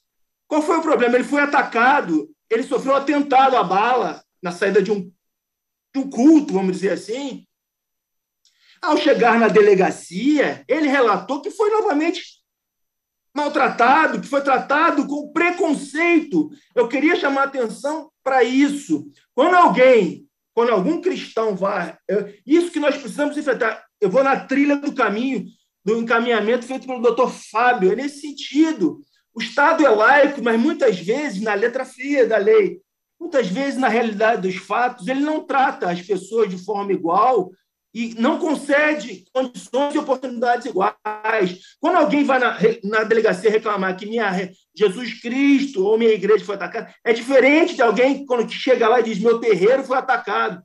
Speaker 7: Qual foi o problema? Ele foi atacado, ele sofreu um atentado à bala na saída de um, de um culto, vamos dizer assim, ao chegar na delegacia, ele relatou que foi novamente maltratado, que foi tratado com preconceito. Eu queria chamar atenção para isso. Quando alguém, quando algum cristão vai, isso que nós precisamos enfrentar. Eu vou na trilha do caminho, do encaminhamento feito pelo doutor Fábio, é nesse sentido. O Estado é laico, mas muitas vezes, na letra fria da lei, muitas vezes, na realidade dos fatos, ele não trata as pessoas de forma igual, e não concede condições e oportunidades iguais. Quando alguém vai na, na delegacia reclamar que minha Jesus Cristo ou minha igreja foi atacada, é diferente de alguém quando chega lá e diz meu terreiro foi atacado,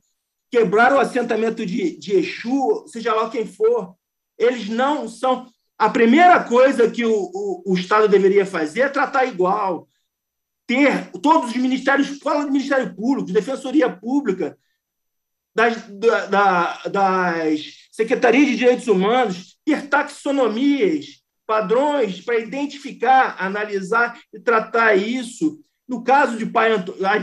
Speaker 7: quebraram o assentamento de, de Exu, seja lá quem for. Eles não são. A primeira coisa que o, o, o Estado deveria fazer é tratar igual. Ter todos os ministérios, fala do Ministério Público, Defensoria Pública, das, da, das secretarias de direitos humanos ter taxonomias, padrões para identificar, analisar e tratar isso. No caso de pai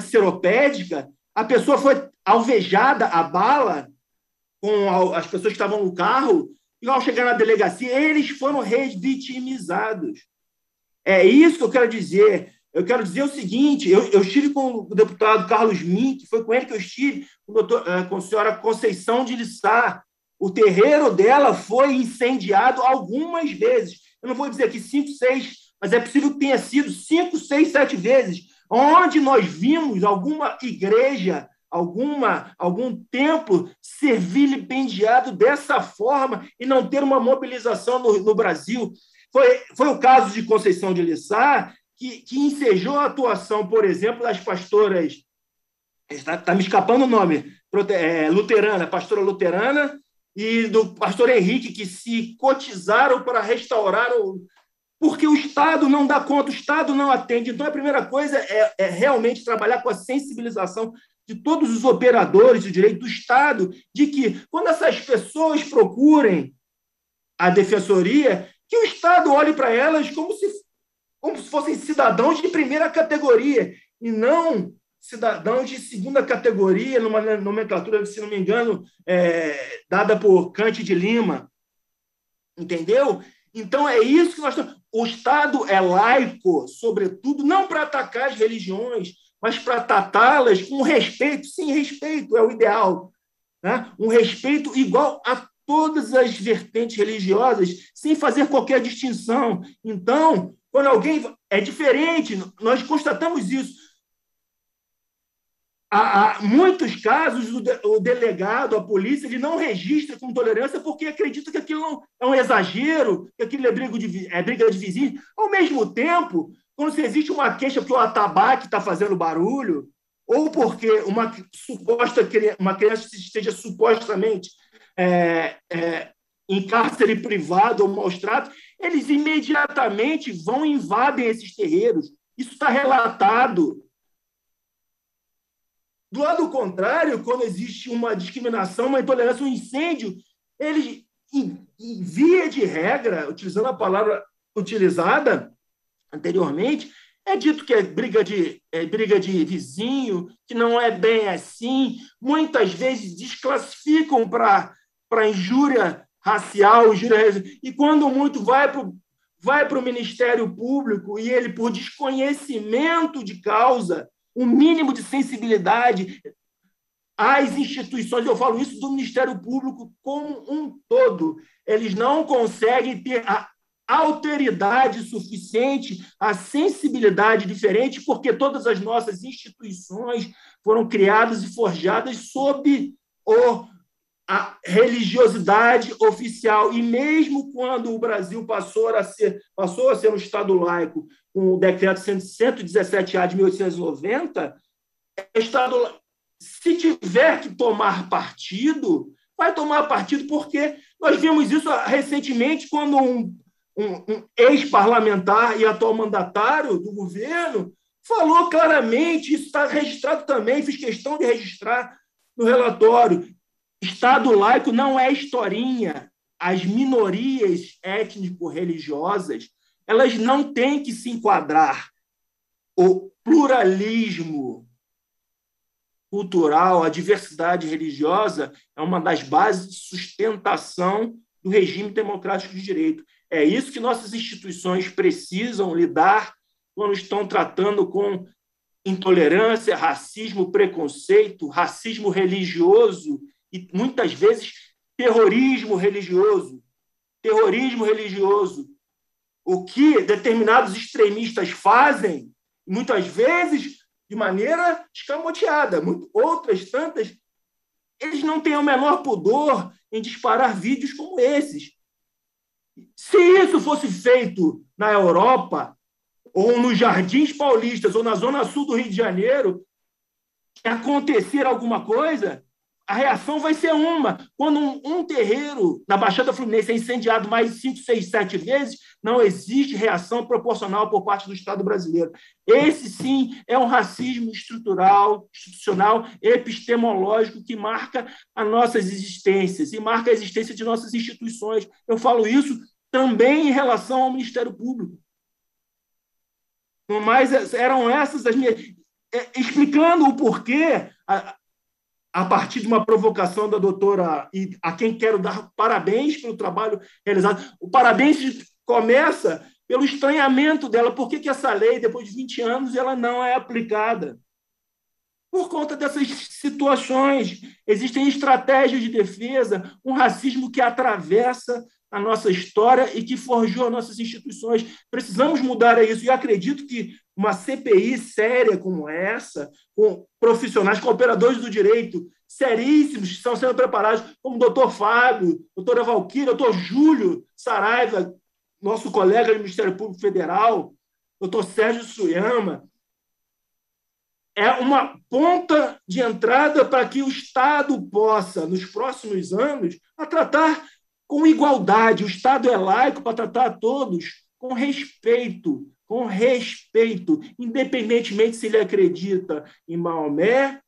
Speaker 7: seropédica, a pessoa foi alvejada a bala com as pessoas que estavam no carro, e ao chegar na delegacia, eles foram revitimizados. É isso que eu quero dizer. Eu quero dizer o seguinte: eu, eu estive com o deputado Carlos Mink, foi com ele que eu estive, com, doutor, eh, com a senhora Conceição de Lissá. O terreiro dela foi incendiado algumas vezes. Eu não vou dizer aqui cinco, seis, mas é possível que tenha sido cinco, seis, sete vezes, onde nós vimos alguma igreja, alguma algum templo ser vilipendiado dessa forma e não ter uma mobilização no, no Brasil. Foi, foi o caso de Conceição de Lissá, que, que ensejou a atuação, por exemplo, das pastoras. Está, está me escapando o nome, é, luterana, pastora luterana, e do pastor Henrique, que se cotizaram para restaurar o. Porque o Estado não dá conta, o Estado não atende. Então, a primeira coisa é, é realmente trabalhar com a sensibilização de todos os operadores de direito do Estado, de que, quando essas pessoas procurem a defensoria, que o Estado olhe para elas como se, como se fossem cidadãos de primeira categoria, e não cidadãos de segunda categoria, numa nomenclatura, se não me engano, é, dada por Cante de Lima. Entendeu? Então, é isso que nós estamos. O Estado é laico, sobretudo, não para atacar as religiões, mas para tratá-las com respeito. Sim, respeito é o ideal. Né? Um respeito igual a todas as vertentes religiosas, sem fazer qualquer distinção. Então, quando alguém. É diferente, nós constatamos isso há, há muitos casos, o, de, o, delegado, a polícia, ele não registra com tolerância porque acredita que aquilo não, é um exagero, que aquilo é briga de, é briga de vizinhos. Ao mesmo tempo, quando existe uma queixa porque o atabaque está fazendo barulho, ou porque uma suposta uma criança esteja supostamente é, é, em cárcere privado ou maus tratos, eles imediatamente vão e invadem esses terreiros. Isso está relatado. Do lado contrário, quando existe uma discriminação, uma intolerância, um incêndio, eles, em, em via de regra, utilizando a palavra utilizada anteriormente, é dito que é briga de, é briga de vizinho, que não é bem assim. Muitas vezes desclassificam para injúria racial, injúria e quando muito vai para vai o Ministério Público e ele, por desconhecimento de causa, um mínimo de sensibilidade às instituições, eu falo isso do Ministério Público como um todo, eles não conseguem ter a alteridade suficiente, a sensibilidade diferente, porque todas as nossas instituições foram criadas e forjadas sob o, a religiosidade oficial. E mesmo quando o Brasil passou a ser, passou a ser um Estado laico, com o decreto 117-A de 1890, é Estado, se tiver que tomar partido, vai tomar partido, porque nós vimos isso recentemente quando um, um, um ex-parlamentar e atual mandatário do governo falou claramente, isso está registrado também, fiz questão de registrar no relatório. Estado laico não é historinha. As minorias étnico-religiosas elas não têm que se enquadrar. O pluralismo cultural, a diversidade religiosa é uma das bases de sustentação do regime democrático de direito. É isso que nossas instituições precisam lidar quando estão tratando com intolerância, racismo, preconceito, racismo religioso e muitas vezes terrorismo religioso. Terrorismo religioso o que determinados extremistas fazem, muitas vezes de maneira escamoteada, outras tantas, eles não têm o menor pudor em disparar vídeos como esses. Se isso fosse feito na Europa, ou nos Jardins Paulistas, ou na Zona Sul do Rio de Janeiro, acontecer alguma coisa, a reação vai ser uma. Quando um, um, terreiro na Baixada Fluminense é incendiado mais cinco, seis, sete vezes, não existe reação proporcional por parte do Estado brasileiro. Esse, sim, é um racismo estrutural, institucional, epistemológico que marca as nossas existências e marca a existência de nossas instituições. Eu falo isso também em relação ao Ministério Público. No mais, eram essas as minhas. É, explicando o porquê, a, a partir de uma provocação da doutora, e a quem quero dar parabéns pelo trabalho realizado. O parabéns começa pelo estranhamento dela. Por que, que essa lei, depois de 20 anos, ela não é aplicada? Por conta dessas situações. Existem estratégias de defesa, um racismo que atravessa a nossa história e que forjou nossas instituições. Precisamos mudar isso. E acredito que uma CPI séria como essa, com profissionais, com operadores do direito seríssimos, que estão sendo preparados, como o doutor Fábio, doutora Valquíria, doutor Júlio Saraiva, nosso colega do Ministério Público Federal, doutor Sérgio Suyama, é uma ponta de entrada para que o Estado possa, nos próximos anos, a tratar com igualdade. O Estado é laico para tratar a todos com respeito, com respeito, independentemente se ele acredita em Maomé,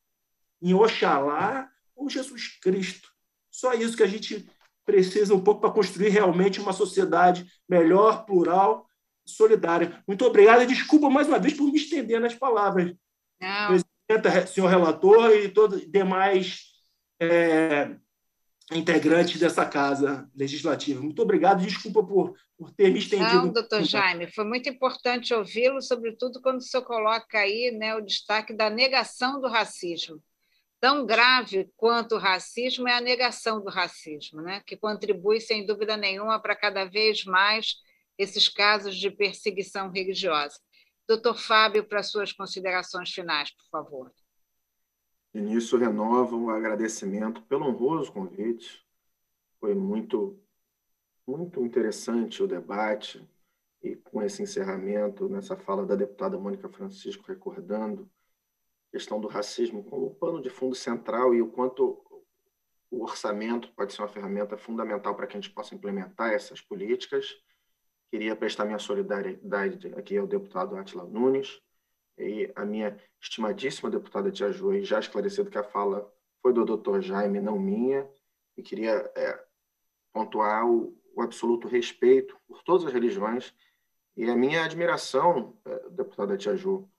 Speaker 7: em Oxalá ou Jesus Cristo. Só isso que a gente precisa um pouco para construir realmente uma sociedade melhor, plural, solidária. Muito obrigado e desculpa mais uma vez por me estender nas palavras. Não. Presidenta, senhor relator e todos demais é, integrantes dessa casa legislativa. Muito obrigado, desculpa por, por ter me estendido.
Speaker 1: Não, doutor Jaime, foi muito importante ouvi-lo, sobretudo quando o senhor coloca aí né, o destaque da negação do racismo. Tão grave quanto o racismo é a negação do racismo, né, que contribui, sem dúvida nenhuma, para cada vez mais esses casos de perseguição religiosa. Doutor Fábio, para suas considerações finais, por favor.
Speaker 8: Início, renovo o agradecimento pelo honroso convite. Foi muito, muito interessante o debate e com esse encerramento, nessa fala da deputada Mônica Francisco, recordando a questão do racismo como pano de fundo central e o quanto o orçamento pode ser uma ferramenta fundamental para que a gente possa implementar essas políticas. Queria prestar minha solidariedade aqui ao deputado Atila Nunes, e a minha estimadíssima deputada Tia Joy já esclarecido que a fala foi do doutor Jaime, não minha, e queria é, pontuar o, o, absoluto respeito por todas as religiões e a minha admiração, é, deputada Tia Ju,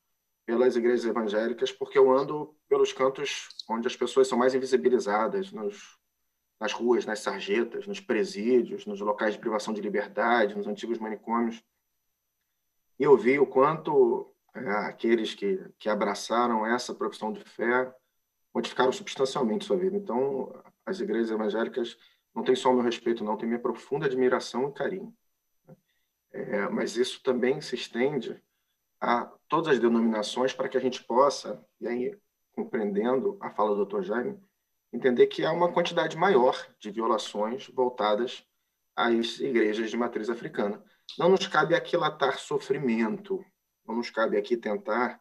Speaker 8: pelas igrejas evangélicas, porque eu ando pelos cantos onde as pessoas são mais invisibilizadas, nos, nas ruas, nas sarjetas, nos presídios, nos locais de privação de liberdade, nos antigos manicômios. E eu vi o quanto é, aqueles que, que abraçaram essa profissão de fé modificaram substancialmente sua vida. Então, as igrejas evangélicas não têm só o meu respeito, não, têm minha profunda admiração e carinho. É, mas isso também se estende a todas as denominações para que a gente possa, e aí compreendendo a fala do Dr. Jaime, entender que há uma quantidade maior de violações voltadas às igrejas de matriz africana. Não nos cabe aquilatar sofrimento, não nos cabe aqui tentar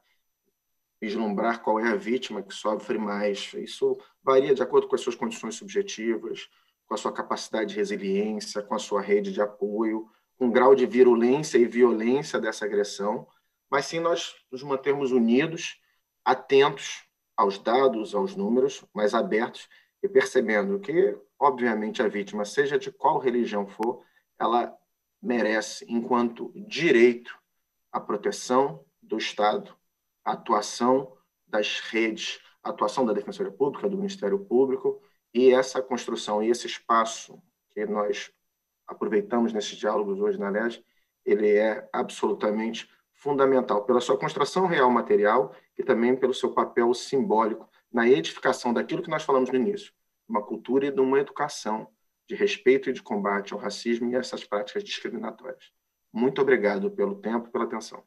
Speaker 8: vislumbrar qual é a vítima que sofre mais. Isso varia de acordo com as suas condições subjetivas, com a sua capacidade de resiliência, com a sua rede de apoio, com o grau de virulência e violência dessa agressão, mas sim nós nos mantermos unidos, atentos aos dados, aos números, mas abertos e percebendo que, obviamente, a vítima, seja de qual religião for, ela merece, enquanto direito, a proteção do Estado, a atuação das redes, a atuação da Defensoria Pública, do Ministério Público, e essa construção e esse espaço que nós aproveitamos nesses diálogos hoje na LED, ele é absolutamente fundamental pela sua construção real material e também pelo seu papel simbólico na edificação daquilo que nós falamos no início, uma cultura e de uma educação de respeito e de combate ao racismo e essas práticas discriminatórias. Muito obrigado pelo tempo, pela atenção.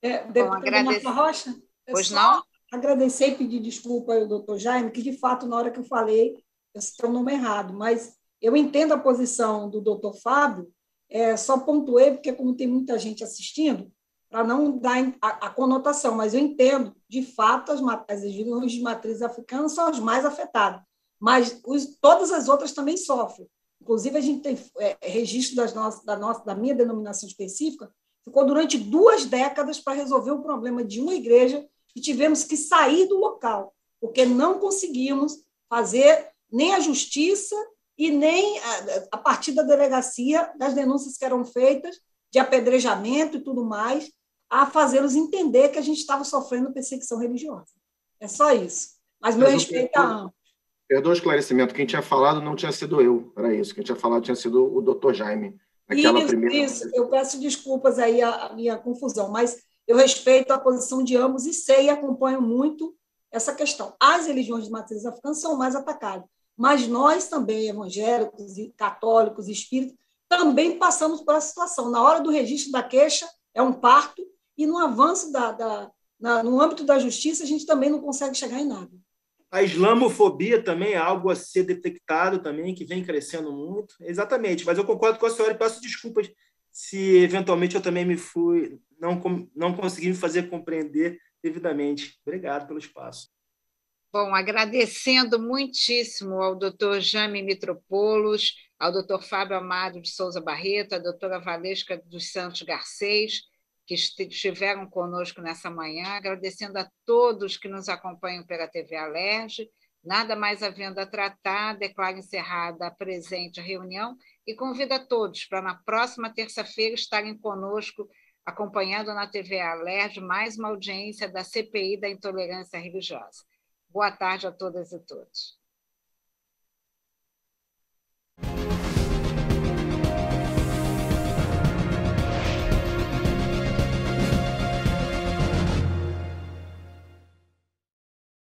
Speaker 4: É, deputada Marta Rocha,
Speaker 1: pois não?
Speaker 4: agradecer e pedir desculpa ao doutor Jaime, que de fato, na hora que eu falei, eu citei o nome errado, mas eu entendo a posição do doutor Fábio, é, só pontuei, porque como tem muita gente assistindo, para não dar a, a, conotação, mas eu entendo, de fato, as, as regiões de matriz africana são as mais afetadas, mas os, todas as outras também sofrem. Inclusive, a gente tem é, registro das nossas, da, nossa, da minha denominação específica, ficou durante duas décadas para resolver o problema de uma igreja e tivemos que sair do local, porque não conseguimos fazer nem a justiça e nem a, a partir da delegacia das denúncias que eram feitas de apedrejamento e tudo mais, a fazê-los entender que a gente estava sofrendo perseguição religiosa. É só isso. Mas meu Mas respeito a ambos.
Speaker 8: Perdoa o esclarecimento, quem tinha falado não tinha sido eu, era isso. Quem tinha falado tinha sido o doutor Jaime.
Speaker 4: Aquela isso, primeira... isso. Eu peço desculpas aí a, a minha confusão, mas eu respeito a posição de ambos e sei e acompanho muito essa questão. As religiões de matriz africana são mais atacadas, mas nós também, evangélicos, e católicos, espíritos, também passamos por essa situação. Na hora do registro da queixa, é um parto, e no avanço da, da na, no âmbito da justiça, a gente também não consegue chegar em nada.
Speaker 7: A islamofobia também é algo a ser detectado também, que vem crescendo muito. Exatamente, mas eu concordo com a senhora e peço desculpas se eventualmente eu também me fui, não, não consegui me fazer compreender devidamente. Obrigado pelo espaço.
Speaker 1: Bom, agradecendo muitíssimo ao doutor Jaime Mitropoulos, ao doutor Fábio Amado de Souza Barreto, à doutora Valesca dos Santos Garcês, que estiveram conosco nessa manhã, agradecendo a todos que nos acompanham pela TV Alerj. Nada mais havendo a tratar, declaro encerrada a presente reunião e convido a todos para, na próxima terça-feira, estarem conosco, acompanhando na TV Alerj mais uma audiência da CPI da Intolerância Religiosa. Boa tarde a todas e todos.